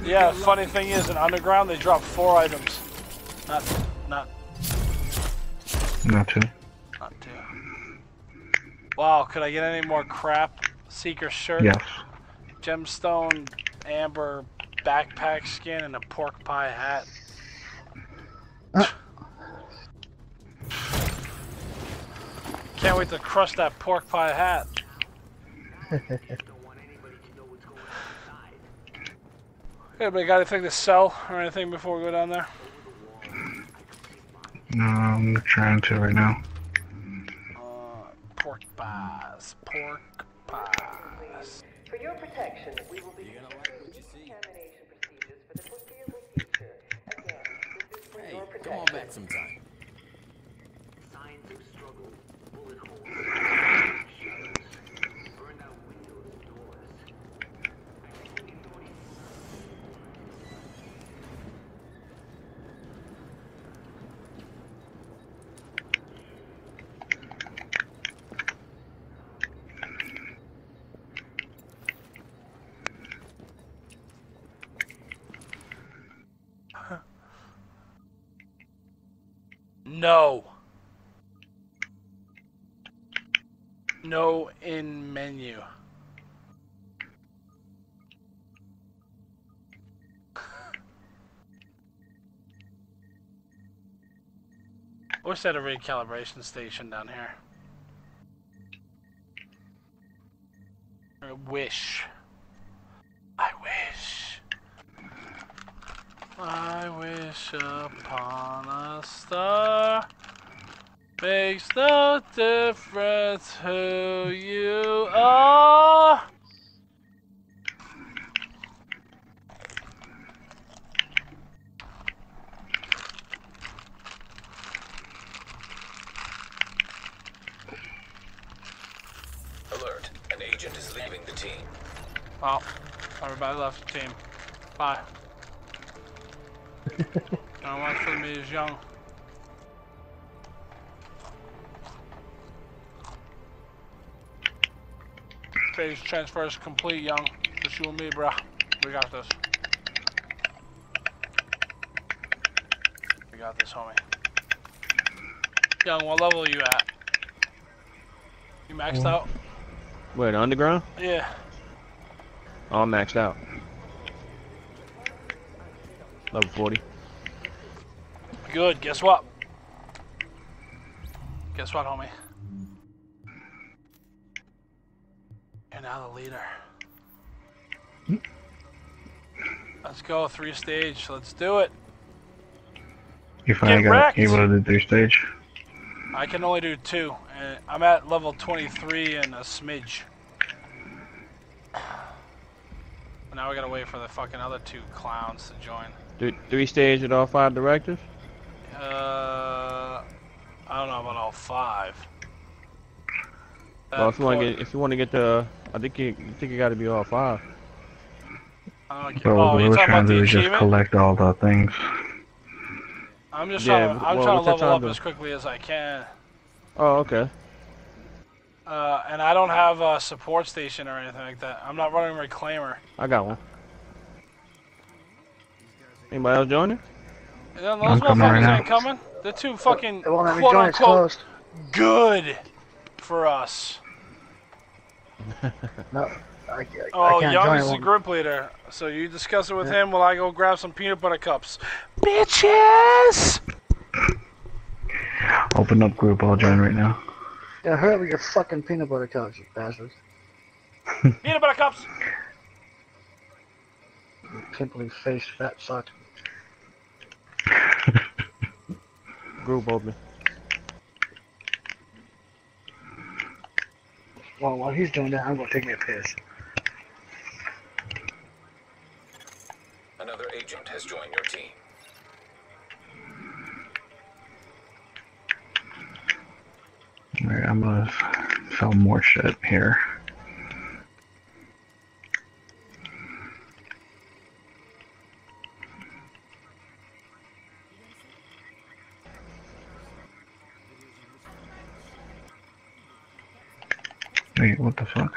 yeah, funny thing is, in Underground, they drop four items. Not, not, Not two. not two. Wow, could I get any more crap? Seeker shirt, Yes. gemstone, amber backpack skin, and a pork pie hat. Uh. Can't wait to crush that pork pie hat. Anybody got anything to sell or anything before we go down there? No, I'm trying to right now. Uh, pies. Pork pies. For your protection, we will be conducting decontamination procedures for the foreseeable future. Again, this is for Hey, your come on back sometime. Signs of struggle, bullet holes, No. No in menu. They had a recalibration station down here. I wish. I wish. I wish upon a star. Makes no difference who you are. Alert. An agent is leaving the team. Well, everybody left the team. Bye. One for me is young. Phase transfer is complete, young. Just you and me, bruh. We got this. We got this, homie. Young, what level are you at? You maxed mm. out? Wait, underground? Yeah. Oh, All maxed out. Level 40. Good. Guess what? Guess what, homie? You're now the leader. Let's go. Three stage. Let's do it. You finally Get got wrecked. able to do three stage. I can only do two. Uh, I'm at level 23 and a smidge. Now we gotta wait for the fucking other two clowns to join. Three, three stage with all five directives? Uh, I don't know about all five. well, if you want to get, if you want to get the, I think you, I think you got to be all five. I don't get- So oh, what we're trying to do is just collect all the things. I'm just Yeah, trying to, I'm well, trying to that level up time as quickly as I can. Oh, okay. Uh, and I don't have a support station or anything like that. I'm not running Reclaimer. I got one. Anybody else joining? And then I'm those coming right motherfuckers now. ain't coming. They're too fucking It won't let me quote join, it's unquote closed. good for us. No, I, I, Oh, I can't Young join. is the won't- group leader, so you discuss it with him while I go grab some peanut butter cups. Bitches! Open up group, I'll join right now. Yeah, hurry up with your fucking peanut butter cups, you bastards. Peanut butter cups! Pimply face, fat fuck. Group open. Well, while he's doing that, I'm gonna take me a piss. Another agent has joined your team. Alright, I'm gonna sell more shit here. Wait, what the fuck?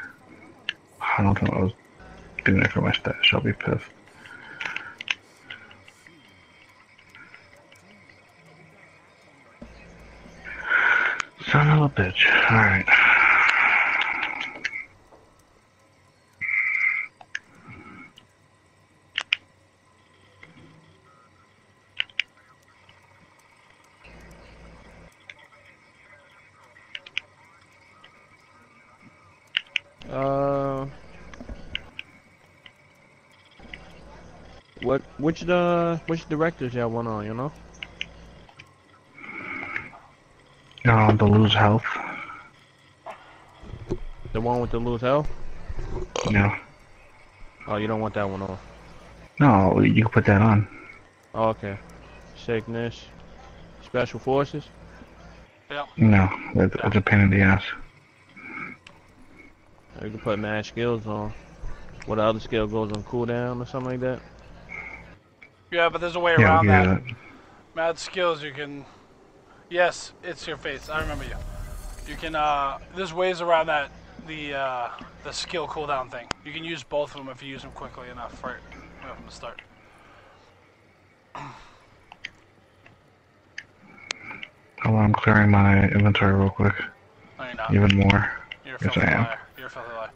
Ah, I don't think I was doing it for my stash. I'll be pissed. Son of a bitch. Alright. Uh, what? Which the which directors y'all want on? You know? Um, the lose health. The one with the lose health? No. Oh, you don't want that one on. No, you can put that on. Oh, okay. Sickness. Special forces? Yep. No, that's, that's a pain in the ass. You can put mad skills on. What other skill goes on cooldown or something like that? Yeah, but there's a way around yeah. that. Mad skills, you can. Yes, it's your face. I remember you. You can. uh There's ways around that. The uh the skill cooldown thing. You can use both of them if you use them quickly enough right, right from the start. On, I'm clearing my inventory real quick. No, you're not. Even more. You're a Yes, I am. liar. You're a filthy liar.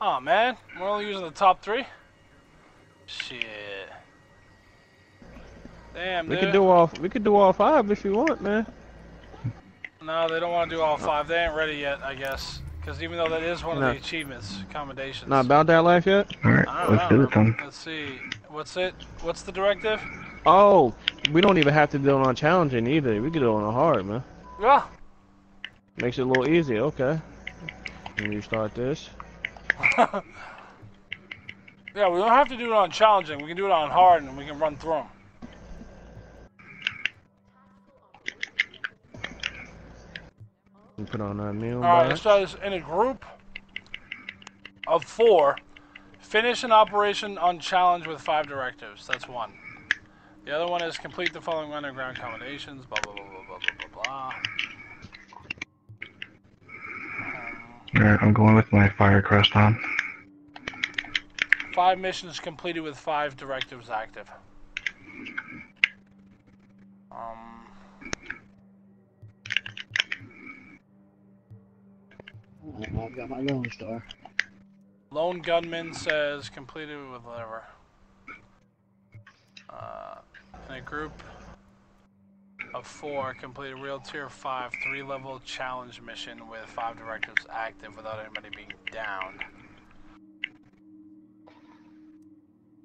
Oh man, we're only using the top three. Shit. Damn, We dude. could do all we could do all five if you want, man. No, they don't want to do all five. They ain't ready yet, I guess. Because even though that is one No. of the achievements, accommodations. Not about that life yet? Alright, let's do know. it then. Let's see. What's it? What's the directive? Oh, we don't even have to do it on challenging either. We could do it on hard, man. Yeah. Makes it a little easier, okay. Let me start this. Yeah, we don't have to do it on challenging. We can do it on hard, and we can run through them. Put on that meal All right. It box. says in a group of four, finish an operation on challenge with five directives. That's one. The other one is complete the following underground combinations. Blah blah blah blah blah blah blah blah. Alright, I'm going with my Firecrest on. Five missions completed with five directives active. Um, I've got my Lone Star. Lone Gunman says completed with whatever. Uh, in a group of four, complete a real tier five three level challenge mission with five directives active without anybody being down.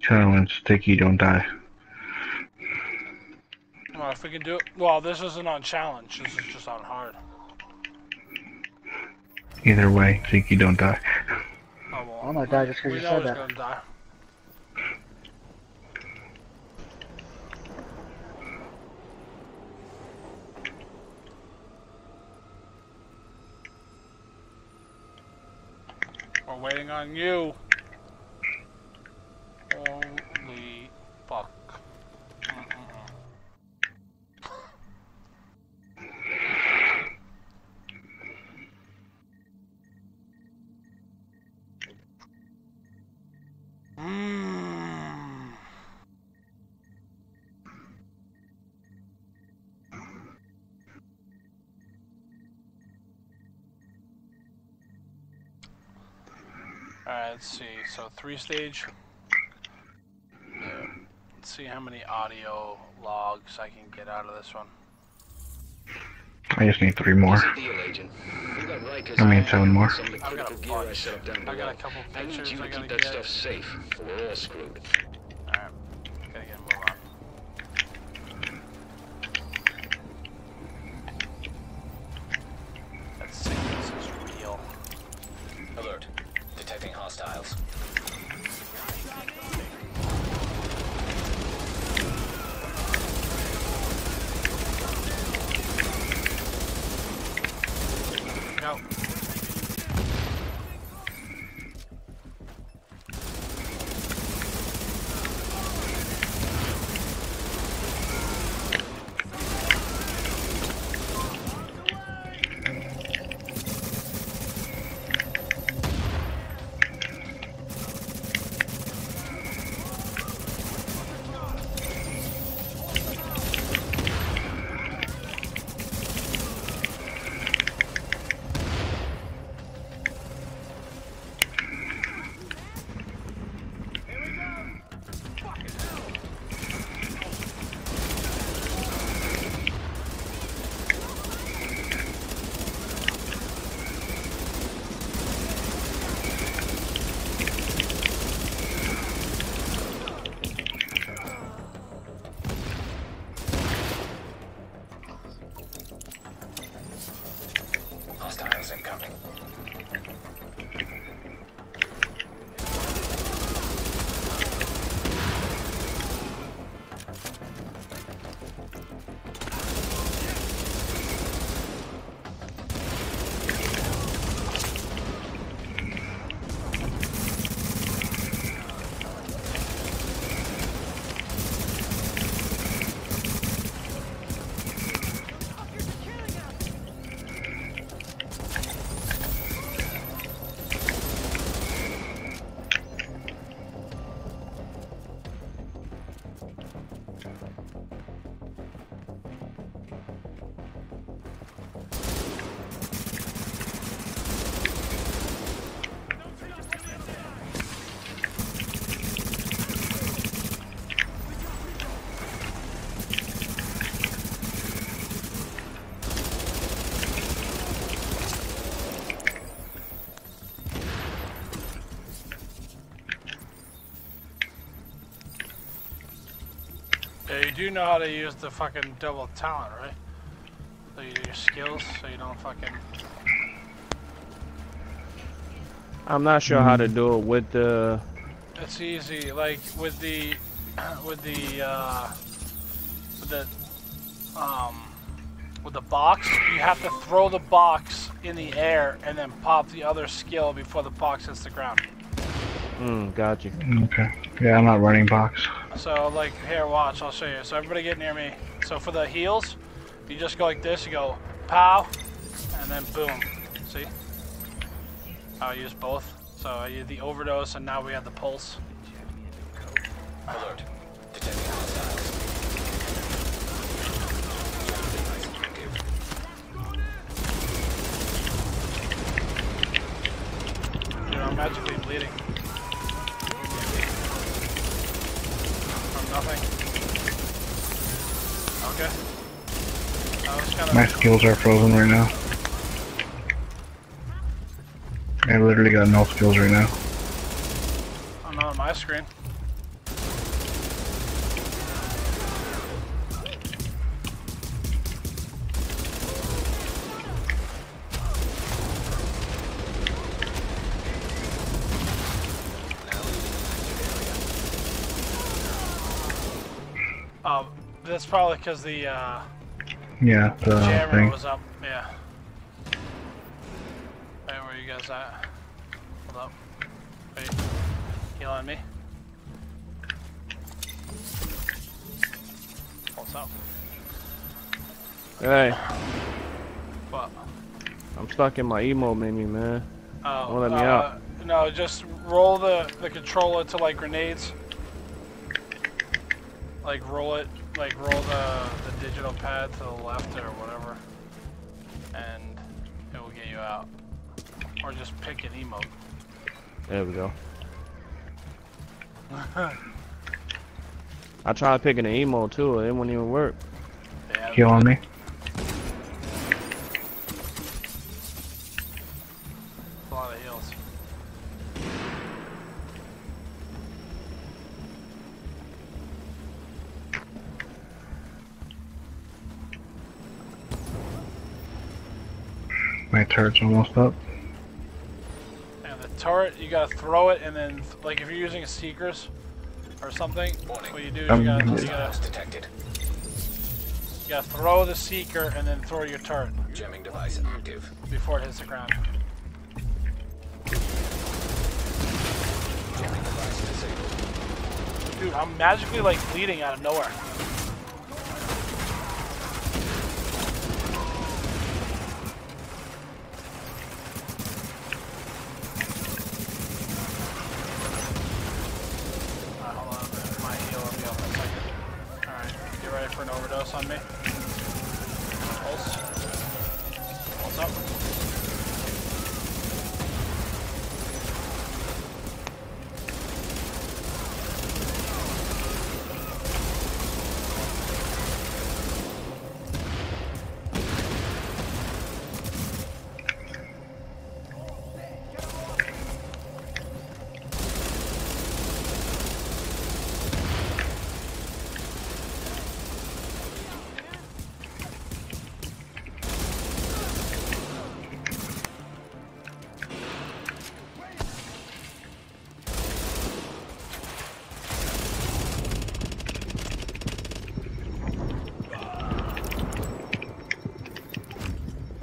Challenge, sticky, don't die. Well, if we can do it, well, this isn't on challenge. This is just on hard. Either way, think you don't die. Oh well. I might die just 'cause we you said that. gonna die. We're waiting on you. Holy fuck. Mm-mm-mm. Mm. Alright, let's see. So three stage. Let's see how many audio logs I can get out of this one. I just need three more. Deal, Agent. We got Rikers I mean, seven more. Some of the I've got a critical gear I bunch. set up down I got a couple I need you to gotta keep that get. stuff safe, we're all screwed. Do know how to use the fucking double talent, right? So you do your skills, so you don't fucking. I'm not sure how to do it with the. It's easy, like with the, with the, uh, with the, um, with the box. You have to throw the box in the air and then pop the other skill before the box hits the ground. Hmm, got you. Okay. Yeah, I'm not running box. So like here, watch, I'll show you. So everybody get near me. So for the heals, you just go like this. You go pow, and then boom. See? I use both. So I use the overdose, and now we have the pulse. Skills are frozen right now. I literally got no skills right now. I'm not on my screen. Um, that's probably because the uh, Yeah, the jammer thing. was up. Yeah. Hey, where you guys at? Hold up. Wait. Heal on me. What's up? Hey, What? I'm stuck in my emo menu, man. Oh, Won't let me uh, out. No, just roll the, the controller to like grenades. Like roll it, like roll the, the digital pad to the left or whatever. And it will get you out. Or just pick an emote. There we go. I tried picking an emo too, it wouldn't even work. Yeah, Heal on me. Turret's almost up. And the turret, you gotta throw it and then, like if you're using a seekers or something, what you do is Um, you gotta, you gotta, detected. you gotta throw the seeker and then throw your turret Jamming device active. before it hits the ground. Jamming device disabled. Dude, I'm magically like bleeding out of nowhere.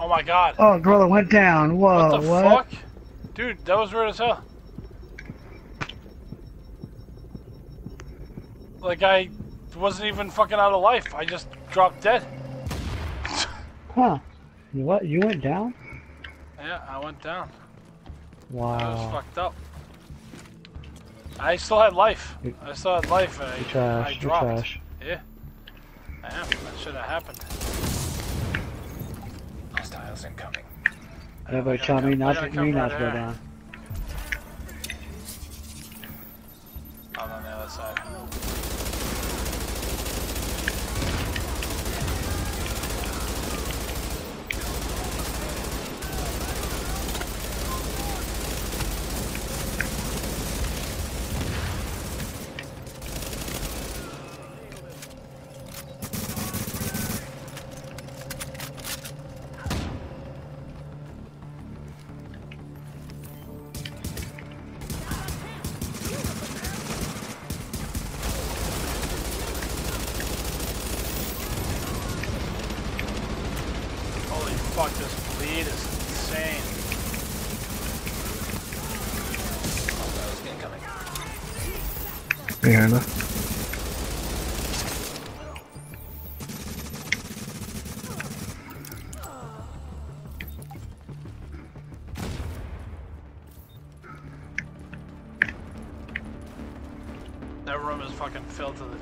Oh my god. Oh, gorilla went down. Whoa, what the what? fuck? Dude, that was weird as hell. Like I wasn't even fucking out of life. I just dropped dead. Huh? You What? You went down? Yeah, I went down. Wow. I was fucked up. I still had life. I still had life. and I, trash, I dropped. trash. Yeah. I am. That should have happened. Hostiles incoming. Tell me not me not go down.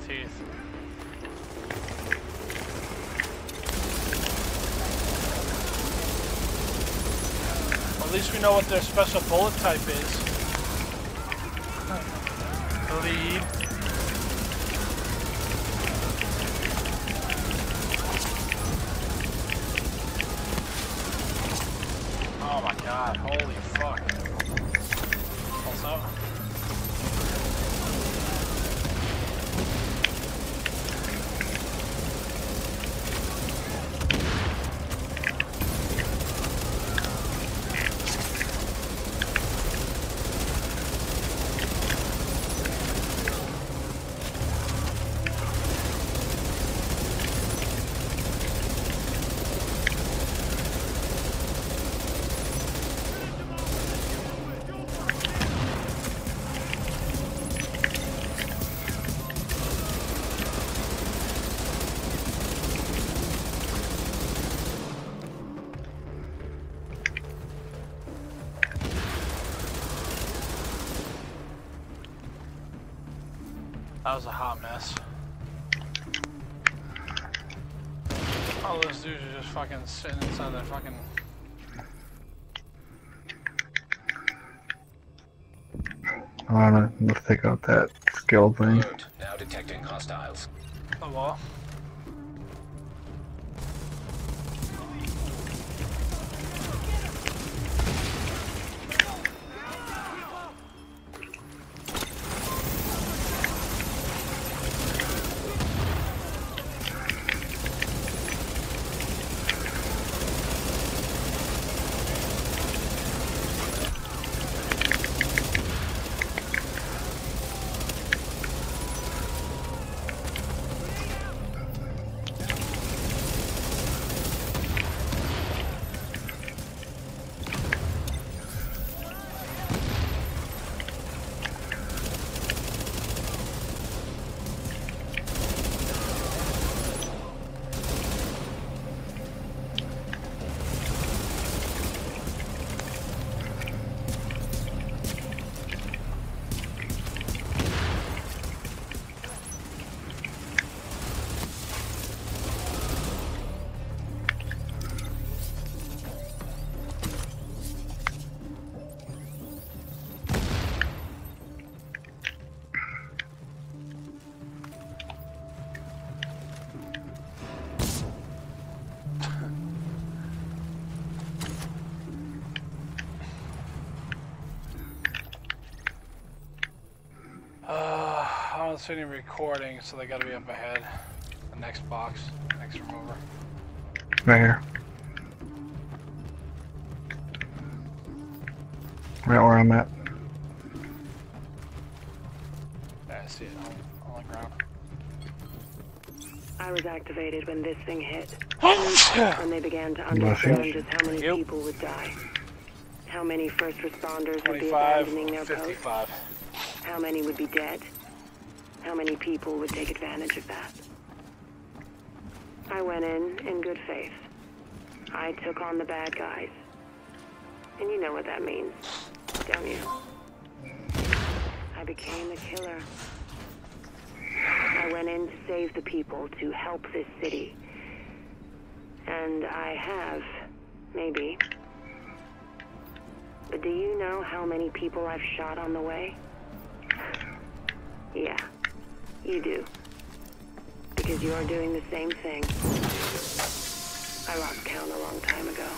Teeth. At least we know what their special bullet type is. Let's take out that skill thing. Alert. Now detecting hostiles. Oh well. I any recording, so they gotta be up ahead. The next box, next room over. Right here. Right where I'm at. Yeah, I see it on, on the ground. I was activated when this thing hit. Oh, when they began to understand just how many Yep. people would die. How many first responders would be abandoning their posts. How many would be dead? How many people would take advantage of that? I went in in good faith. I took on the bad guys. And you know what that means, don't you? I became a killer. I went in to save the people, to help this city. And I have, maybe. But do you know how many people I've shot on the way? Yeah, you do. Because you're doing the same thing. I lost count a long time ago.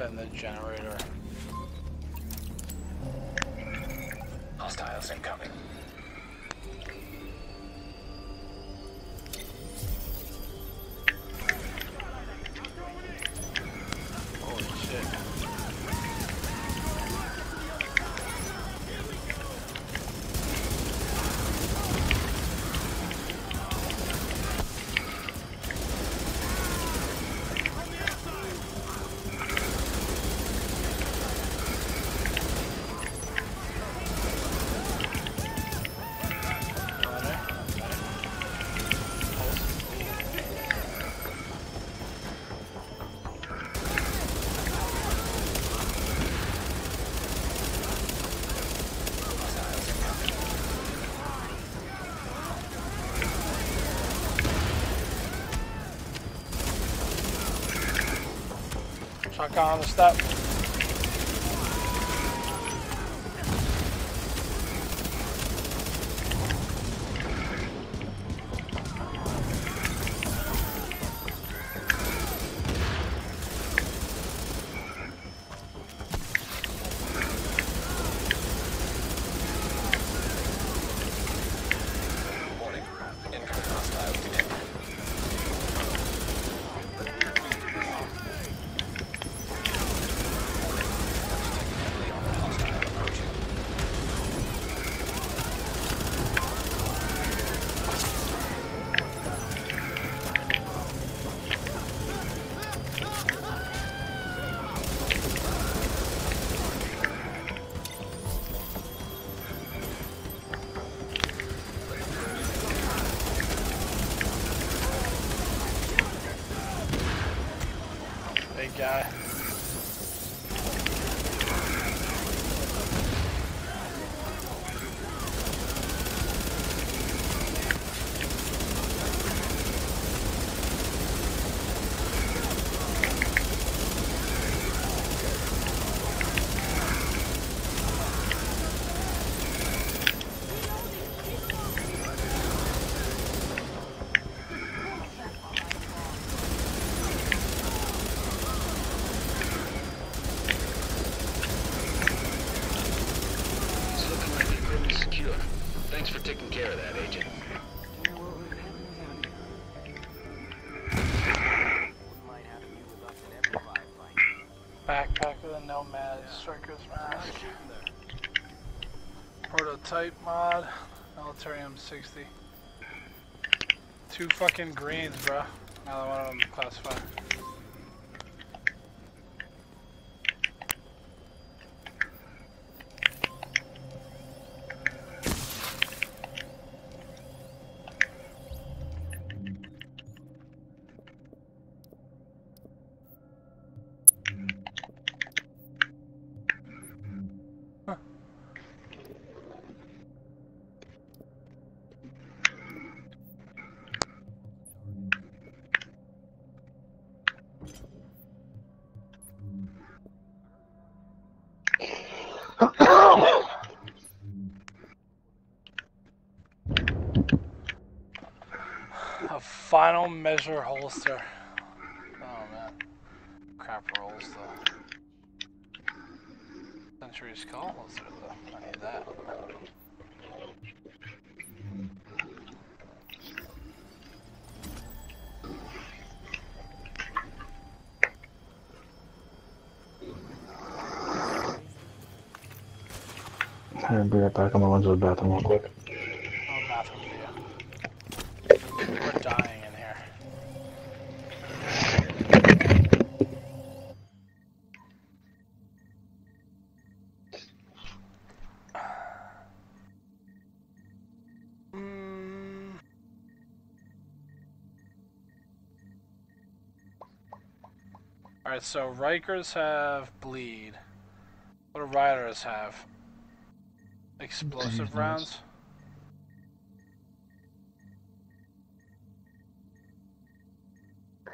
Defend the generator. Shotgun on the striker's mask. Prototype mod. Military M60. Two fucking greens, bro. Final measure holster. Oh man. Crap rolls though. Sentry's Call holster though. I need that. I'll be right back. I'm gonna run to the bathroom real quick. Oh, bathroom view. We're dying in here. Alright, so Rikers have bleed. What do riders have? Explosive rounds?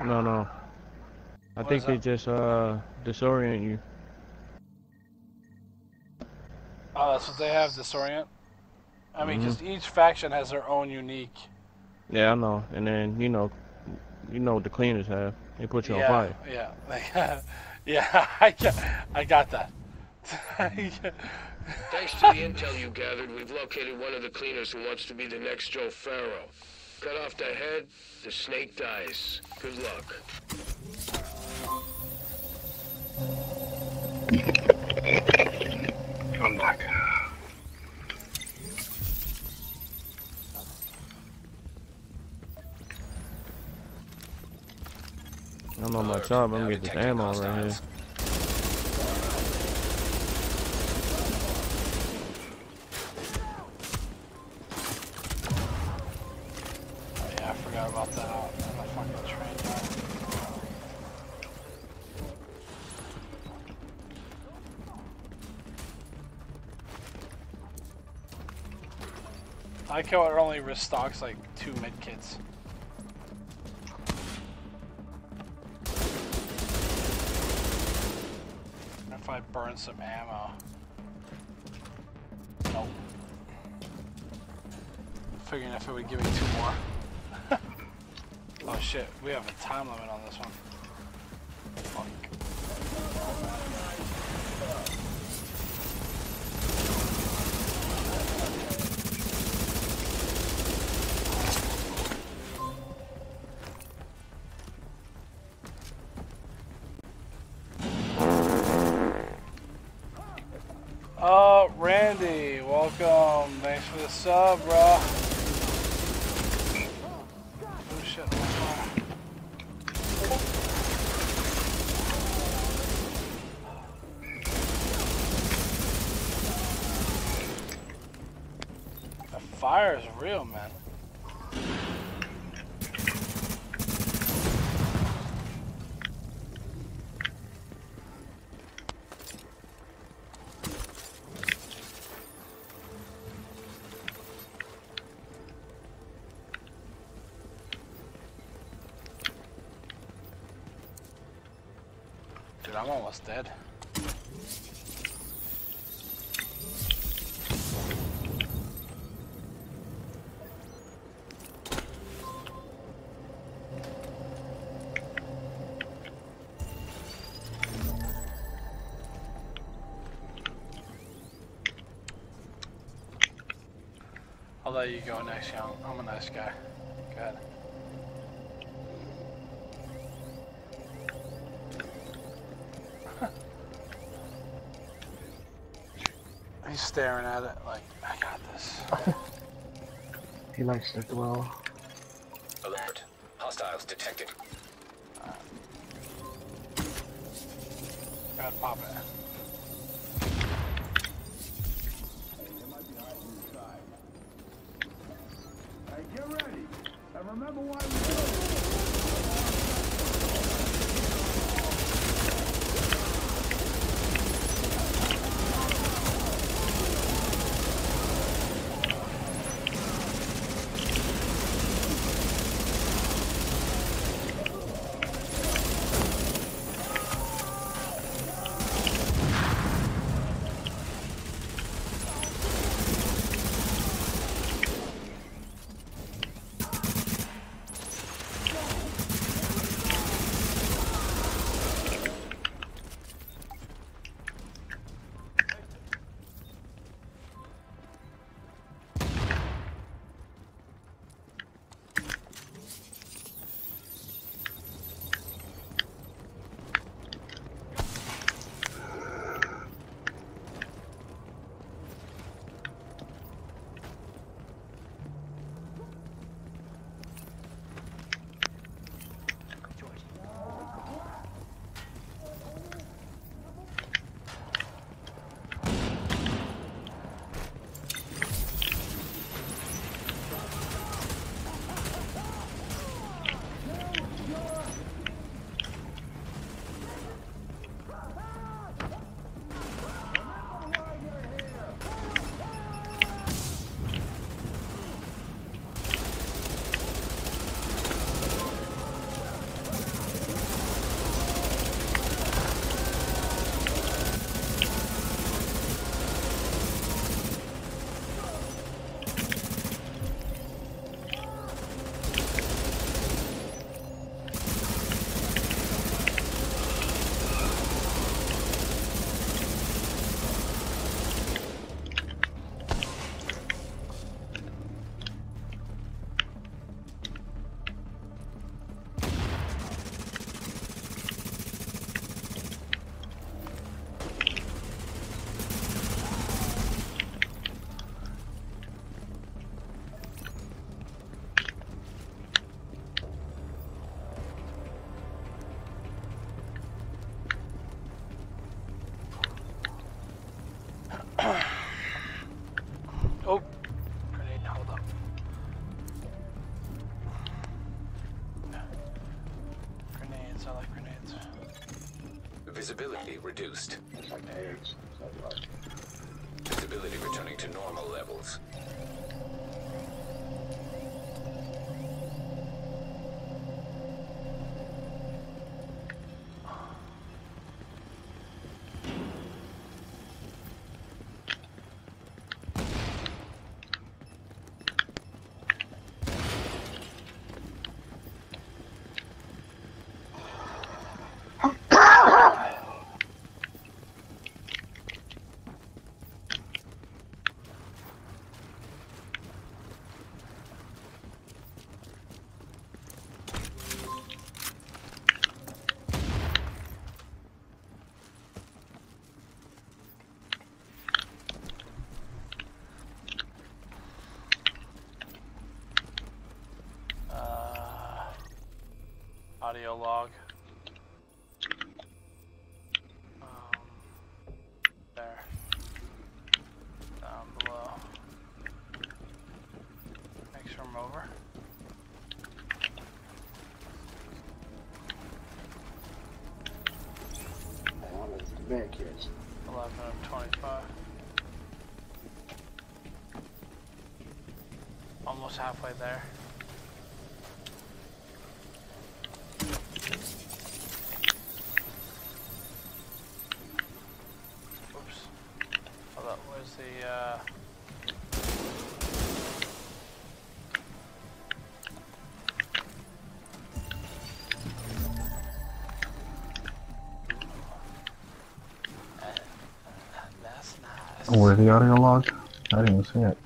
No, no. I What think they just uh disorient you. Oh, that's what they have, disorient? I mean, Mhm. each faction has their own unique. Yeah, I know. And then you know, you know what the cleaners have. They put you yeah, on fire. Yeah, yeah, I got, I got that. Thanks to the intel you gathered, we've located one of the cleaners who wants to be the next Joe Ferro. Cut off the head, the snake dies. Good luck. I'm on my job. I'm gonna get this ammo right here. Oh, I forgot about that on the fucking train. I like how it only restocks like two mid some ammo. Nope. Figuring if it would give me two more. oh shit, we have a time limit on this one. Fire is real, man. Dude, I'm almost dead. Let you go next, young. I'm a nice guy. Go ahead. He's staring at it like, I got this. He likes to dwell. Alert. Hostiles detected. Gotta pop it. Reduced. Visibility returning to normal levels. Uh, audio log. Um, there. Down below. Next room over. Bad kids. 11 of 25. Almost halfway there. Where's the audio log? I didn't even see it.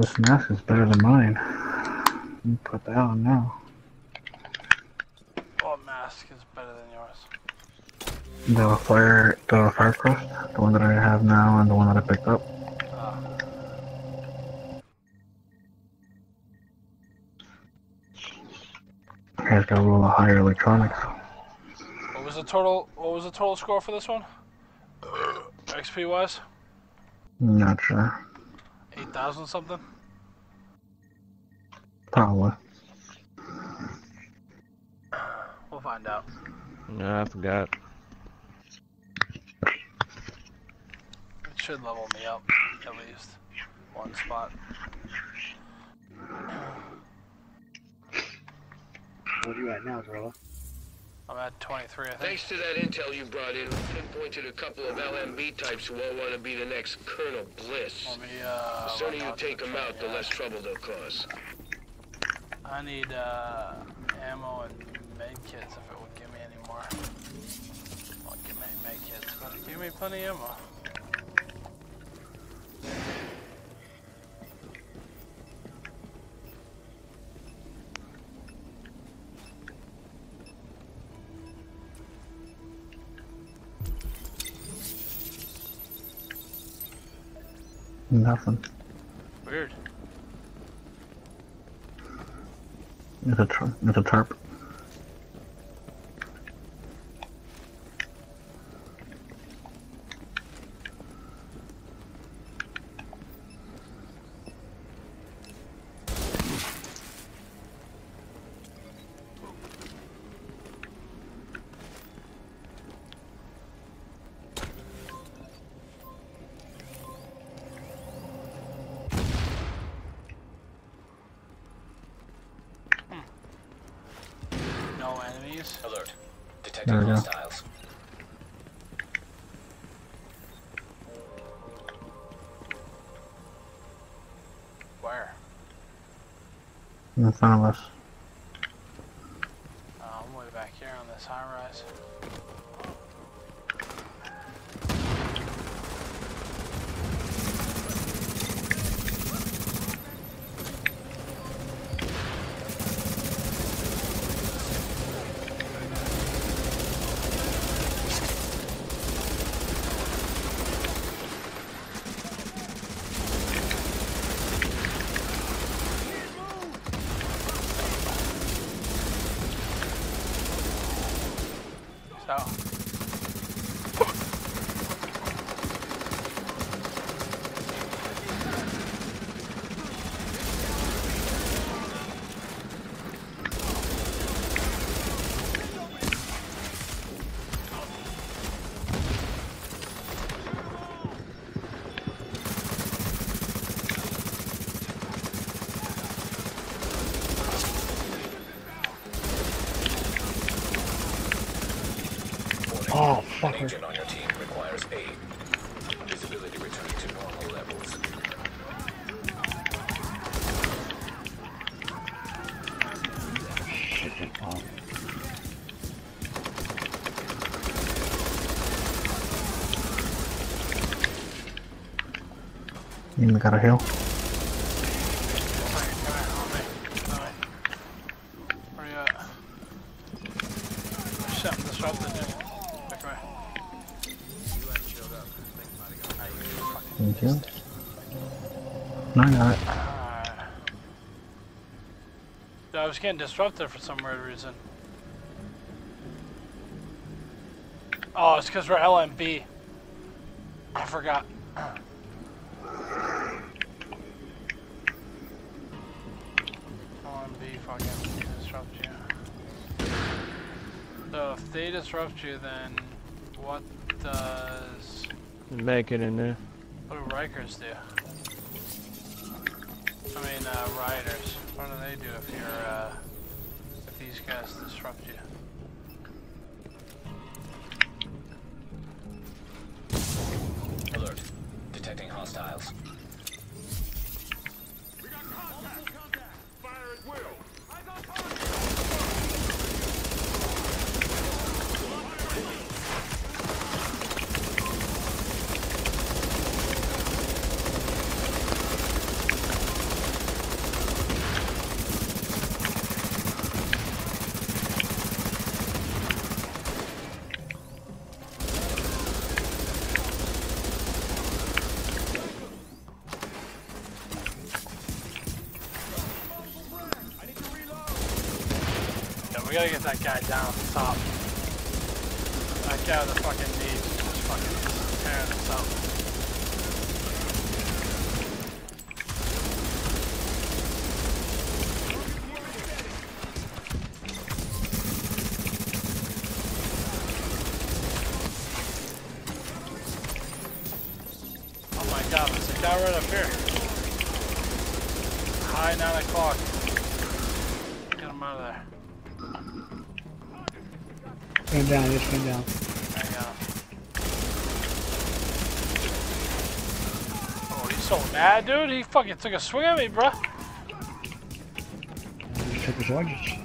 This mask is better than mine. Put that on now. What mask is better than yours? The fire, the Firecrest, the one that I have now and the one that I picked up. Ah. It's got a little higher electronics. What was the total? What was the total score for this one? XP wise, Not sure. eight thousand something. Probably. We'll find out. Nah, I forgot. It should level me up at least one spot. Where are you at now, Gorilla? I'm at 23, I think. Thanks to that intel you brought in, we pinpointed a couple of LMB types who all want to be the next Colonel Bliss. Let me, uh, The sooner you out take the them train, out, the less trouble they'll cause. I need, uh, ammo and med kits if it would give me any more. Well, give me med but me plenty of ammo. Nothing. Weird. It's a it's a tarp. In front dude. Back away. Thank you. I. Uh, I was getting disrupted for some weird reason. Oh, it's because we're LMB. I forgot. Disrupt you, then what does Make it in there. what do Rikers do? I mean, uh, rioters. What do they do if you're, uh, if these guys disrupt we gotta get that guy down at the top. That guy with the fucking knees dude. He fucking took a swing at me, bruh. His orders.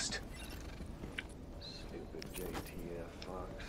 Visibility reduced. Stupid JTF Fox.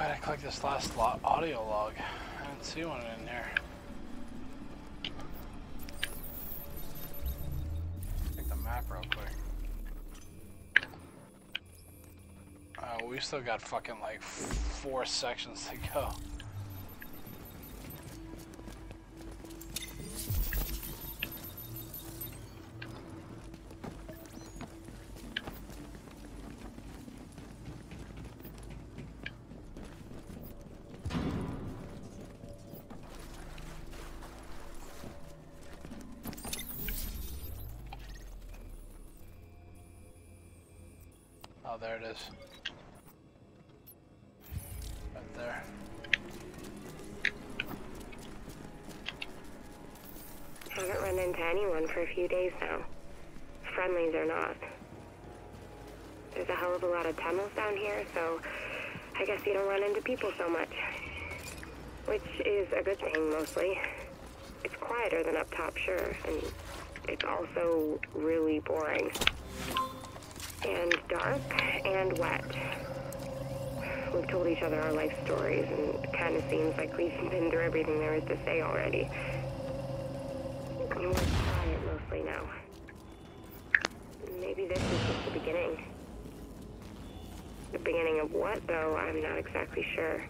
Alright, I clicked last lo audio log. I didn't see one in here. Check the map real quick. Uh, we still got fucking like four sections to go. there it is. Right there. Haven't run into anyone for a few days now. Friendlies or not. There's a hell of a lot of tunnels down here, so I guess you don't run into people so much. Which is a good thing, mostly. It's quieter than up top, sure, and it's also really boring. And dark and wet. We've told each other our life stories, and it kind of seems like we've been through everything there is to say already. And we're quiet mostly now. Maybe this is just the beginning. The beginning of what, though, I'm not exactly sure.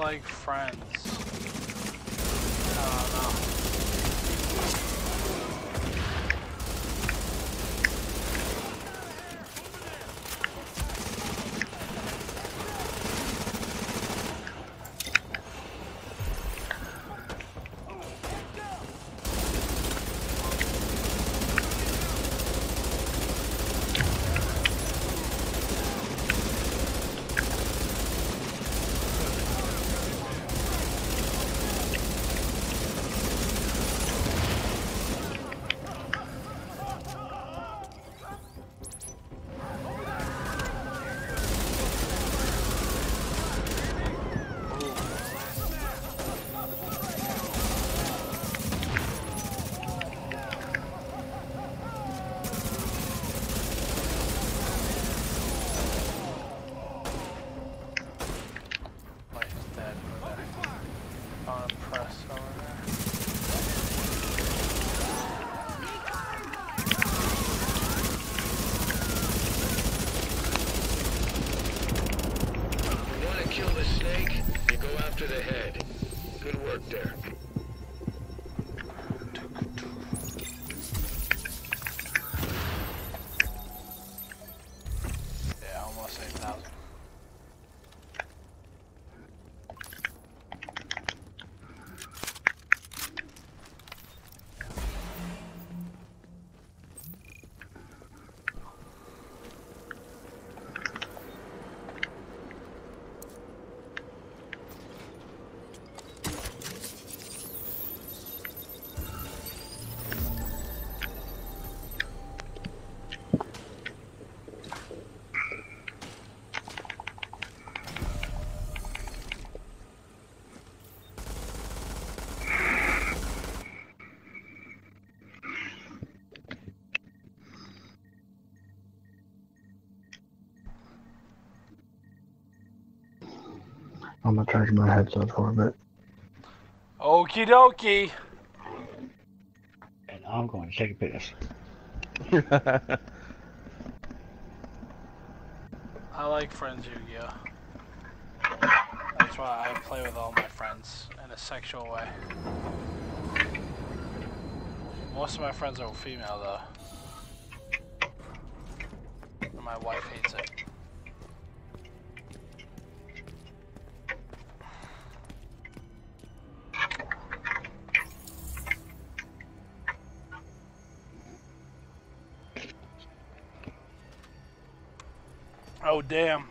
Like friends? I'm gonna charge my headset for a bit. Okie dokie. And I'm going to take a piss. I like Friends Yu-Gi-Oh. That's why I play with all my friends in a sexual way. Most of my friends are female though. And my wife hates it. Damn.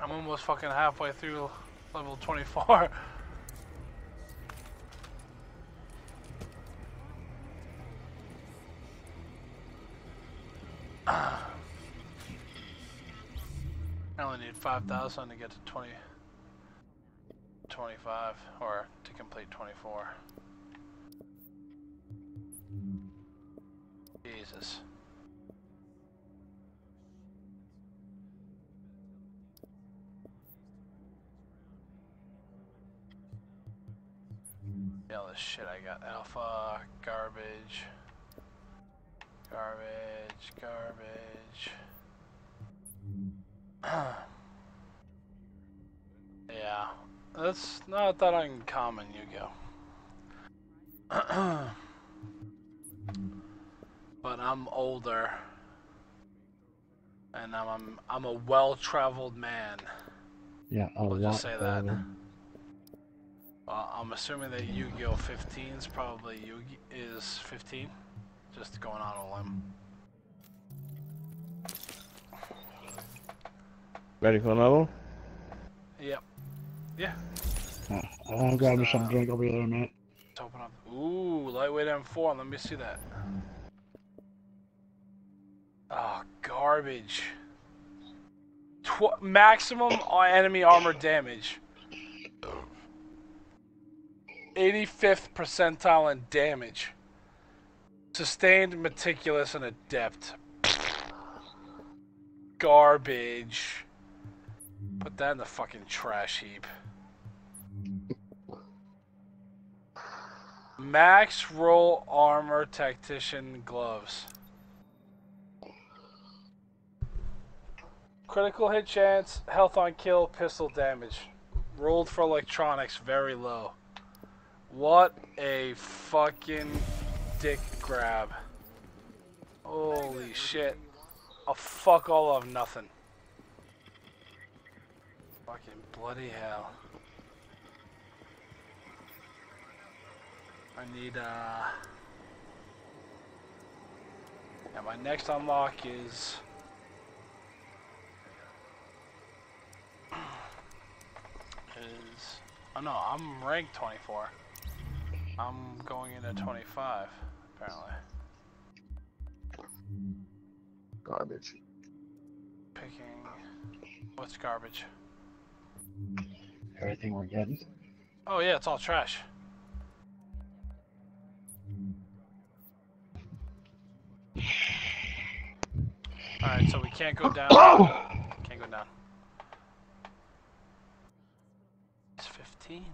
I'm almost fucking halfway through level 24. I only need 5,000 to get to 20, 25, or to complete 24. Alpha, garbage, garbage, garbage. yeah, that's not that uncommon, Yu-Gi-Oh. but I'm older, and I'm I'm, I'm a well-traveled man. Yeah, a I'll lot just say that. Better. Well, I'm assuming that Yu-Gi-Oh 15 is probably Yu-Gi is 15. Just going on a limb. Ready for another one? Yep. Yeah. Uh, I'm gonna grab me some drink over there in a minute. Let's open up. Ooh, lightweight M4. Let me see that. Oh, garbage. Tw maximum enemy armor damage. 85th percentile in damage. Sustained, meticulous, and adept. Garbage. Put that in the fucking trash heap. Max roll armor tactician gloves. Critical hit chance, health on kill, pistol damage. Rolled for electronics, very low. What a fucking dick grab. Holy shit. A fuck all of nothing. Fucking bloody hell. I need, uh... Yeah, my next unlock is... Is... Oh no, I'm ranked 24. I'm going into 25, apparently. Garbage. Picking... What's garbage? Everything we're getting. Oh yeah, it's all trash. Alright, so we can't go down. can't go down. It's 15.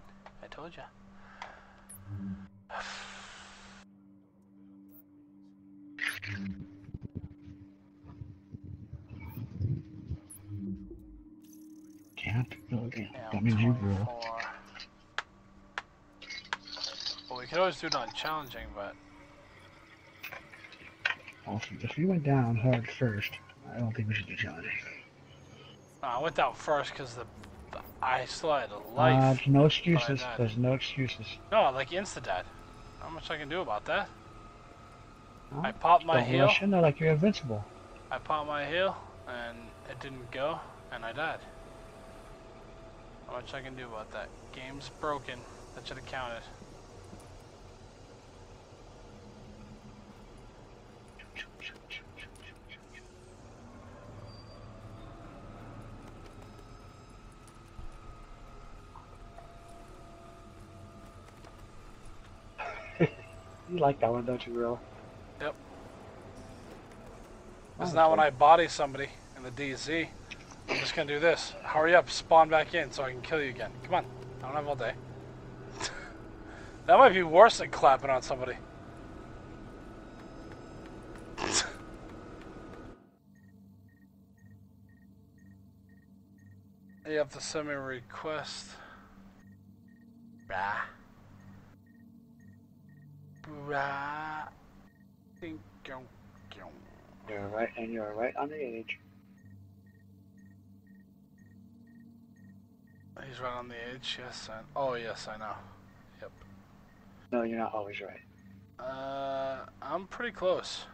I told ya. Can't go again. That means you will. Well, we could always do it on challenging, but Also, if you went down hard first, I don't think we should do challenging. no, I went down first because the I still had a Uh, life. there's no excuses. There's no excuses. No, like insta dead. Not much I can do about that. Huh? I popped my Don't heal. rush in there like you're invincible. I popped my heal, and it didn't go, and I died. Not much I can do about that. Game's broken. That should have counted. You like that one, don't you, Real? Yep. Oh, It's not when I body somebody in the DZ. I'm just gonna do this. Hurry up, spawn back in so I can kill you again. Come on. I don't have all day. that might be worse than clapping on somebody. you have to send me a request. Rah. Rah. Ding, dong, dong. You're right, and you're right on the edge. He's right on the edge, yes. I, oh, yes, I know. Yep. No, you're not always right. Uh, I'm pretty close.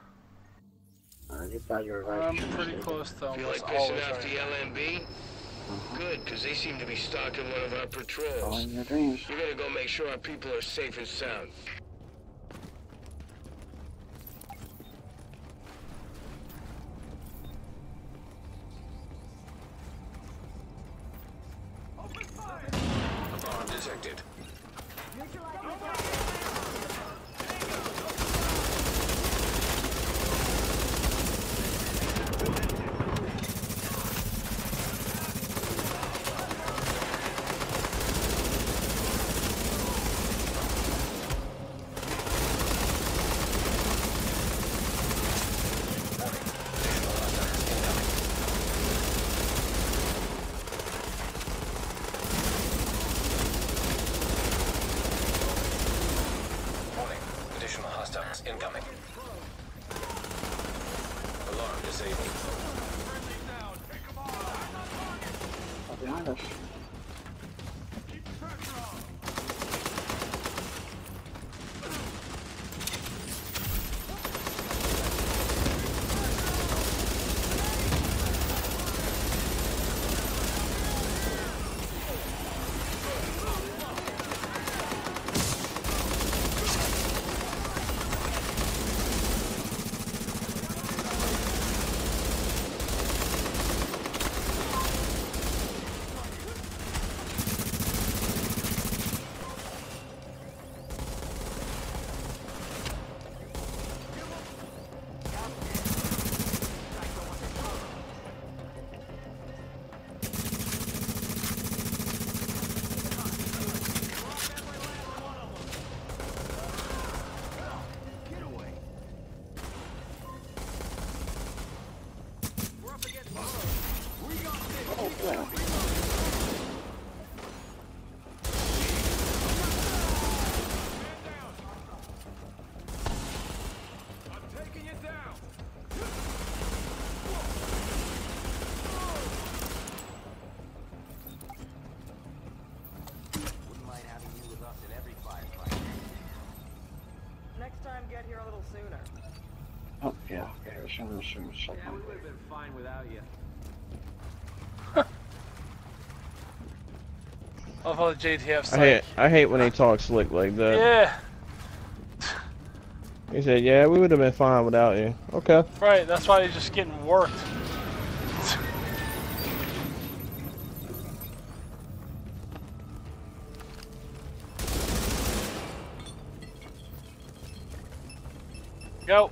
Uh, thought you were right. I'm pretty close to Feel almost like always pissing off the right. LMB? Good, because they seem to be stalking one of our patrols. All in your dreams. We're gonna go make sure our people are safe and sound. Okay, it was soon as soon Yeah, we would have been fine without you. I love how the JTF's I hate I hate when they talk slick like that. yeah, He said, "Yeah, we would have been fine without you." Okay. right, that's why he's just getting worked. Go.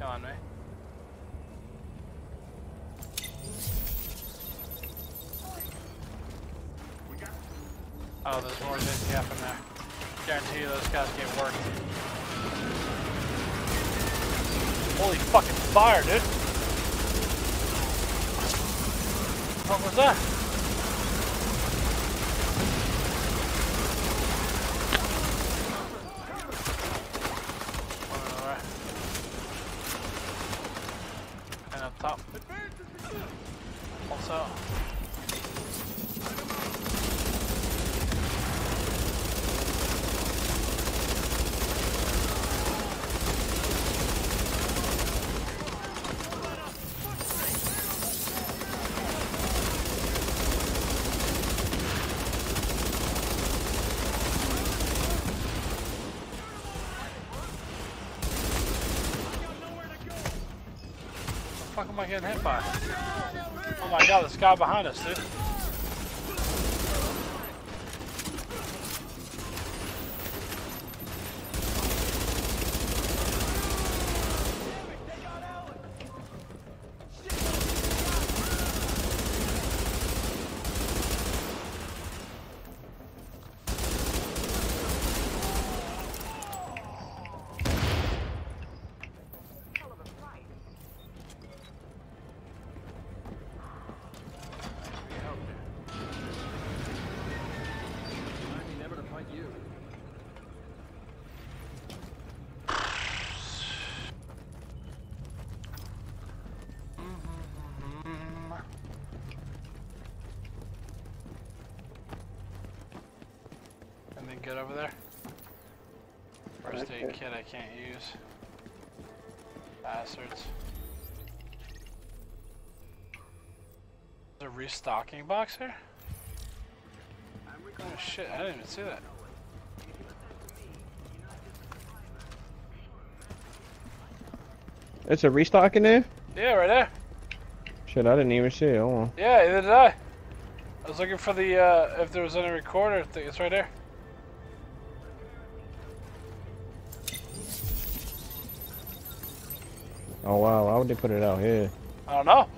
Come on, man. Oh, there's more JTF in there. Guarantee you those guys get worked. Holy fucking fire, dude! fuck was that? Alright. And up top. Also. The fuck am I getting hit by? Oh my god, this guy behind us, dude. Is there a restocking box here? Oh shit, I didn't even see that. It's a restock in there? Yeah, right there. Shit, I didn't even see it. Hold on. Yeah, either did I. I was looking for the, uh, if there was any recorder thing. It's right there. Oh wow, why would they put it out here? I don't know.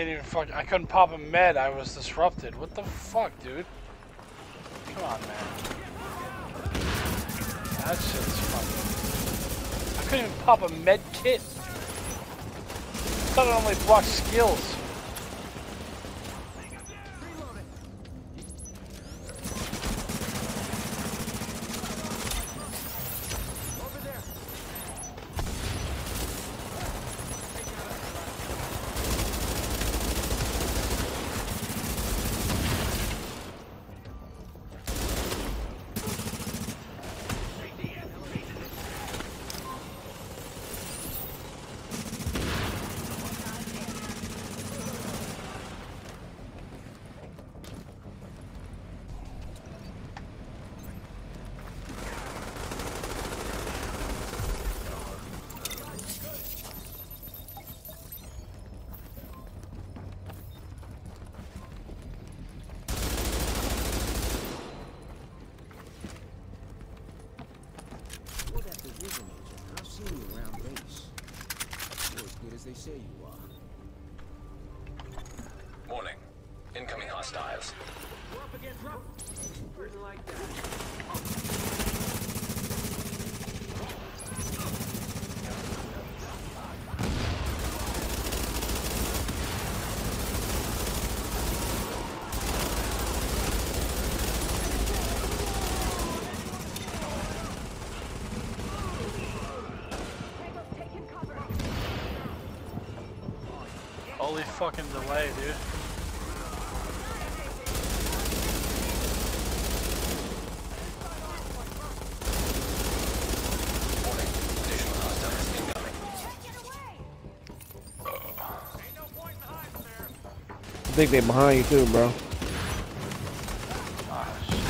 Can't even fuck. I couldn't pop a med. I was disrupted. What the fuck, dude? Come on, man. That shit's fucking. I couldn't even pop a med kit. I thought it only blocked skills. Think they're behind you too, bro.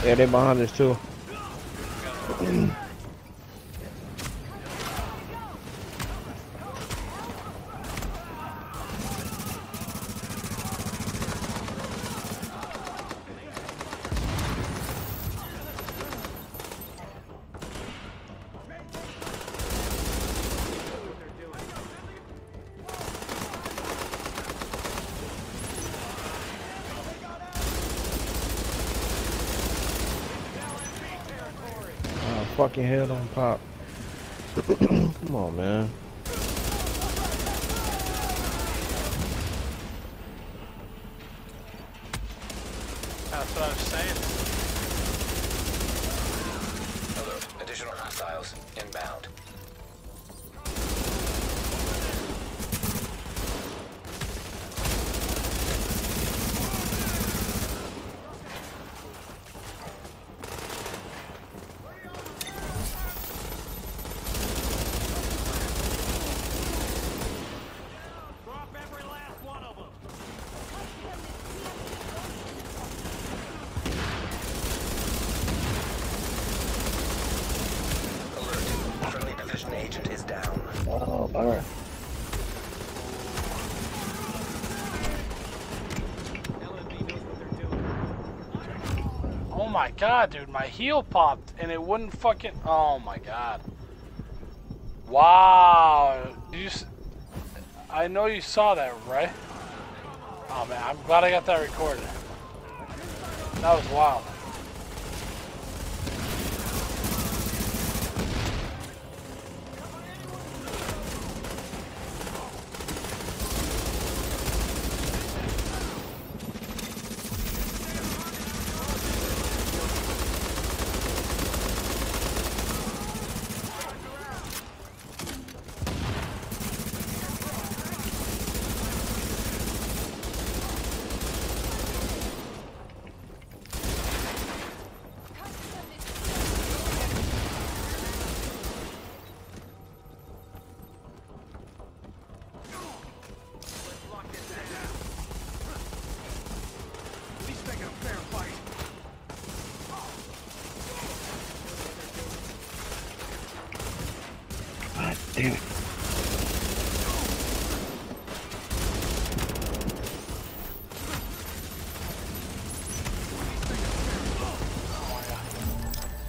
Yeah, they're behind us too. Oh, fucking head on pop. Come on, man. That's what I was saying. Alert. Additional hostiles inbound. Alert. Friendly division agent is down. Oh, alright. Oh my god, dude, my heal popped and it wouldn't fucking. Oh my god. Wow. You I know you saw that, right? Oh man, I'm glad I got that recorded. That was wild. God damn it.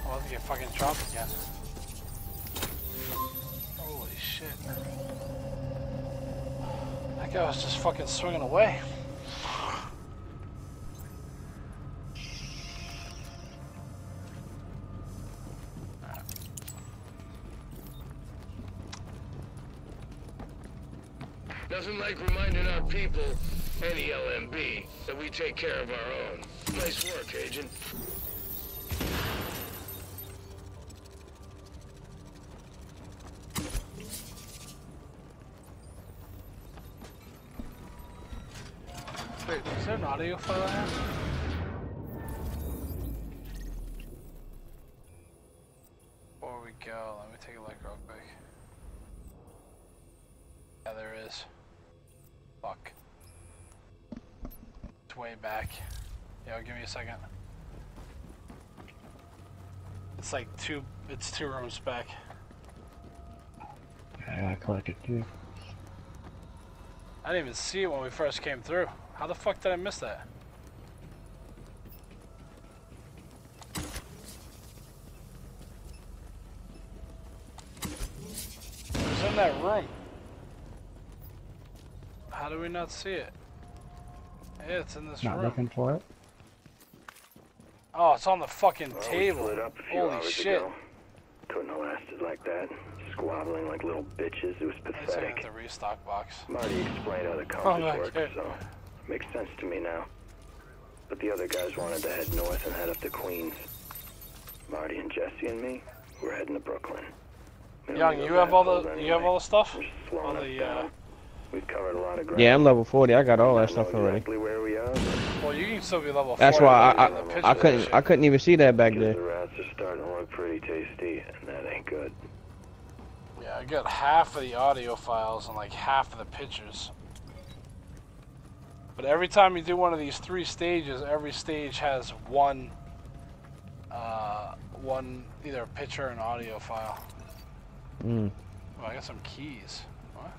Oh, I get fucking dropped again. Holy shit. That guy was just fucking swinging away. Nothing like reminding our people, any LMB, that we take care of our own. Nice work, Agent. It's two rooms back. Yeah, I collected too. I didn't even see it when we first came through. How the fuck did I miss that? It was in that room. How do we not see it? Yeah, it's in this Not room. looking for it. Oh, it's on the fucking Well, table. split up a few Holy shit. ago. Couldn't have lasted like that. Squabbling like little bitches. It was I just got pathetic. the restock box. Marty explained how the Oh, compass my works, God. so makes sense to me now. But the other guys wanted to head north and head up to Queens. Marty and Jesse and me, we're heading to Brooklyn. We Young, you have all assholes the you have all the stuff? They're All the uh. We've covered a lot of ground. Yeah, I'm level 40. I got all that stuff already. exactly where we are, well you can still be level That's why I I, I couldn't. I couldn't even see that back because there. the rats are starting to look pretty tasty, and that ain't good. Yeah, I got half of the audio files and like half of the pictures. But every time you do one of these three stages, every stage has one, uh, one either a picture or an audio file. Mm. Oh, I got some keys. What?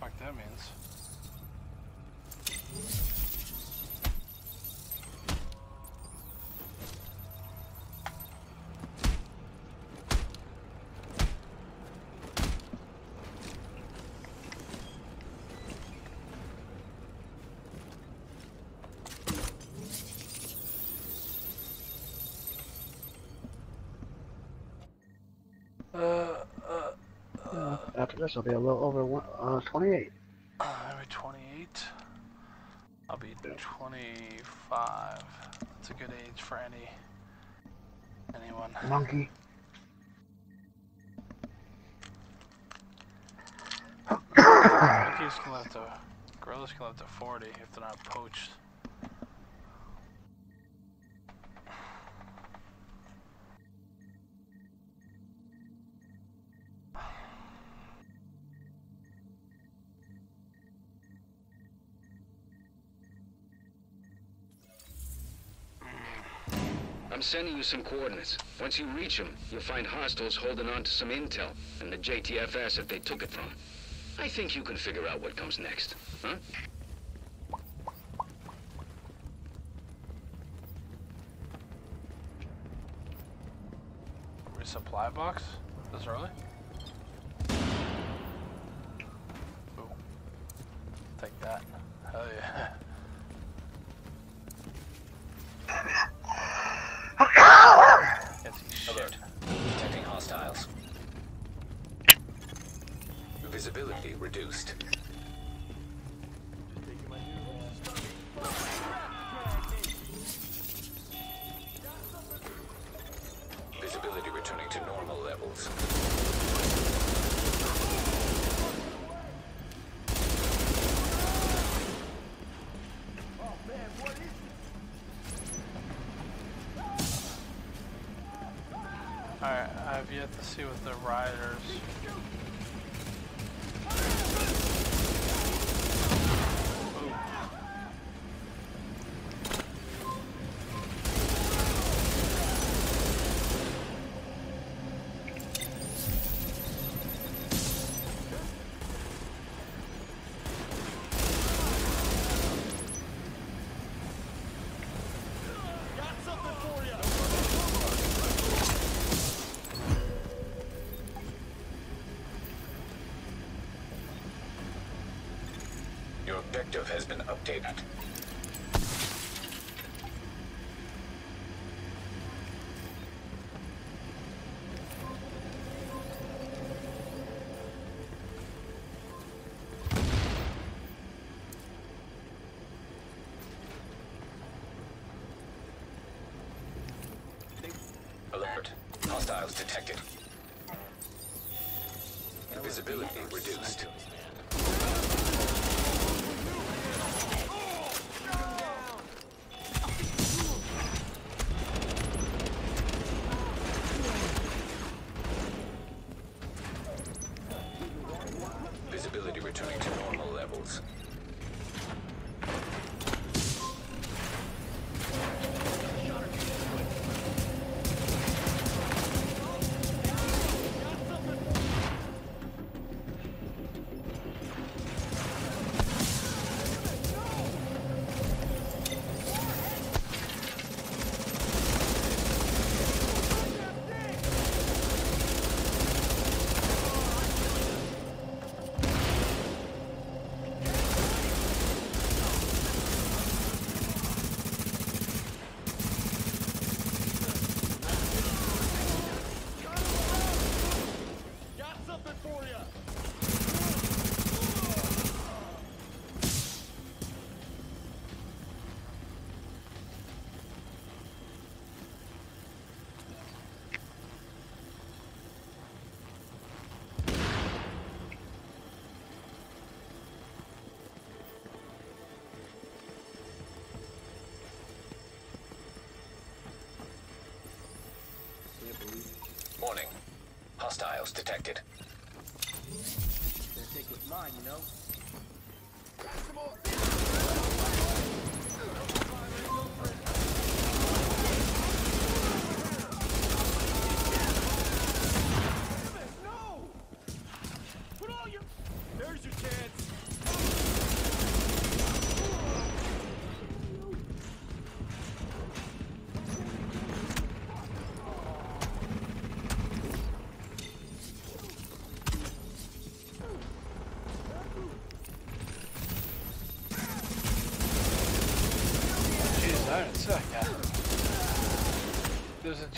Fuck that means. Uh, uh, After this, I'll be a little over one, uh, 28. uh, maybe 28. I'll be 25. That's a good age for any anyone. Monkey. Monkeys can live to, gorillas can live to 40 if they're not poached. Sending you some coordinates. Once you reach them, you'll find hostiles holding on to some intel and the JTF asset they took it from. I think you can figure out what comes next, huh? Resupply box? This early? What the riders. Ooh. Your objective has been updated. Alert. Hostiles detected. Visibility reduced. Hostiles detected. What's mine, you know?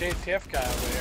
JTF guy over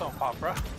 fucking don't pop, bro.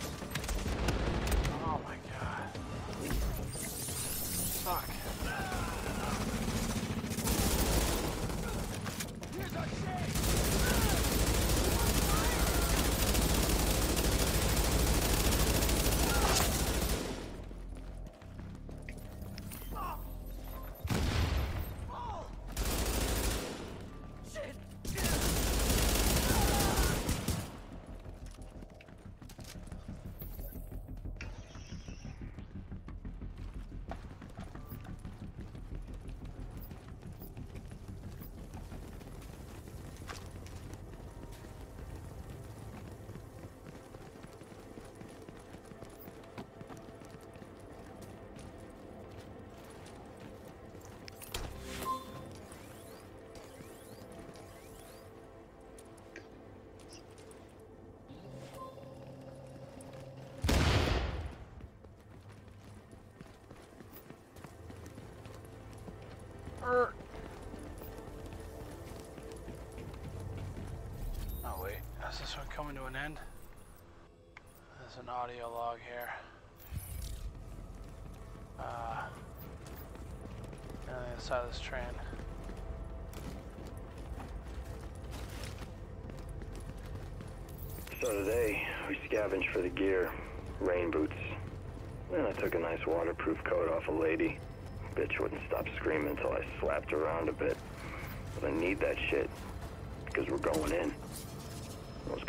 Coming to an end? There's an audio log here. Uh, on the other side of this train. So today, we scavenged for the gear. Rain boots. Then I took a nice waterproof coat off a lady. Bitch wouldn't stop screaming until I slapped her around a bit. But I need that shit. Because we're going in.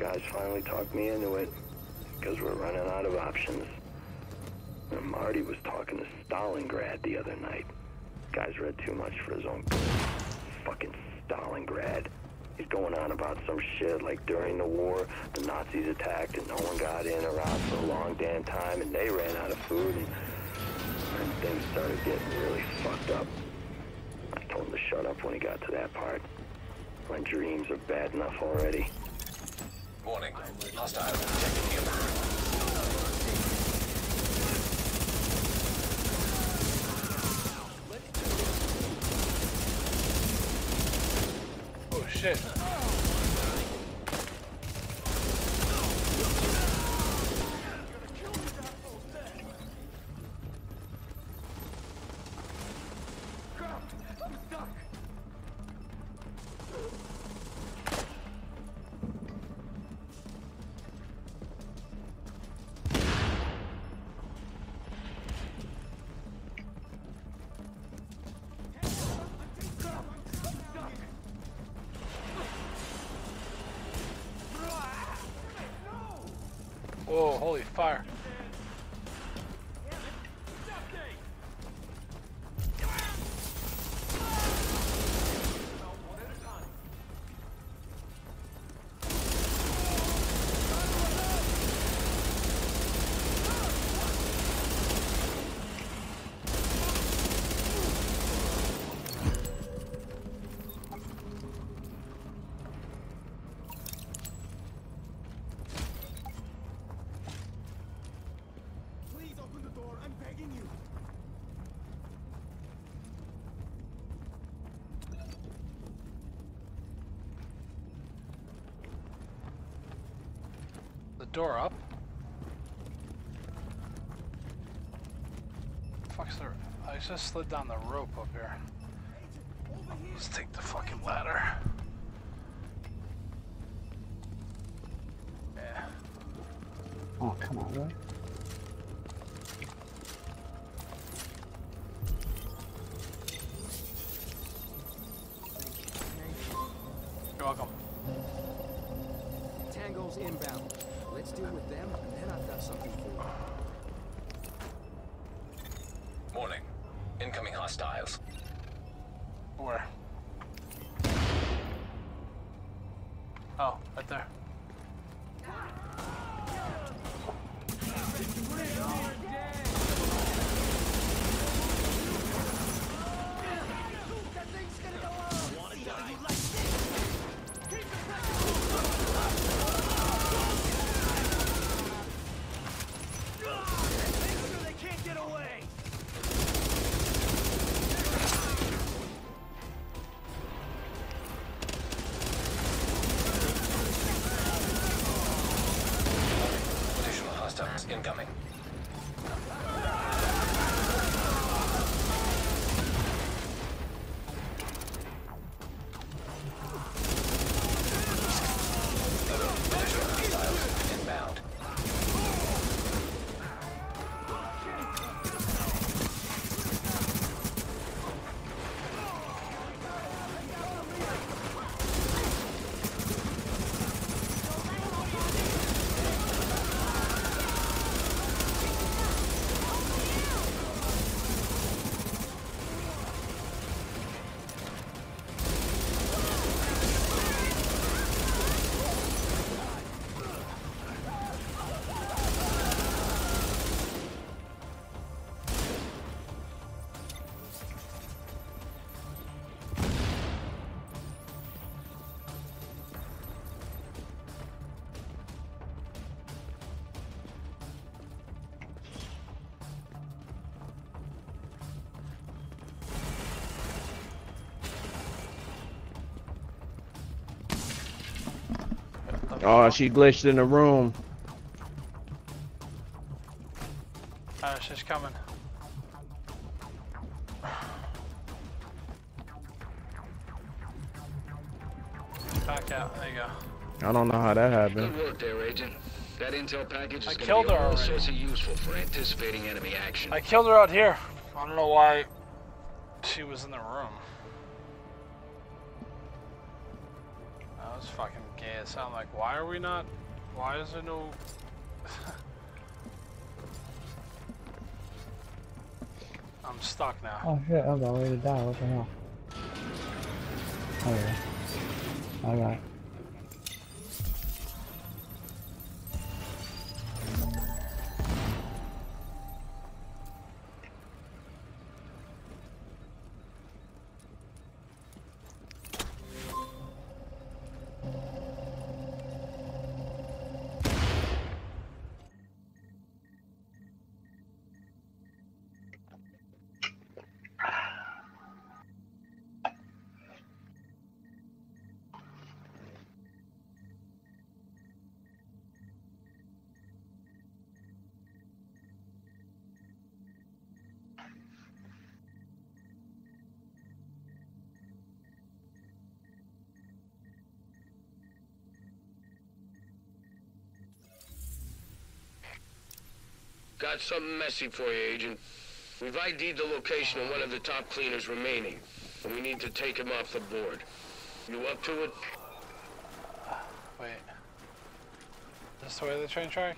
Guys finally talked me into it. Because we're running out of options. And Marty was talking to Stalingrad the other night. Guy's read too much for his own good. Fucking Stalingrad. He's going on about some shit like during the war, the Nazis attacked and no one got in or out for a long damn time and they ran out of food and, and things started getting really fucked up. I told him to shut up when he got to that part. My dreams are bad enough already. Warning. Hostiles detected nearby. Shit. Holy fire. Door up? Fuck's? I just slid down the rope up here. Let's take the fucking ladder. Additional Oh, she glitched in the room. Uh, she's coming. Back out. There you go. I don't know how that happened. Good work there, Agent. That intel package I is going killed to be her all sorts of useful for anticipating enemy action. I killed her out here. I don't know why she was in the Why is there no? I'm stuck now. Oh shit, I'm about ready to die. What the hell? Got something messy for you, Agent. We've ID'd the location of one of the top cleaners remaining, and we need to take him off the board. You up to it? Wait. This the way the train track?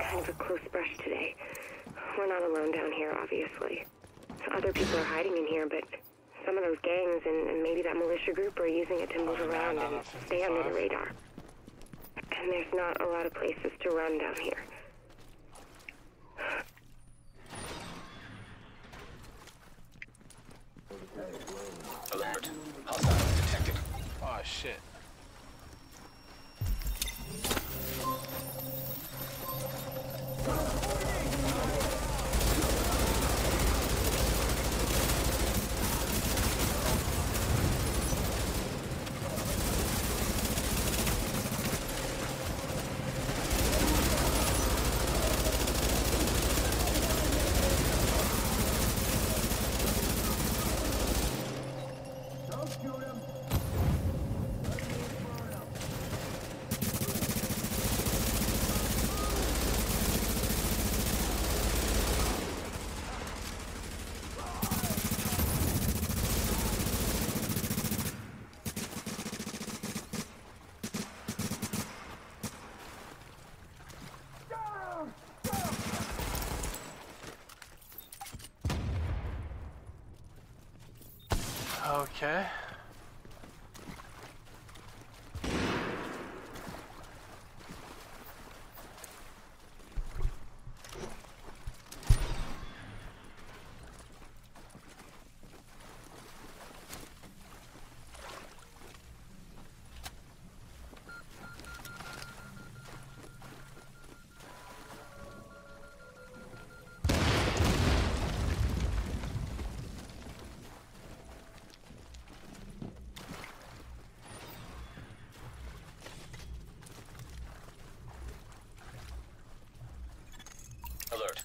Kind of a close brush today. We're not alone down here, obviously. Other people are hiding in here, but Some of those gangs and, and maybe that militia group are using it to move around and stay under the radar. And there's not a lot of places to run down here. Alert. Hostiles detected. Oh shit. Don't shoot him. Okay. Alert.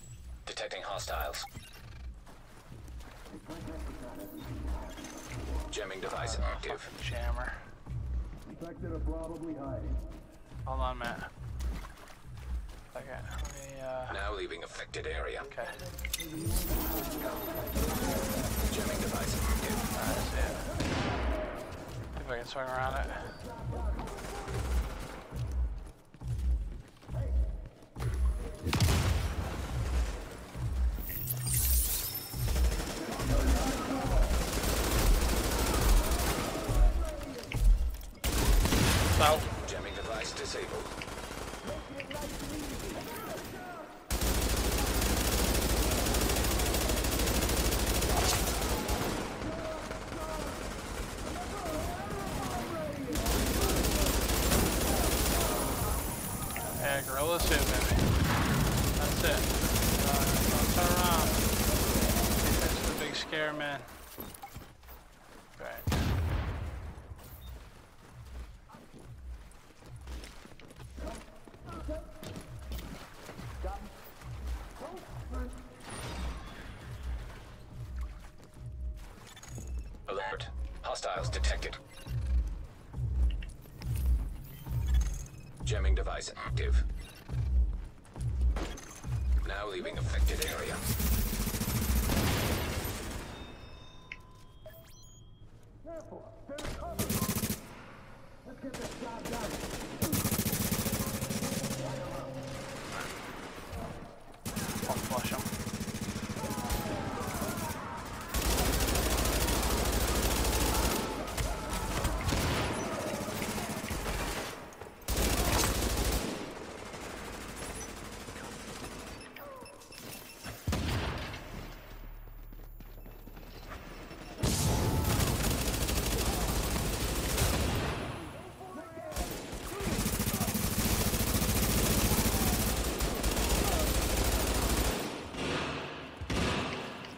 Detecting hostiles. Jamming device active. Jammer. Infected are probably hiding. Hold on, Matt. Okay, let me, uh... Now leaving affected area. Okay. Jamming device active. Alright, see it. See if I can swing around it. Active. Now leaving affected area. Careful. They're covered. Let's get this job done. I'll flush him.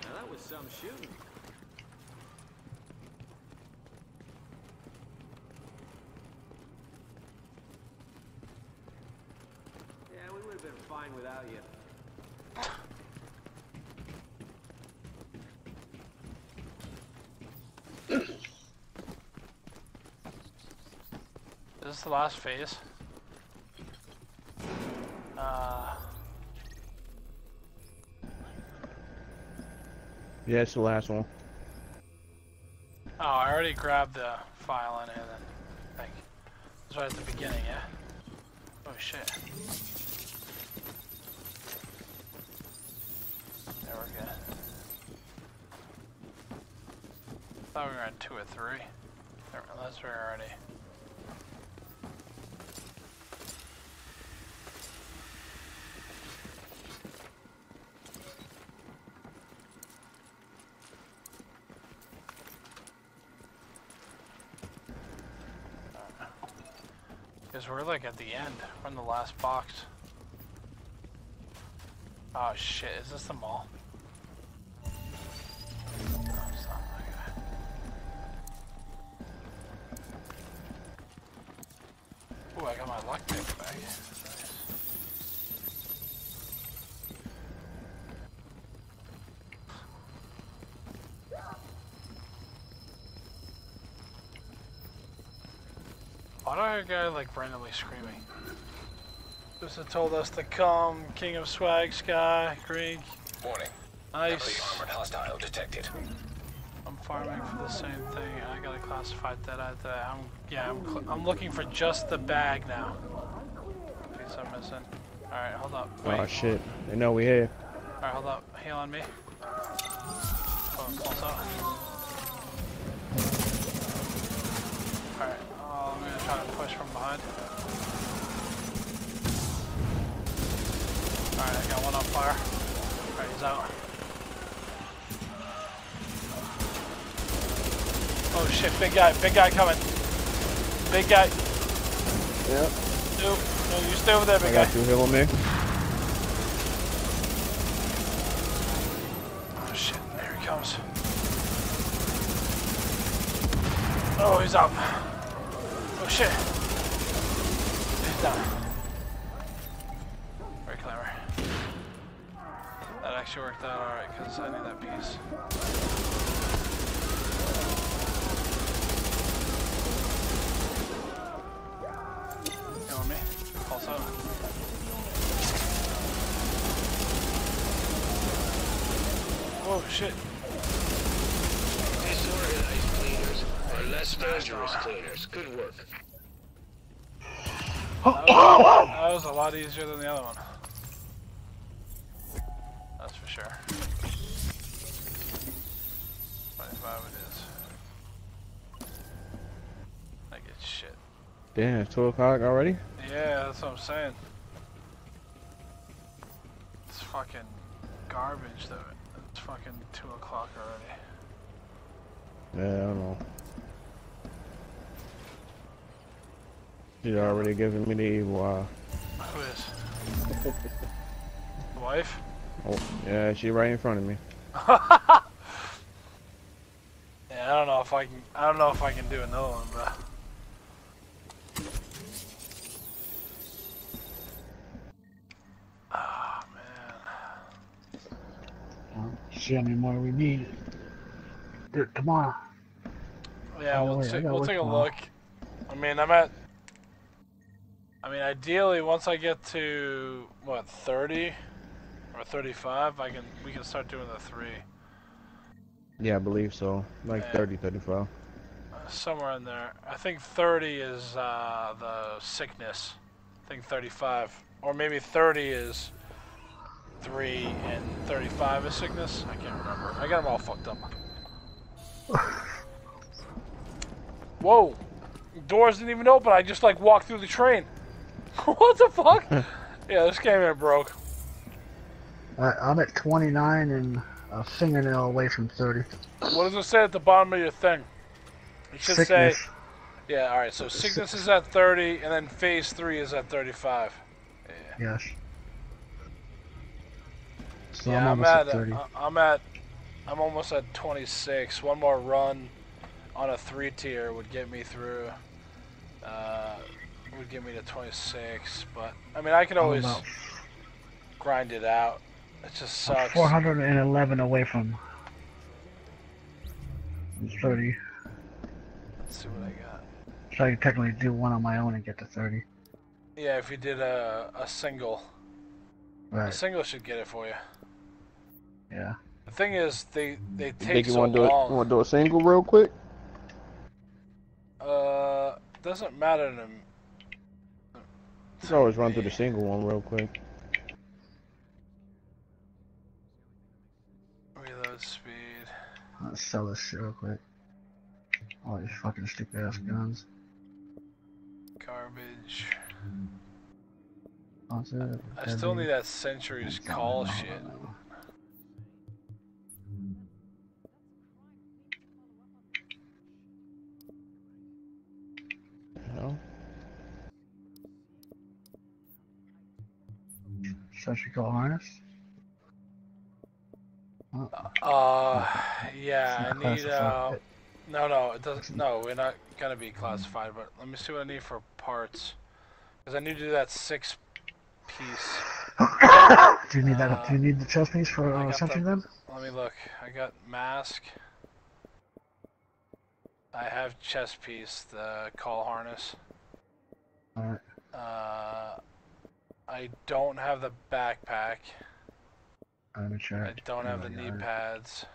Now that was some shooting. Yeah, we would have been fine without you. Is this the last phase? Uh, Yeah, it's the last one. oh, I already grabbed the file in here then. I think. It's right at the beginning, yeah? Oh shit. There we're good. Thought we were at two or three. Didn't realize we were already. Because we're like at the end. We're in the last box. Oh shit, is this the mall? Guy like randomly screaming? Just had told us to come, King of Swag, Sky, Greek. Warning. Nice. Heavily armored hostile detected. I'm farming for the same thing. I gotta classify that at that. I'm yeah. I'm cl I'm looking for just the bag now. Piece I'm missing. All right, hold up. Ah, Wait. Oh shit. They know we here. All right, hold up. Heal on me. Oh, close up. All right. Oh, I'm gonna try to push from behind. All right, I got one on fire. He's out. Oh shit, big guy, big guy coming. Big guy. Yep. No, no, you stay over there, I big guy. got you heal on me. Oh shit, there he comes. Oh, he's up. Damn, 2 o'clock already? Yeah, that's what I'm saying. It's fucking garbage though. It's fucking 2 o'clock already. Yeah, I don't know. She's already giving me the evil eye. Who is? Wife? Oh, yeah, she right in front of me. Yeah, I don't know if I can. I don't know if I can do another one, but. Ah man. See how many more we need. Do it tomorrow. Yeah, Oh, we'll, wait, take, we'll take a tomorrow. look. I mean, I'm at. I mean, ideally, once I get to what 30 or 35, I can we can start doing the three Yeah, I believe so. Like Yeah. 30, 35. somewhere in there. I think 30 is uh, the sickness. I think 35, or maybe 30 is three and 35 is sickness. I can't remember. I got them all fucked up. Whoa! Doors didn't even open. I just like walked through the train. what the fuck? yeah, this game here broke. I, I'm at 29 and a fingernail away from 30. What does it say at the bottom of your thing? It should Sickness. say. Yeah, alright, so sickness is at 30, and then phase 3 is at 35. Yeah. Yes. So yeah, I'm I'm, almost at, at 30. uh, I'm at. I'm almost at 26. One more run on a 3 tier would get me through. Uh, would get me to 26, but. I mean, I can always grind it out. It just sucks. 411 away from 30. Let's see what I got. So I can technically do one on my own and get to 30. Yeah, if you did a, a single. A single should get it for you. Yeah. The thing is, they they You take think you so want to do it? long. You want to do a single real quick? Uh, doesn't matter to me. You can always run through the single one real quick. Reload speed. Let's sell this shit real quick. All these fucking stupid ass guns. Garbage. That's. I still need that Sentry's Call shit. No. Sentry Call harness. Uh, yeah, I need, uh, no, no, it doesn't, no, we're not gonna be classified, but let me see what I need for parts. Cause I need to do that six piece. Do you need that? Uh, do you need the chest piece for I uh, got the- then? Let me look. I got mask. I have chest piece, the call harness. Alright. Uh, I don't have the backpack. Let me I don't have the Oh, knee pads.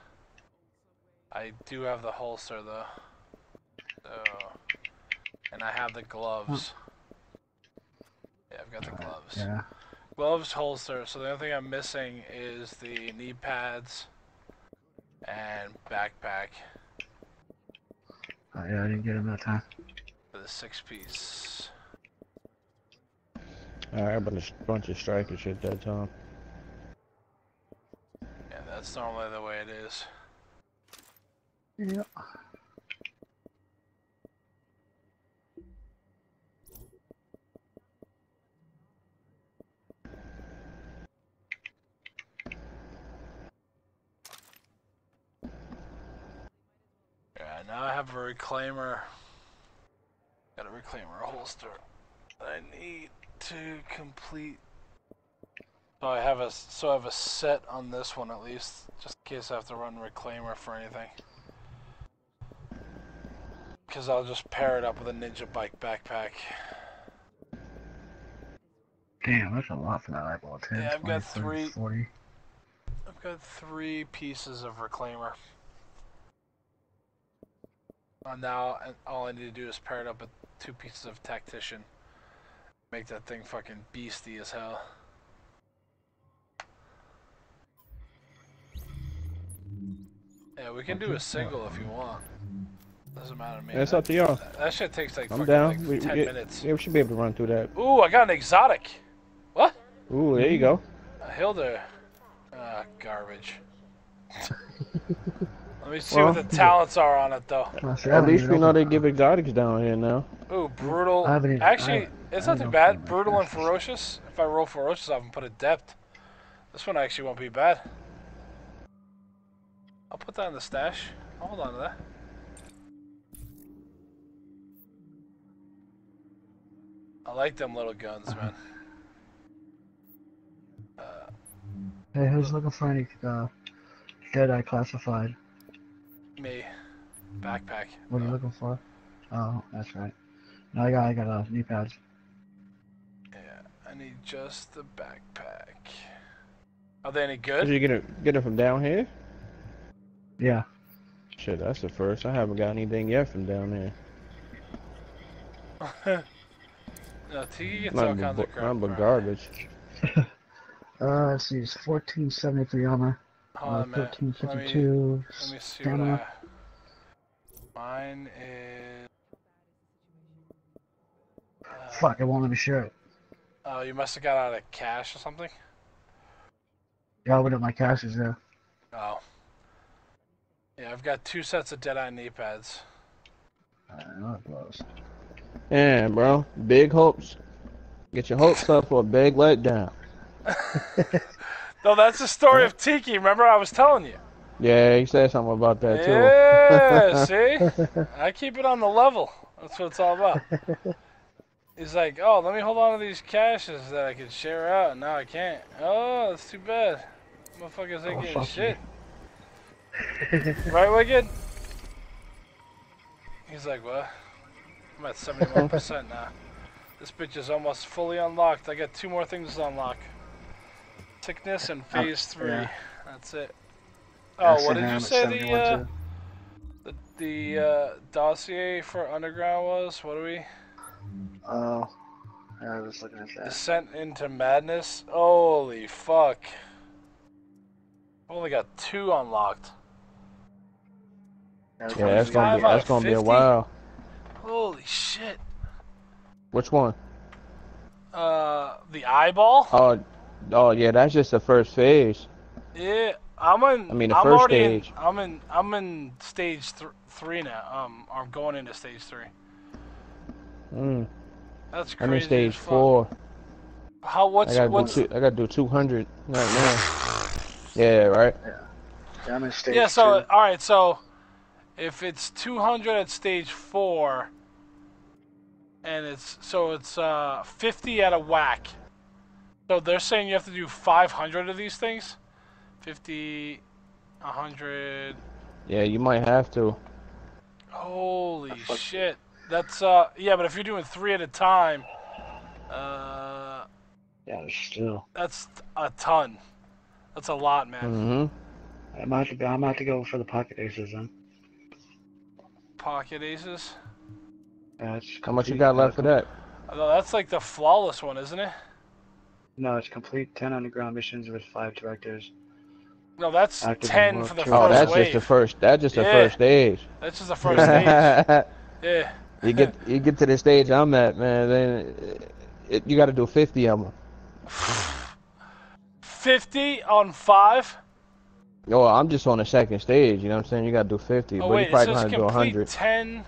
I do have the holster though. So, and I have the gloves. Yeah, I've got the gloves. Yeah. Gloves, holster. So the only thing I'm missing is the knee pads and backpack Oh, yeah, I didn't get him that time. for the six piece. Alright, but a bunch of strikers shit that time. Yeah, that's normally the way it is. Yep. Yeah, now I have a reclaimer. Got a reclaimer holster. I need to complete. So I have a so I have a set on this one at least, just in case I have to run reclaimer for anything. Because I'll just pair it up with a ninja bike backpack. Damn, that's a lot for that eyeball. 10, Yeah, I've 20, got 30, three- 40. I've got three pieces of reclaimer. Now, and all I need to do is pair it up with two pieces of tactician. Make that thing fucking beastie as hell. Yeah, we can do a single if you want. Doesn't matter to me. It's up to y'all. That, that shit takes like I'm fucking down. like we, 10 we, minutes. Yeah, we should be able to run through that. Ooh, I got an exotic. What? Ooh, there you go. A Hilda. Ah, garbage. Let me see Well, what the talents are on it though. At least we know they give exotics down here now. Ooh, brutal. Even- Actually, I- it's I not too bad. Brutal and ferocious. If I roll ferocious, I can put a depth. This one actually won't be bad. I'll put that in the stash. I'll hold on to that. I like them little guns, man. Hey, who's looking for any uh, Deadeye classified? Me. Backpack. What are you looking for? Oh, that's right. No, I got, I got uh, knee pads. Yeah, I need just the backpack. Are they any good? Did good? you get it get it from down here? Yeah. Shit, that's the first. I haven't got anything yet from down there. no, Tiki gets all kinds of crap. nothing but garbage. Uh, let's see, it's 1473 armor. Hold Uh, on a. Let me, 1352 let me see what I stamina. Have. Mine is. Fuck, it won't let me share it. Oh, you must have got out of cash or something? Yeah, I'll open up my caches there. Oh. Yeah, I've got two sets of Deadeye knee pads. Uh, that blows. Yeah, bro. Big hopes. Get your hopes up for a big letdown. No, that's the story of Tiki. Remember I was telling you? Yeah, he said something about that too. Yeah, see? I keep it on the level. That's what it's all about. He's like, oh, let me hold on to these caches that I could share out, now I can't. Oh, that's too bad. Motherfuckers ain't Oh, getting fuck shit. right, Wicked? He's like, what? I'm at 71% now. This bitch is almost fully unlocked. I got two more things to unlock. Sickness and uh, phase three. yeah. That's it. Yeah, Oh, what did you say the uh, the, the uh, dossier for Underground was? What are we? Oh, I was looking at that. Descent into Madness? Holy fuck. I've only got two unlocked. Yeah, that's gonna be that's gonna be a while. Holy shit. Which one? Uh, the eyeball? Oh, oh yeah, that's just the first phase. Yeah, I'm in. I mean, the I'm first already in- stage. I'm in. I'm in stage th- three now. Um, I'm going into stage three. Mm. That's crazy. I'm in stage four. How? What's I gotta what's? do two, I gotta do 200 right now. Yeah, right. Yeah, I'm in stage yeah. So two. all right. So if it's 200 at stage four, and it's so it's uh 50 at a whack. So they're saying you have to do 500 of these things. 50, 100. Yeah, you might have to. Holy shit. That's uh yeah, but if you're doing three at a time, uh Yeah, still. that's a ton. That's a lot, man. Mm-hmm. I'm about to go. I'm about to go for the pocket aces then. Pocket aces. It's How much you got left for that? Although that's like the flawless one, isn't it? No, it's complete 10 underground missions with five directives. No, that's Active ten for the two. first Oh, that's wave. just the first. That's just the Yeah. first stage. That's just the first stage. Yeah. You get you get to the stage I'm at, man. Then it, you got to do 50 of them. Fifty on five. Oh, I'm just on the second stage. You know what I'm saying? You got to do 50, Oh but wait, you it probably says gonna have to do complete 100. ten.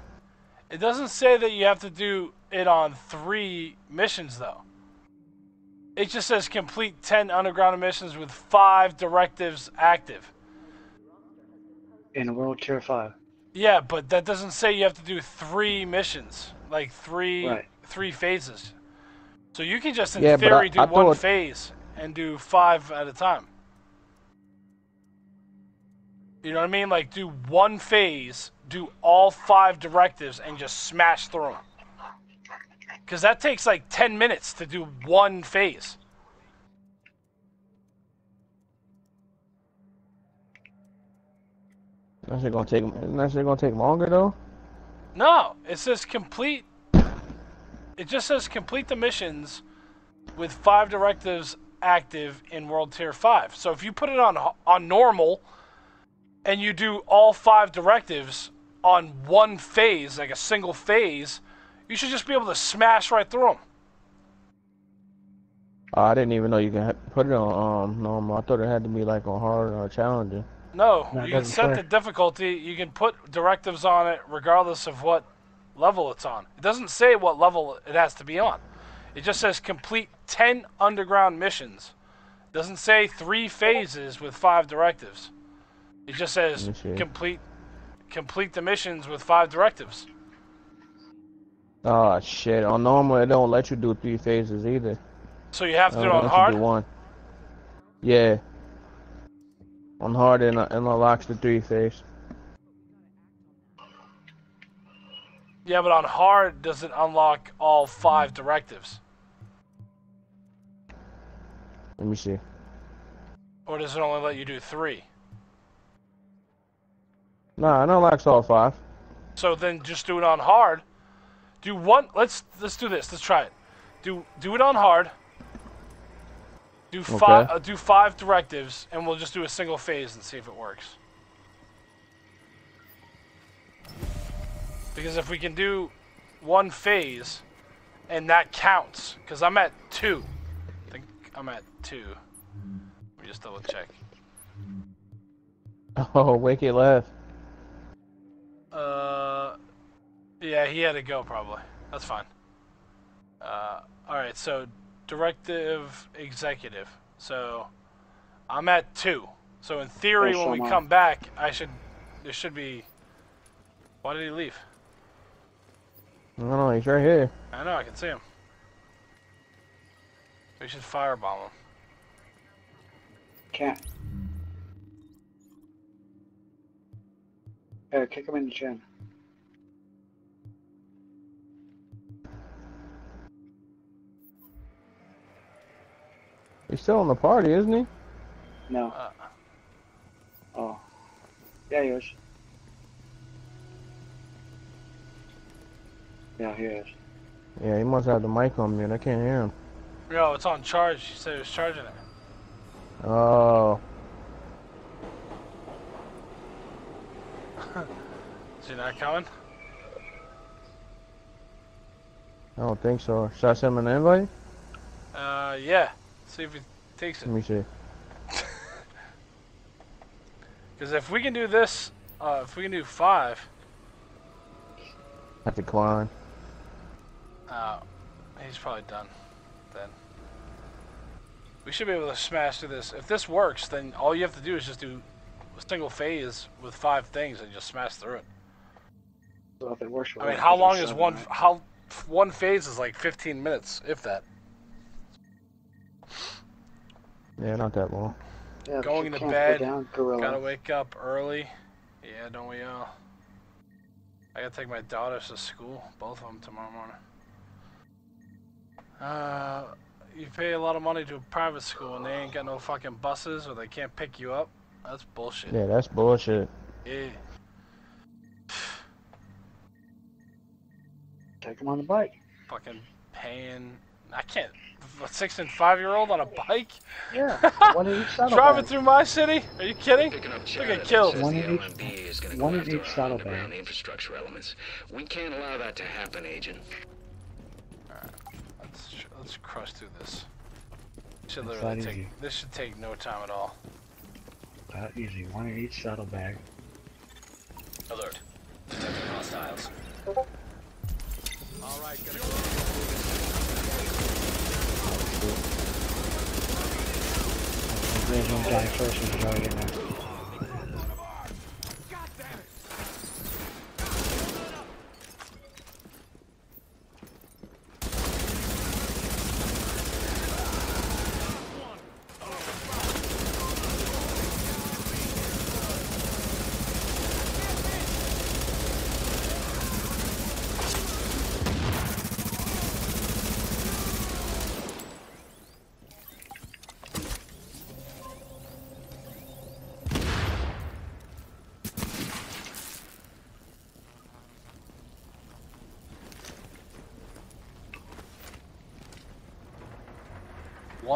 It doesn't say that you have to do it on three missions though. It just says complete ten underground missions with five directives active. In World Tier 5. Yeah, but that doesn't say you have to do three missions, like three Right. three phases. So you can just in Yeah, but I- theory do I one thought- phase and do five at a time. You know what I mean? Like do one phase, do all five directives, and just smash through them. Because that takes like ten minutes to do one phase. That's gonna take. That's not gonna take longer though. No, it says complete. It just says complete the missions with five directives active in World Tier 5. So if you put it on on normal and you do all five directives on one phase, like a single phase, you should just be able to smash right through them. Oh, I didn't even know you could put it on um normal. I thought it had to be like on hard or challenging. No, No, you can set say. the difficulty. You can put directives on it regardless of what level it's on. It doesn't say what level it has to be on. It just says complete 10 underground missions. It doesn't say three phases with five directives. It just says Let me see. complete complete the missions with five directives. Oh shit! On normal, it don't let you do three phases either. So you have to do it on hard? Do one. Yeah. On hard and it unlocks the three phase. Yeah, but on hard does it unlock all five directives? Let me see. Or does it only let you do three? Nah, it unlocks all five. So then just do it on hard. Do one. Let's let's do this. Let's try it. Do do it on hard. Do five. Okay. Uh, do five directives, and we'll just do a single phase and see if it works. Because if we can do one phase, and that counts, because I'm at two. I think I'm at two. Let me just double check. Oh, Wicked left. Uh, yeah, he had to go probably. That's fine. Uh, all right. So directive executive. So I'm at two. So in theory, Oh, when we so am I. come back, I should. There should be. Why did he leave? I don't know. He's right here. I know. I can see him. We should firebomb him. Can't. Hey, kick him in the chin. He's still in the party, isn't he? No. Uh, Oh. Yeah, he is. Yeah, he is. Yeah, he must have the mic on mute. I can't hear him. Yo, it's on charge. He said he was charging it. Oh. Is he not coming? I don't think so. Should I send him an invite? Uh, yeah. See if he takes it. Let me see. Because if we can do this, uh, if we can do five, I decline. uh, he's probably done. Then we should be able to smash through this. If this works, then all you have to do is just do a single phase with five things and just smash through it. So if it works I mean, how long is one? it. How one phase is like 15 minutes, if that. Yeah, not that long. Yeah, Going to can't go bed. down. Gotta wake up early. Yeah, don't we all? I gotta take my daughters to school, both of them tomorrow morning. Uh, you pay a lot of money to a private school and they ain't got no fucking buses or they can't pick you up. That's bullshit. Yeah, that's bullshit. Yeah. Take them on the bike. Fucking paying. I can't. A six and five year old on a bike? Yeah, one in each saddlebag. Driving through my city? Are you kidding? Look get killed. One in each, LMB is gonna one go in each our saddlebag. underground infrastructure elements. We can't allow that to happen, Agent. Let's let's crush through this. Should It's literally take. easy. This should take no time at all. That easy. One in each saddlebag. Alert. Detecting hostiles. All right, gonna There's one die first when he's already in there.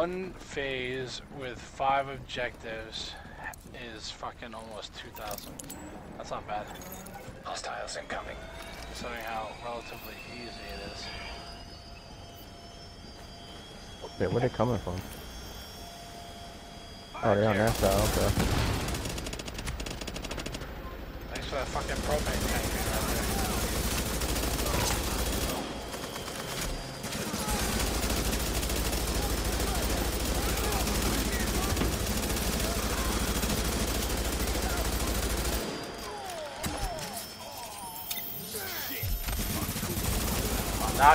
One phase with five objectives is fucking almost 2,000. That's not bad. Hostiles incoming. Considering how relatively easy it is. Wait, where they coming from? Oh, they're on that side, okay. Thanks for that fucking propane tank being right there.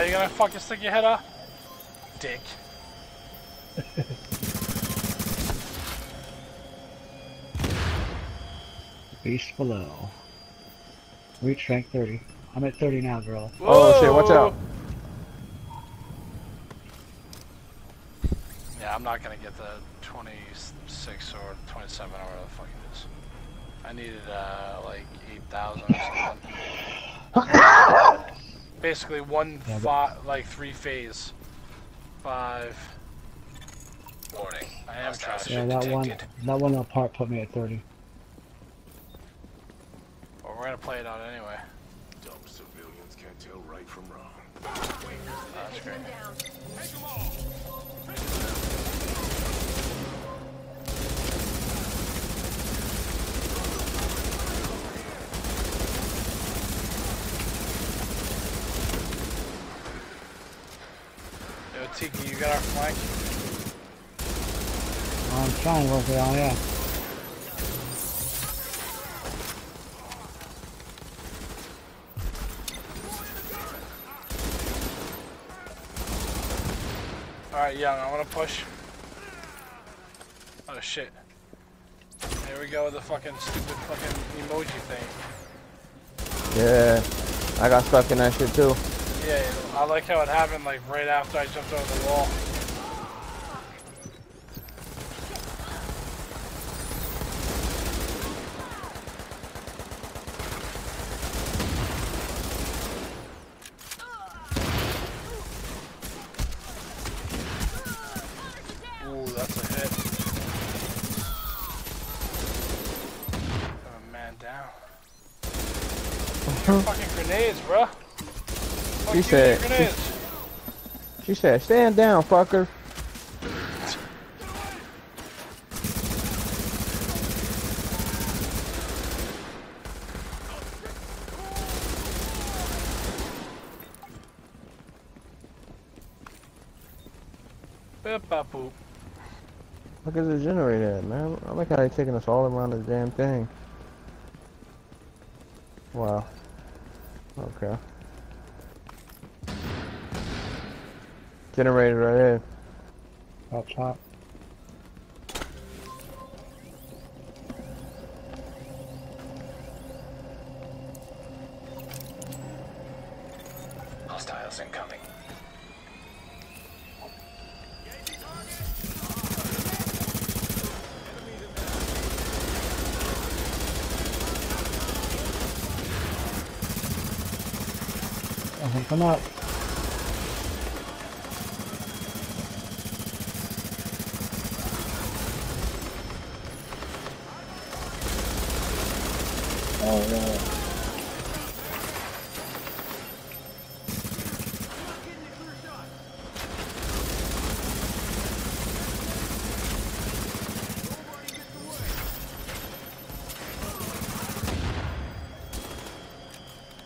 Now you're gonna fucking stick your head up? Dick. Beast below. Reach rank 30. I'm at 30 now, girl. Oh shit, watch out. Yeah, I'm not gonna get the 26 or 27 or whatever the fuck it is. I needed uh, like 8,000 or something. Basically one Yeah, fi- like three phase. Five. Warning. I am trying to Yeah, that one, that one apart put me at 30. Well, we're gonna play it out anyway. Dumb civilians can't tell right from wrong. That's great. Yo, Tiki, you got our flank? I'm trying to work it out, yeah. Alright, Young, I'm gonna push. Oh shit. There we go with the fucking stupid fucking emoji thing. Yeah, I got stuck in that shit too. Yeah, I like how it happened like right after I jumped over the wall. Ooh, that's a hit. Got a man down. Fucking grenades, bruh. She said- grenades. She said, stand down, fucker. Boop. Look at the generator, man. I like how they're taking us all around the damn thing. Wow. Okay. Generator right there. Up top. Hostiles incoming. Nothing come up. Oh no.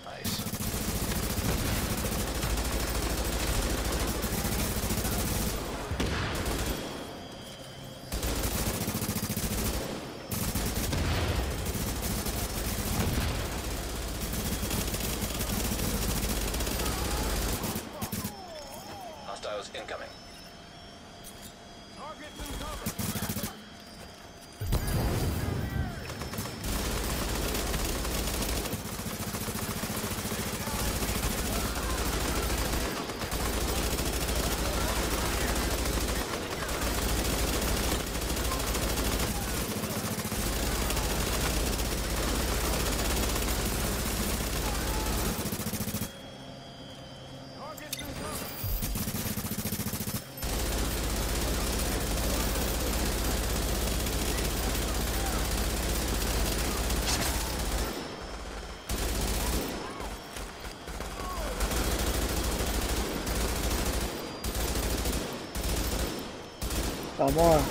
Nice. Hostiles incoming. Come on.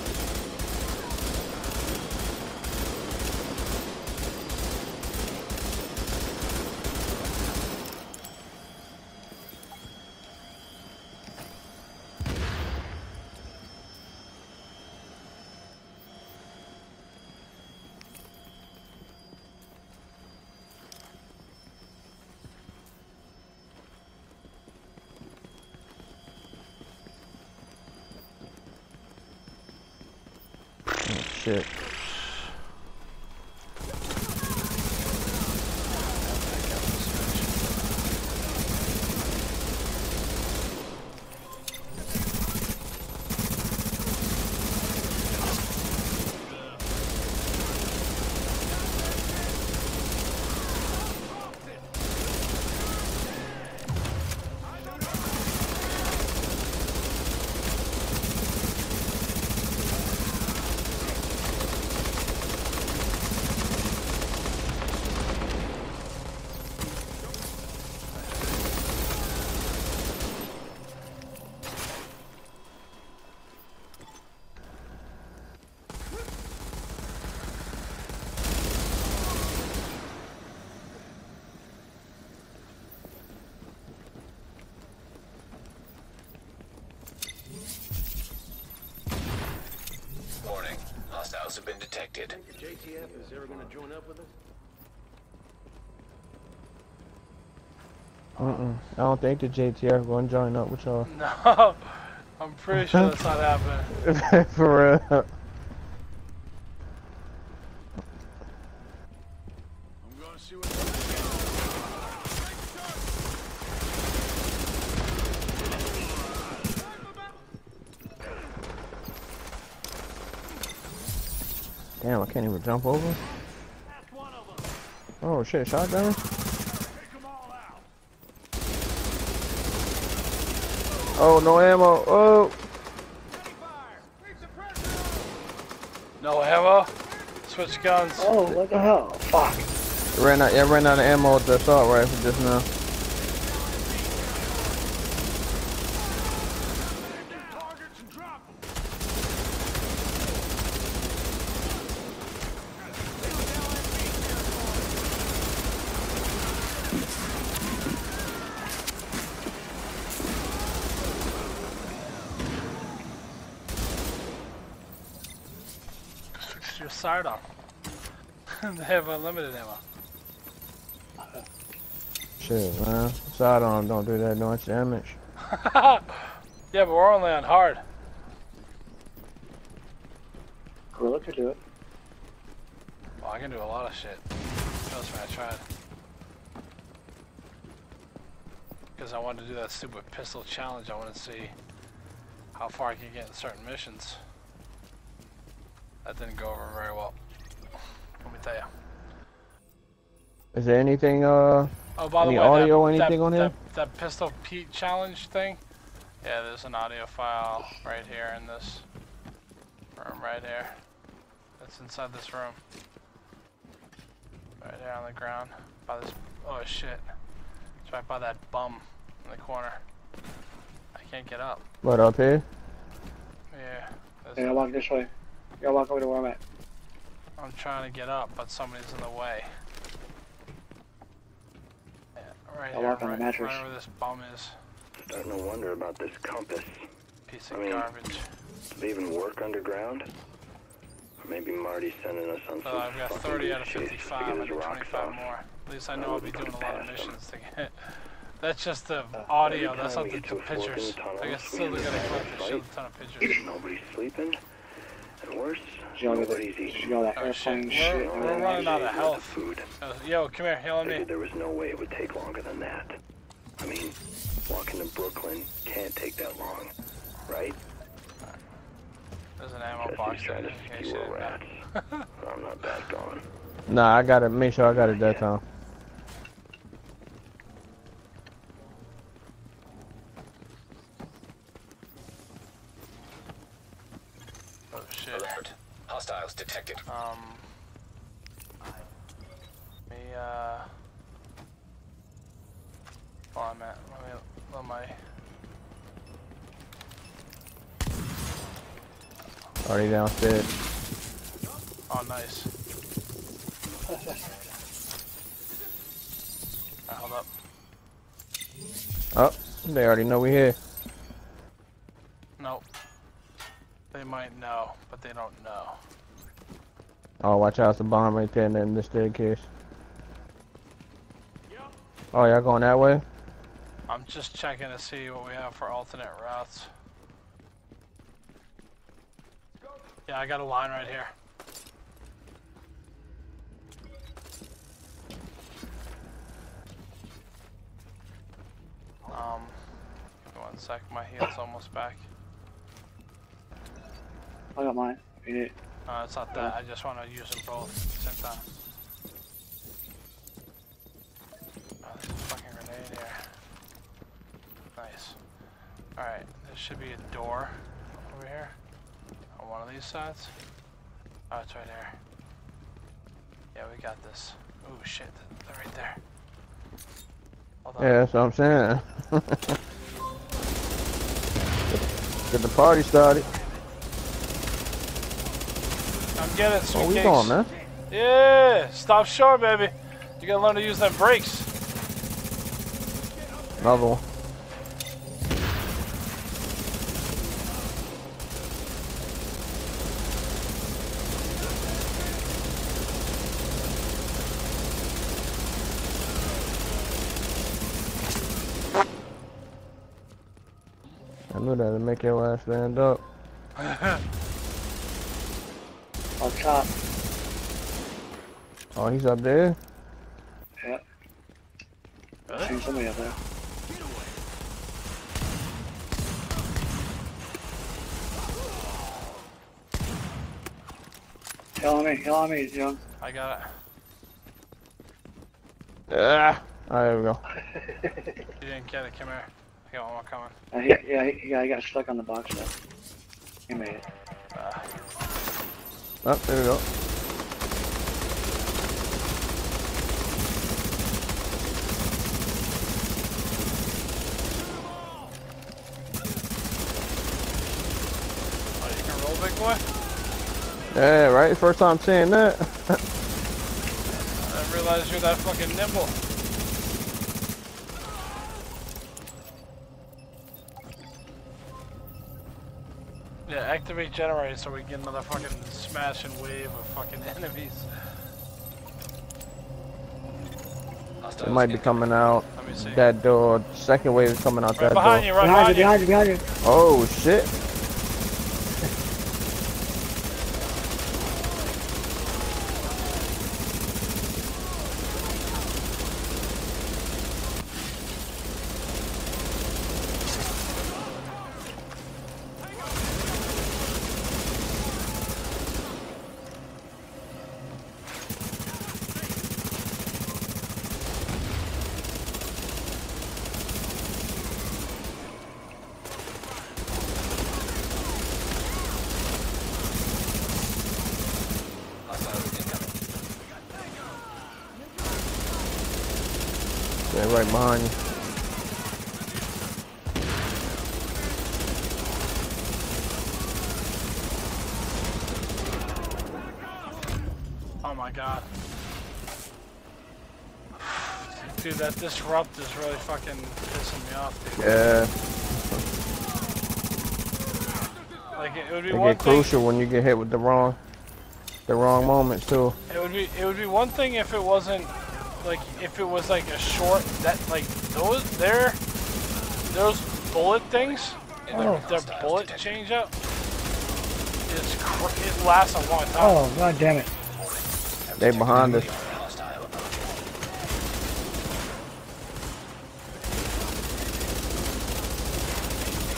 Oh, shit. Warning. Hostiles have been detected. JTF is ever gonna join up with us? Mm-mm. I don't think the JTF gonna join up with y'all. No, I'm pretty sure that's not happening. For real. I'm gonna see what. Damn, I can't even jump over. Oh shit, shotgun? Oh, no ammo. Oh, No ammo. Switch guns. Oh, what the hell? Fuck. Ran out, yeah, ran out of ammo with the assault rifle just now. Fix your sidearm. they have unlimited ammo. Shit, man. Sidearm don't do that much damage. yeah, but we're only on hard. Gorilla could do it. Well, I can do a lot of shit. Trust me, I tried. Because I wanted to do that stupid pistol challenge. I want to see how far I can get in certain missions. That didn't go over very well. Let me tell you. Is there anything, uh, Oh, by the any way, audio or that, anything that, on here? that, that pistol Pete challenge thing. Yeah, there's an audio file right here in this room, right here. That's inside this room. Right here on the ground. By this. Oh shit. It's right by that bum in the corner. I can't get up. what up here? Yeah. Yeah, I'll walk this way. Y'all walk over to where I'm at. I'm trying to get up, but somebody's in the way. Yeah, right I'll here, walk on the right, mattress. right where this bum is. Starting to wonder about this compass. Piece of I of mean, garbage. Do they even work underground? Or maybe Marty's sending us on So some Uh, I've got 30 out of 55. get I need 25 off. more. At least I I know I'll be doing a lot of past 'em. missions to get. That's just the audio. That's not the, the a fork in pictures. the tunnel, I guess we still end gotta up having collect a a shit ton of pictures. Nobody's sleeping. And worse, Did y'all get nobody's that, you all that Oh shit, airplane we're, we're running out of health. Food. Uh, Yo, come here, heal on me. There was no way it would take longer than that. I mean, walking to Brooklyn can't take that long, right? There's an ammo Jesse's box trying there. to skewer you didn't know. rats. I'm not that gone. Nah, I gotta make sure I got it that time. Oh shit. Alert. Hostiles detected. Um. Me, uh. Hold on, Matt. Let me let my. Already downstairs. Oh, nice. Alright, hold up. Oh, they already know we're here. Nope. They might know, but they don't know. Oh, watch out, it's a bomb right there in the staircase. Oh, y'all going that way? I'm just checking to see what we have for alternate routes. Yeah, I got a line right here. Um, give me one sec, my heal's almost back. I got mine. You need it. It's not that, I just want to use them both at the same time. Oh, there's a fucking grenade here. Nice. Alright, there should be a door over here. On one of these sides. Oh, it's right there. Yeah, we got this. Oh shit, they're right there. Yeah, that's what I'm saying. Get the party started. I'm getting it, Where oh, we sweet going, man? Yeah, stop short, baby. You gotta learn to use them brakes. Another one. I knew that'd make your ass stand up. Up top. Oh, he's up there? Yep. Seen somebody up there. Kill on me, kill on me, John. I got it. Ah, there we go. You didn't get it, come here. I got one more coming. Uh, he, yeah, he, yeah, he got stuck on the box though. He made it. Uh, Oh, there we go. Oh, yeah, right? First time seeing that. I didn't realize you're that fucking nimble. Yeah, activate generator so we get another fucking smashing wave of fucking enemies. It might be coming out. Let me see. That door. Second wave is coming out Right that behind door. you, right Behind behind, you, behind you, behind you. Oh shit. Yeah, right behind you. Oh my god. Dude, that disrupt is really fucking pissing me off, dude. Yeah. Like it would be get thing. crucial when you get hit with the wrong, the wrong moment too. It would be it would be one thing if it wasn't like if it was like a short that like those there those bullet things Oh. their, their bullet change up is cr- it lasts a long time. Oh, god damn it. They behind us.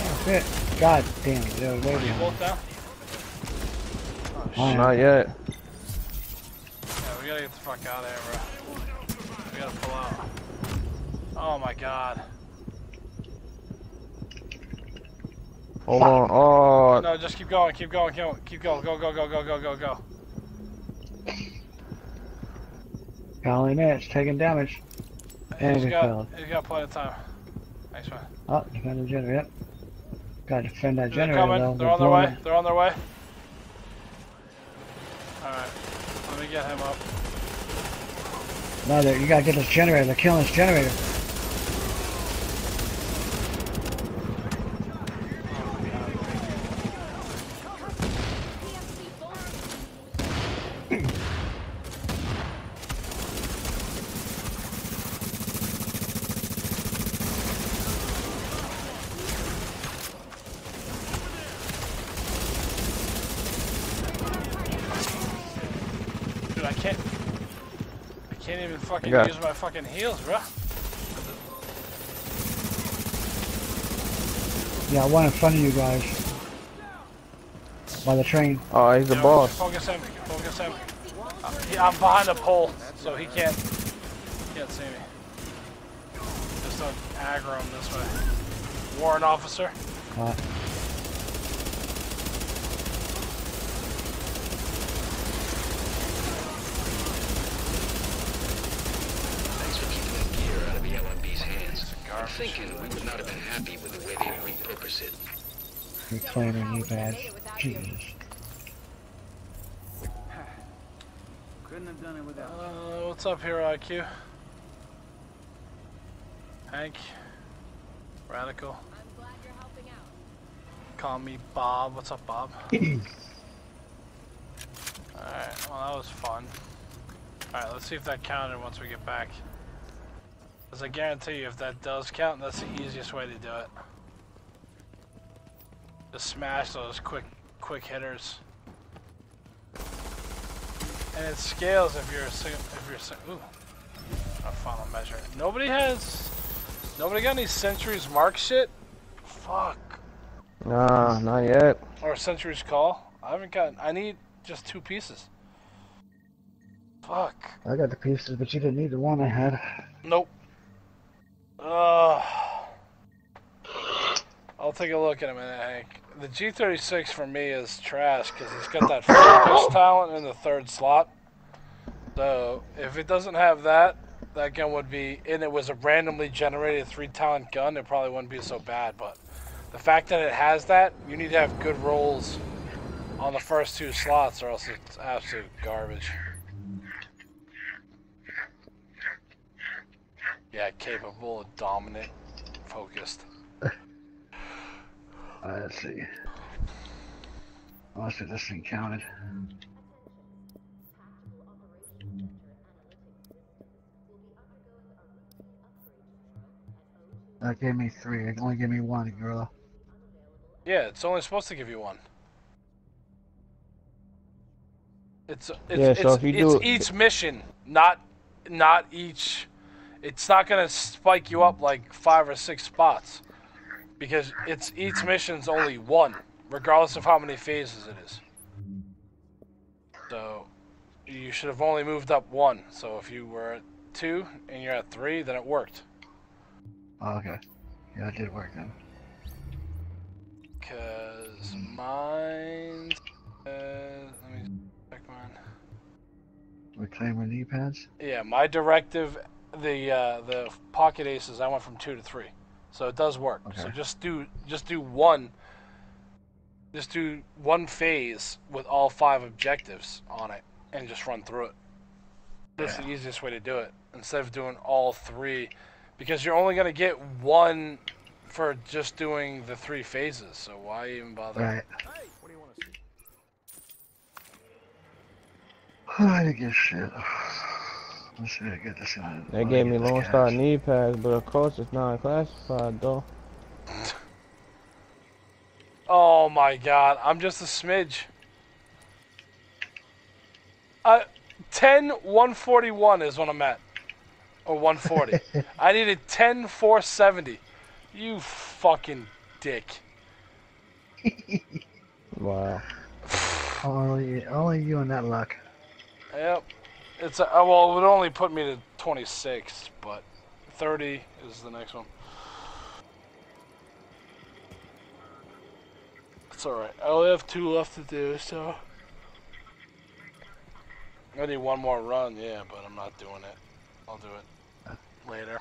Oh, shit. God damn it. They're way behind. both down? Oh, Not yet. Yeah, we gotta get the fuck out of here, bro. We gotta pull out. Oh my god. Hold on. Oh, No, just keep going, keep going, keep going, keep going, go, go, go, go, go, go, go. Golly, it's taking damage. And He's we got, he's got plenty of time. Nice one. Oh, defend the generator. Yep. Gotta defend that They're generator coming. though. They're on their way. it. They're on their way. Alright. Let me get him up. No, you gotta get this generator. They're killing this generator. Dude, I can't. I can't even fucking got- use my fucking heals, bro. Yeah, one in front of you guys. By the train. oh, he's the Yeah, boss. Focus him. Focus him. Uh, he- I'm behind a pole, so he can't. He can't see me. Just don't aggro him this way. Warrant officer. Uh, Thanks for keeping the gear out of the LMB's hands. I'm thinking we would not have been happy with the way they repurpose it. reclaiming you guys. Jesus. Couldn't have done it without. Uh, what's up here, IQ? Hank. Radical. Call me Bob. What's up, Bob? Alright, well that was fun. Alright, let's see if that counted once we get back. Because I guarantee you if that does count, that's the easiest way to do it. Just smash those quick quick hitters. And it scales if you're if you're ooh. A final measure. Nobody has nobody got any Sentry's mark shit? Fuck. Nah, not yet. Or Sentry's call? I haven't got I need just two pieces. Fuck. I got the pieces, but you didn't need the one I had. Nope. Uh, I'll take a look in a minute, Hank. The G36 for me is trash because he's got that focus talent in the third slot. So if it doesn't have that, that gun would be, and it was a randomly generated three talent gun, it probably wouldn't be so bad. But the fact that it has that, you need to have good rolls on the first two slots, or else it's absolute garbage. Yeah, capable, dominant, focused. Alright, let's see. Let's see if this thing counted. That gave me three. It only gave me one, Gorilla. Yeah, it's only supposed to give you one. It's it's Yeah, so it's, if you it's do- each mission, not not each. It's not gonna spike you up like five or six spots, because it's each mission's only one, regardless of how many phases it is. So you should have only moved up one. So if you were at two and you're at three, then it worked. Oh, okay. Yeah, it did work then. Cause mine. Uh, let me check mine. Reclaimer knee pads? Yeah, my directive, the uh, the pocket aces, I went from two to three, so it does work. So just do just do one. Just do one phase with all five objectives on it, and just run through it. That's the easiest way to do it instead of doing all three, because you're only gonna get one for just doing the three phases. So why even bother? Right. I didn't get shit. Let's see I get this in. They gave me Lone Star knee pads, but of course it's not classified though. Oh my god, I'm just a smidge. Uh, 10 141 is what I'm at. Or 140. I needed 10 470. You fucking dick. Wow. Only, only you and that luck. Yep. It's a, uh, well, it would only put me to 26, but 30 is the next one. It's alright. I only have two left to do, so. I need one more run, yeah, but I'm not doing it. I'll do it later.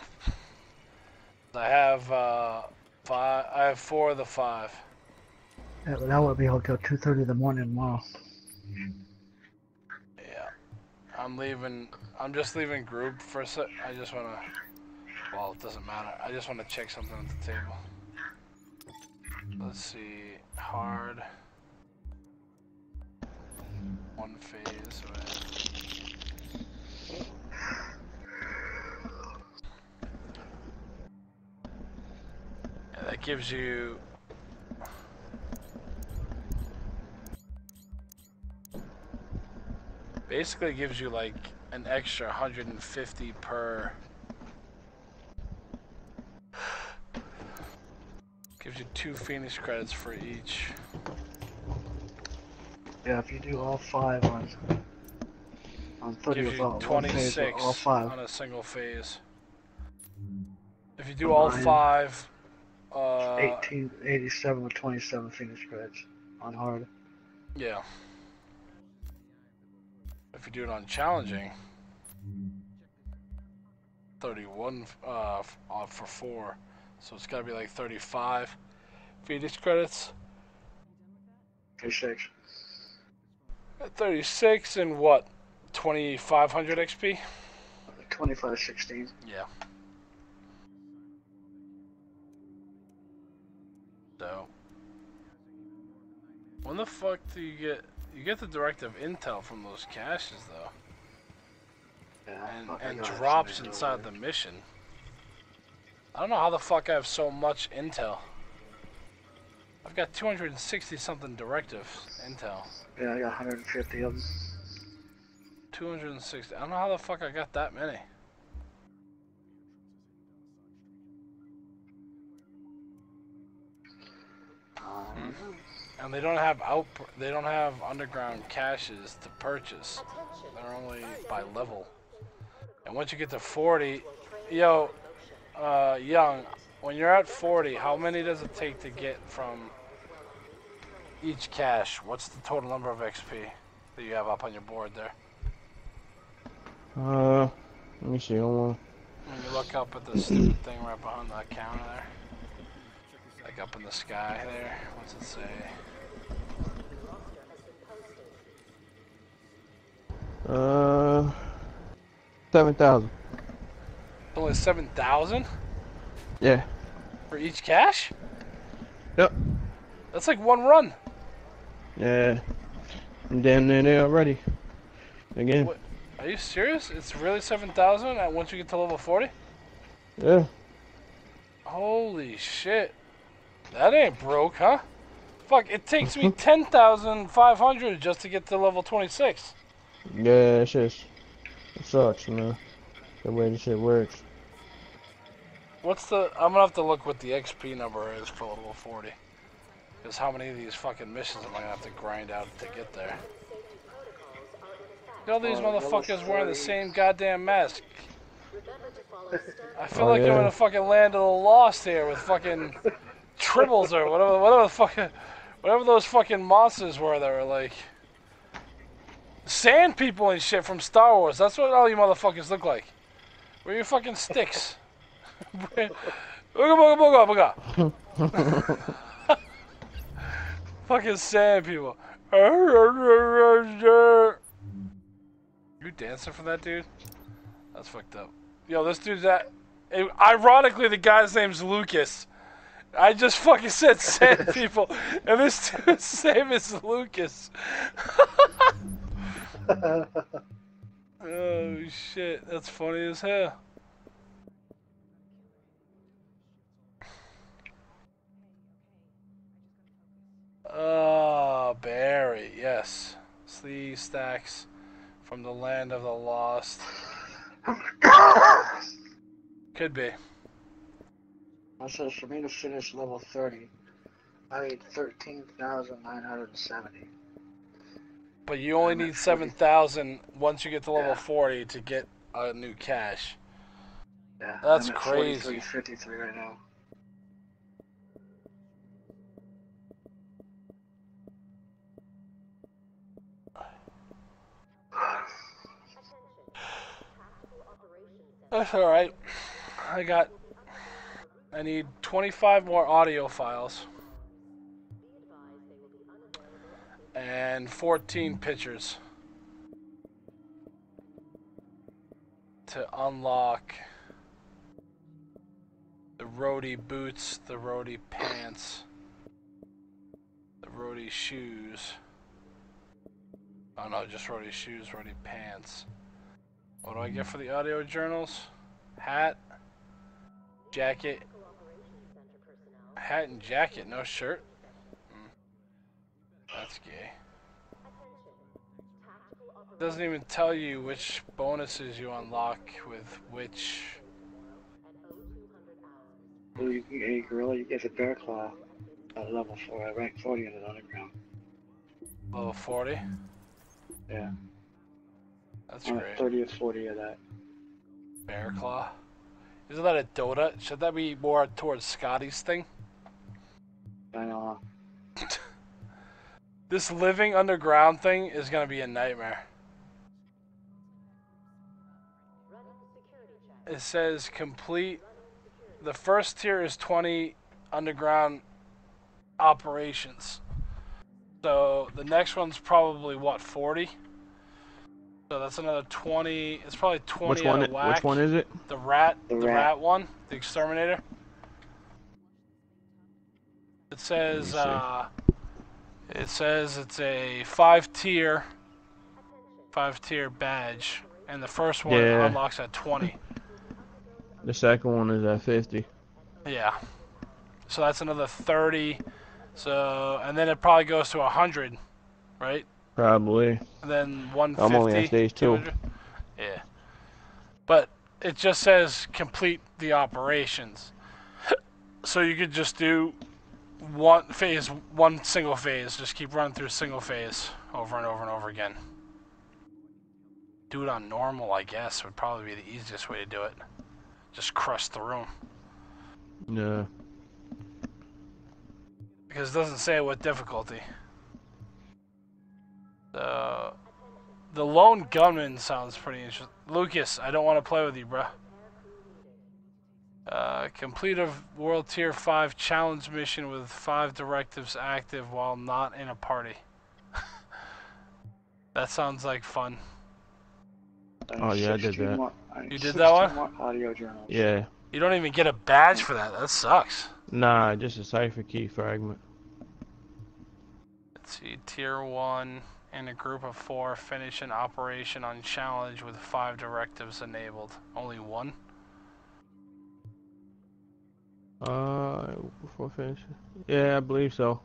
I have uh, five. I have four of the five. Yeah, that won't be until 2.30 in the morning tomorrow. I'm leaving. I'm just leaving group for a sec. I just want to. Well, it doesn't matter. I just want to check something at the table. Let's see. Hard. One phase. Right. Yeah, that gives you. Basically gives you like an extra 150 per. Gives you two Phoenix credits for each. Yeah, if you do all five on on 30 Gives you all, one phase, 26 all five. on a single phase. If you do all five, uh, 1887 with 27 Phoenix credits on hard. yeah. If you do it on challenging, 31 uh, uh, for four, so it's got to be like 35 Phoenix credits. 36. At 36 and what? 2500 XP? 2516. Yeah. So, when the fuck do you get? You get the directive intel from those caches though, Yeah, and and drops inside the mission. I don't know how the fuck I have so much intel. I've got 260 something directive intel. Yeah, I got 150 of them. 260. I don't know how the fuck I got that many. And they don't have out. They don't have underground caches to purchase. They're only by level. And once you get to 40, yo, uh, young, when you're at 40, how many does it take to get from each cache? What's the total number of XP that you have up on your board there? Uh, let me see. Hold on. When you look up at the stupid thing right behind that counter there, like up in the sky there, what's it say? Uh, seven thousand. Only seven thousand Yeah. for each cache? Yep. That's like one run. Yeah. I'm damn near there already. Again. What? Are you serious? It's really seven thousand once you get to level forty? Yeah. Holy shit. That ain't broke, huh? Fuck, it takes me 10,500 just to get to level 26. Yeah, it's just it sucks, man. The way this shit works. What's the... I'm gonna have to look what the XP number is for level 40. Because how many of these fucking missions am I gonna have to grind out to get there? Look at all these Oh, motherfuckers wearing the same goddamn mask. I feel Oh, like I'm in a fucking land of the lost here with fucking tribbles or whatever, whatever the fucking, whatever those fucking monsters were that were like sand people and shit from Star Wars. That's what all you motherfuckers look like. Where your fucking sticks? booga booga booga booga. fucking sand people. You dancing for that dude? That's fucked up. Yo, this dude's at. eh, Ironically, the guy's name's Lucas. I just fucking said sand people, and this dude's name is Lucas. oh shit, that's funny as hell. Oh, Barry, yes. Sleestaks from the land of the lost. Could be. It says for me to finish level 30, I need 13,970. But you only need 7,000 once you get to level 40 to get a new cache. Yeah, That's I'm at crazy. 4353 right now. That's alright. I got. I need 25 more audio files. And 14 pictures. To unlock the roadie boots, the roadie pants, the roadie shoes. Oh no, just roadie shoes, roadie pants. What do I get for the audio journals? Hat, jacket, hat and jacket, no shirt. Hmm. That's gay. Doesn't even tell you which bonuses you unlock with which. Well, you can get a gorilla, you get a bear claw at level 4. I rank 40 in the underground. Level 40? Yeah. That's great. 30 or 40 of that. Bear Claw. Isn't that a Dota? Should that be more towards Scotty's thing? I know. This living underground thing is gonna be a nightmare. It says complete. The first tier is 20 underground operations. So the next one's probably what 40. So that's another 20. It's probably 20 Which out one? of whack. Which one is it? The rat, The the, rat. rat. one, the exterminator. It says, uh, it says it's a five tier, five tier badge, and the first one Yeah. unlocks at 20. The second one is at 50. Yeah. So that's another 30. So, and then it probably goes to 100, right? Probably. And then 150. I'm only at stage two. Yeah. But it just says complete the operations. So you could just do one phase, one single phase. Just keep running through single phase over and over and over again. Do it on normal, I guess, would probably be the easiest way to do it. Just crush the room. Yeah. Because it doesn't say what difficulty. The the lone gunman sounds pretty interesting. Lucas, I don't want to play with you, bruh. Uh, complete a World Tier 5 challenge mission with 5 directives active while not in a party. that sounds like fun. Oh yeah, I did that. more- I You did that one? audio journals. Yeah. You don't even get a badge for that. That sucks. Nah, just a cipher key fragment. Let's see, tier one in a group of four finish an operation on challenge with five directives enabled. Only one? Uh, before finishing. Yeah, I believe so.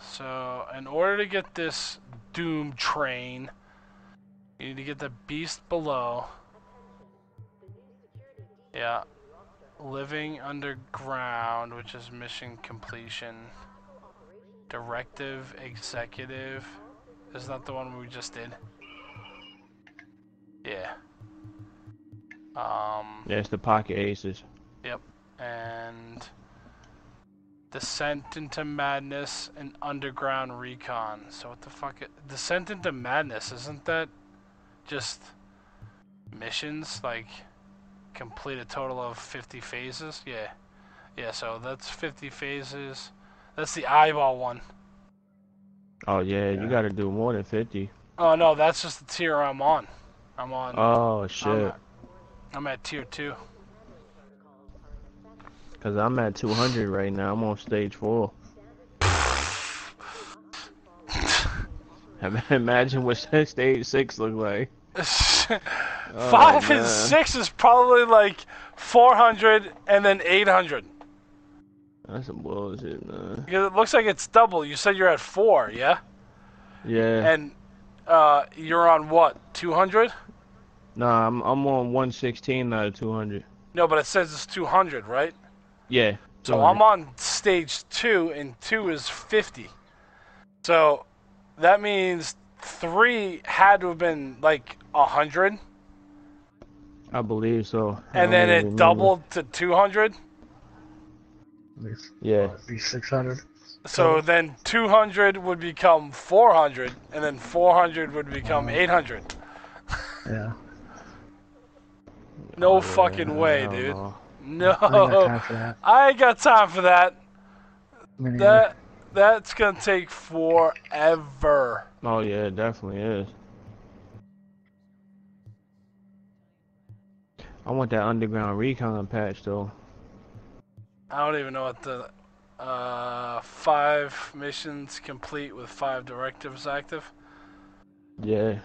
So, in order to get this Doom train, you need to get the beast below. Yeah. Living underground, which is mission completion. Directive executive. Is that the one we just did? Yeah. Um. Yeah, it's the pocket aces. Yep. And Descent into Madness and Underground Recon. So what the fuck? i- Descent into Madness isn't that just missions? Like complete a total of 50 phases? Yeah. Yeah. So that's 50 phases. That's the eyeball one. Oh yeah, you gotta do more than fifty. Oh no, that's just the tier I'm on. I'm on. Oh I'm shit. at, I'm at tier two. Cause I'm at 200 right now. I'm on stage four. Imagine what stage six look like. Oh, Five and six is probably like 400 and then 800. That's some bullshit, man. Because it looks like it's double. You said you're at four, yeah? Yeah. And uh, you're on what? 200? Nah, I'm I'm on 116 out of 200. No, but it says it's 200, right? Yeah. So 200. I'm on stage two, and two is 50. So that means three had to have been like 100, I believe so. I and then really it remember. doubled to 200. Yeah. Be 600. So then 200 would become 400, and then 400 would become 800. Yeah. No fucking way, dude. know. No. I ain't got time for that. I ain't got time for that. That that's gonna take forever. Oh yeah, it definitely is. I want that underground recon patch though. I don't even know what the uh five missions complete with five directives active. Yeah.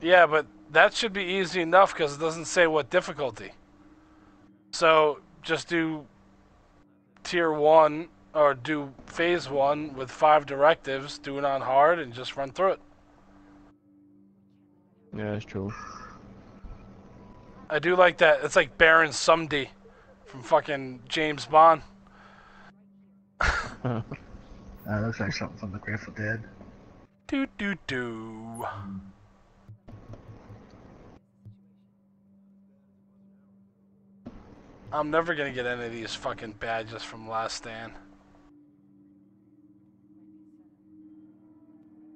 Yeah, but that should be easy enough because it doesn't say what difficulty. So just do tier one or do phase one with five directives, do it on hard, and just run through it. Yeah, that's true. I do like that. It's like Baron Samedi from fucking James Bond. that looks like something from the Grateful Dead. Do do do. Hmm. I'm never gonna get any of these fucking badges from Last Stand.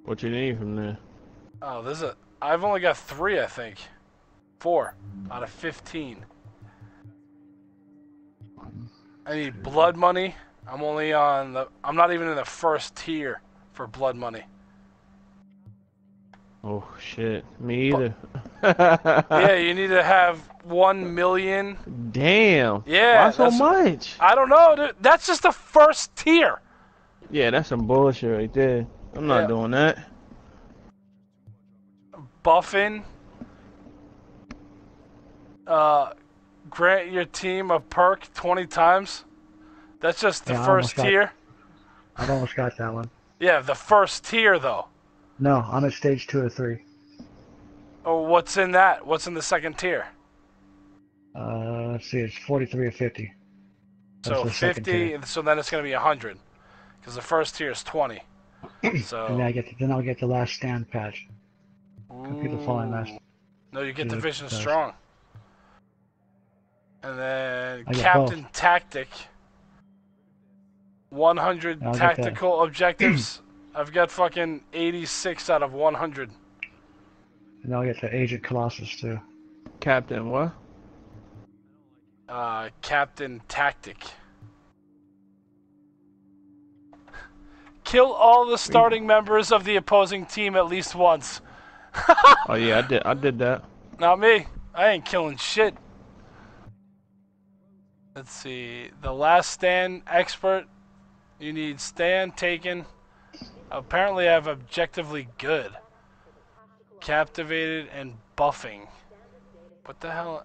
What you need from there? Oh, this is a. I've only got three, I think. Four out of fifteen. I need blood money. I'm only on the. I'm not even in the first tier for blood money. Oh shit, me either. yeah, you need to have one million. Damn. Yeah. Why so much? I don't know, dude. That's just the first tier. Yeah, that's some bullshit right there. I'm not Yeah. doing that. Buffin. Uh, grant your team a perk 20 times. That's just the Yeah, I first got- tier. I've almost got that one. Yeah, the first tier though. No, I'm at stage two or three. Oh, what's in that? What's in the second tier? Uh, let's see, it's 43 or 50. That's So 50. So then it's gonna be 100, because the first tier is 20. And So then I get the, then I'll get the last stand patch. Computer falling last. no, you get Yeah, Division it does. Strong. And then I Captain Tactic. 100 I'll tactical objectives. I've got fucking 86 out of 100. And I'll get the Agent Colossus too. Captain, what? Uh, Captain Tactic. Kill all the starting members of the opposing team at least once. Oh yeah, I did. I did that. Not me. I ain't killing shit. Let's see. The last stand expert. You need stand taken. Apparently, I have objectively good. Captivated and buffing. What the hell?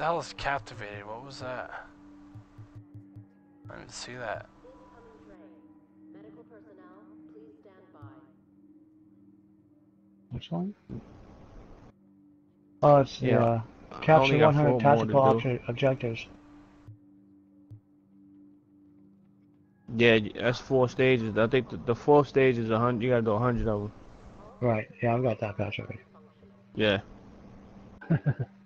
What the hell is captivated? What was that? I didn't see that. Which one? Oh, it's the Yeah. uh, I only capture 100 four more to tactical do. obje- objectives. Yeah, that's four stages. I think the, the fourth stage is a hundred. You gotta do a hundred of them. Right. Yeah, I've got that patch already. Yeah.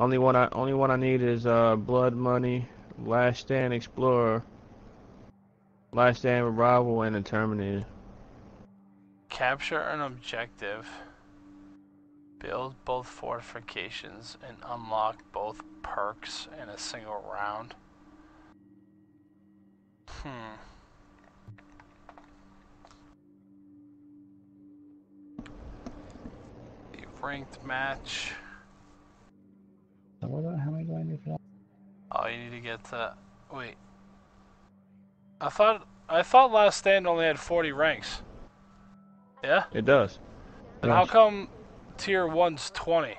only one I only one I need is uh Blood Money, Last Stand Explorer, Last Stand Rival, and the Terminator. Capture an objective. Build both fortifications and unlock both perks in a single round. Hmm. The ranked match. So what, do- how many do I need for that? Oh, you need to get to. Wait. I thought I thought Last Stand only had 40 ranks. Yeah. It does. And how come Tier One's 20?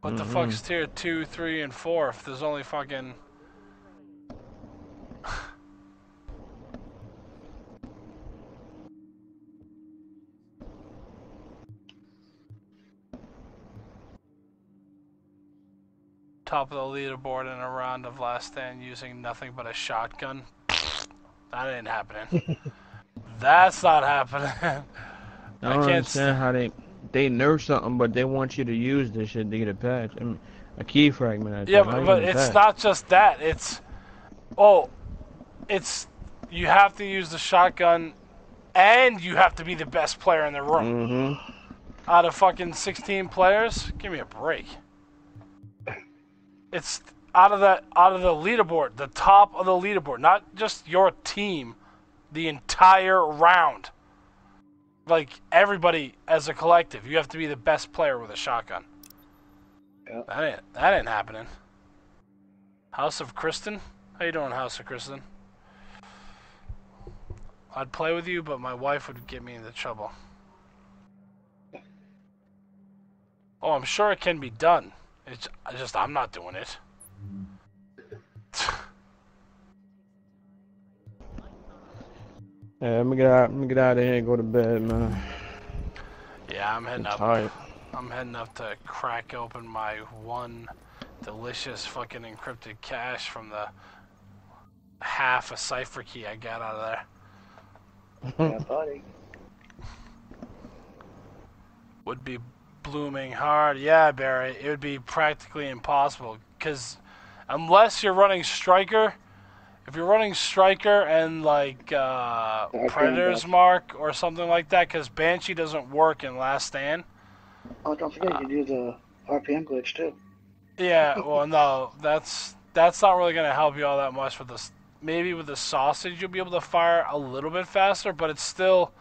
What the Mhm. fuck's Tier Two, Three, and Four if there's only fucking? Top of the leaderboard in a round of Last Stand using nothing but a shotgun. That ain't happening. That's not happening. I I don't can't understand how they they nerf something, but they want you to use this shit to get a patch. I mean, a key fragment. I Yeah, think. but, but it's patch. not just that. It's oh, it's you have to use the shotgun, and you have to be the best player in the room. Mm-hmm. Out of fucking sixteen players, give me a break. It's out of the out of the leaderboard, the top of the leaderboard, not just your team, the entire round. Like everybody as a collective, you have to be the best player with a shotgun. That ain't that ain't happening. House of Kristen? How you doing, House of Kristen? I'd play with you, but my wife would get me into trouble. Oh, I'm sure it can be done. It's I just I'm not doing it. Yeah, let me get out. Let me get out of here and go to bed, man. Yeah, I'm heading I'm up. tired. I'm heading up to crack open my one delicious fucking encrypted cache from the half a cipher key I got out of there. yeah, buddy. would be blooming hard. Yeah, Barry, it would be practically impossible because unless you're running striker, if you're running striker and like uh, Predator's. Mark or something like that, because Banshee doesn't work in Last Stand. Oh, don't forget you do the RPM glitch too. Yeah, well, no, that's that's not really gonna help you all that much with this. Maybe with the sausage, you'll be able to fire a little bit faster, but it's still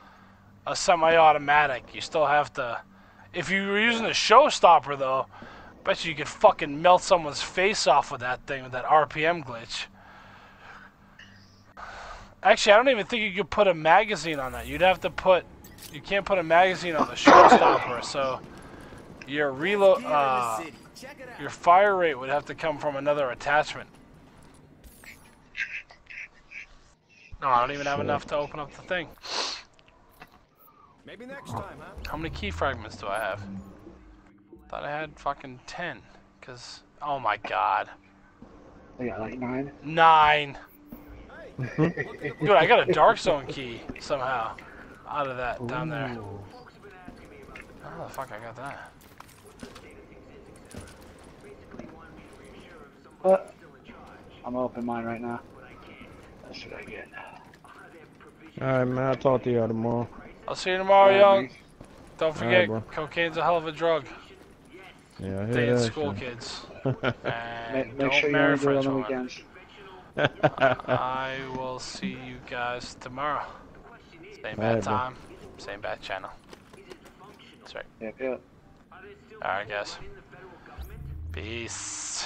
a semi-automatic. You still have to. If you were using a showstopper, though, I bet you you could fucking melt someone's face off with that thing with that RPM glitch. Actually, I don't even think you could put a magazine on that. You'd have to put. You can't put a magazine on the showstopper, so your reload. Uh, your fire rate would have to come from another attachment. No, I don't even have enough to open up the thing. Maybe next time, huh? How many key fragments do I have? Thought I had fucking 10. Cause, oh my god. I got like nine. Nine! Dude, I got a Dark Zone key somehow. Out of that, down there. How the fuck I got that? But I'm open mine right now. That's what I get. All right, man. I'll talk to y'all tomorrow. I'll see you tomorrow, Alright, young. man. Don't forget, bro. cocaine's a hell of a drug. Yeah, I hear Stay in school, shit. kids. Make, And make don't sure you marry only do French on the women. weekends. I will see you guys tomorrow. Same bad bro. time, Same bad channel. That's right. Yep, yep. Alright, guys. Peace.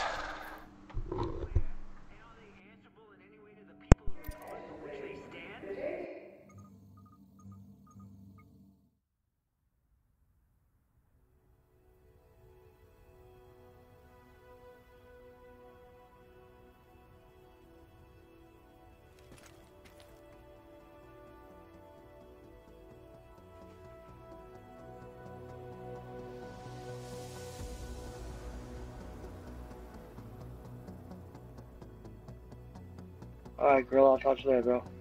Alright, girl, I'll talk to you later, bro.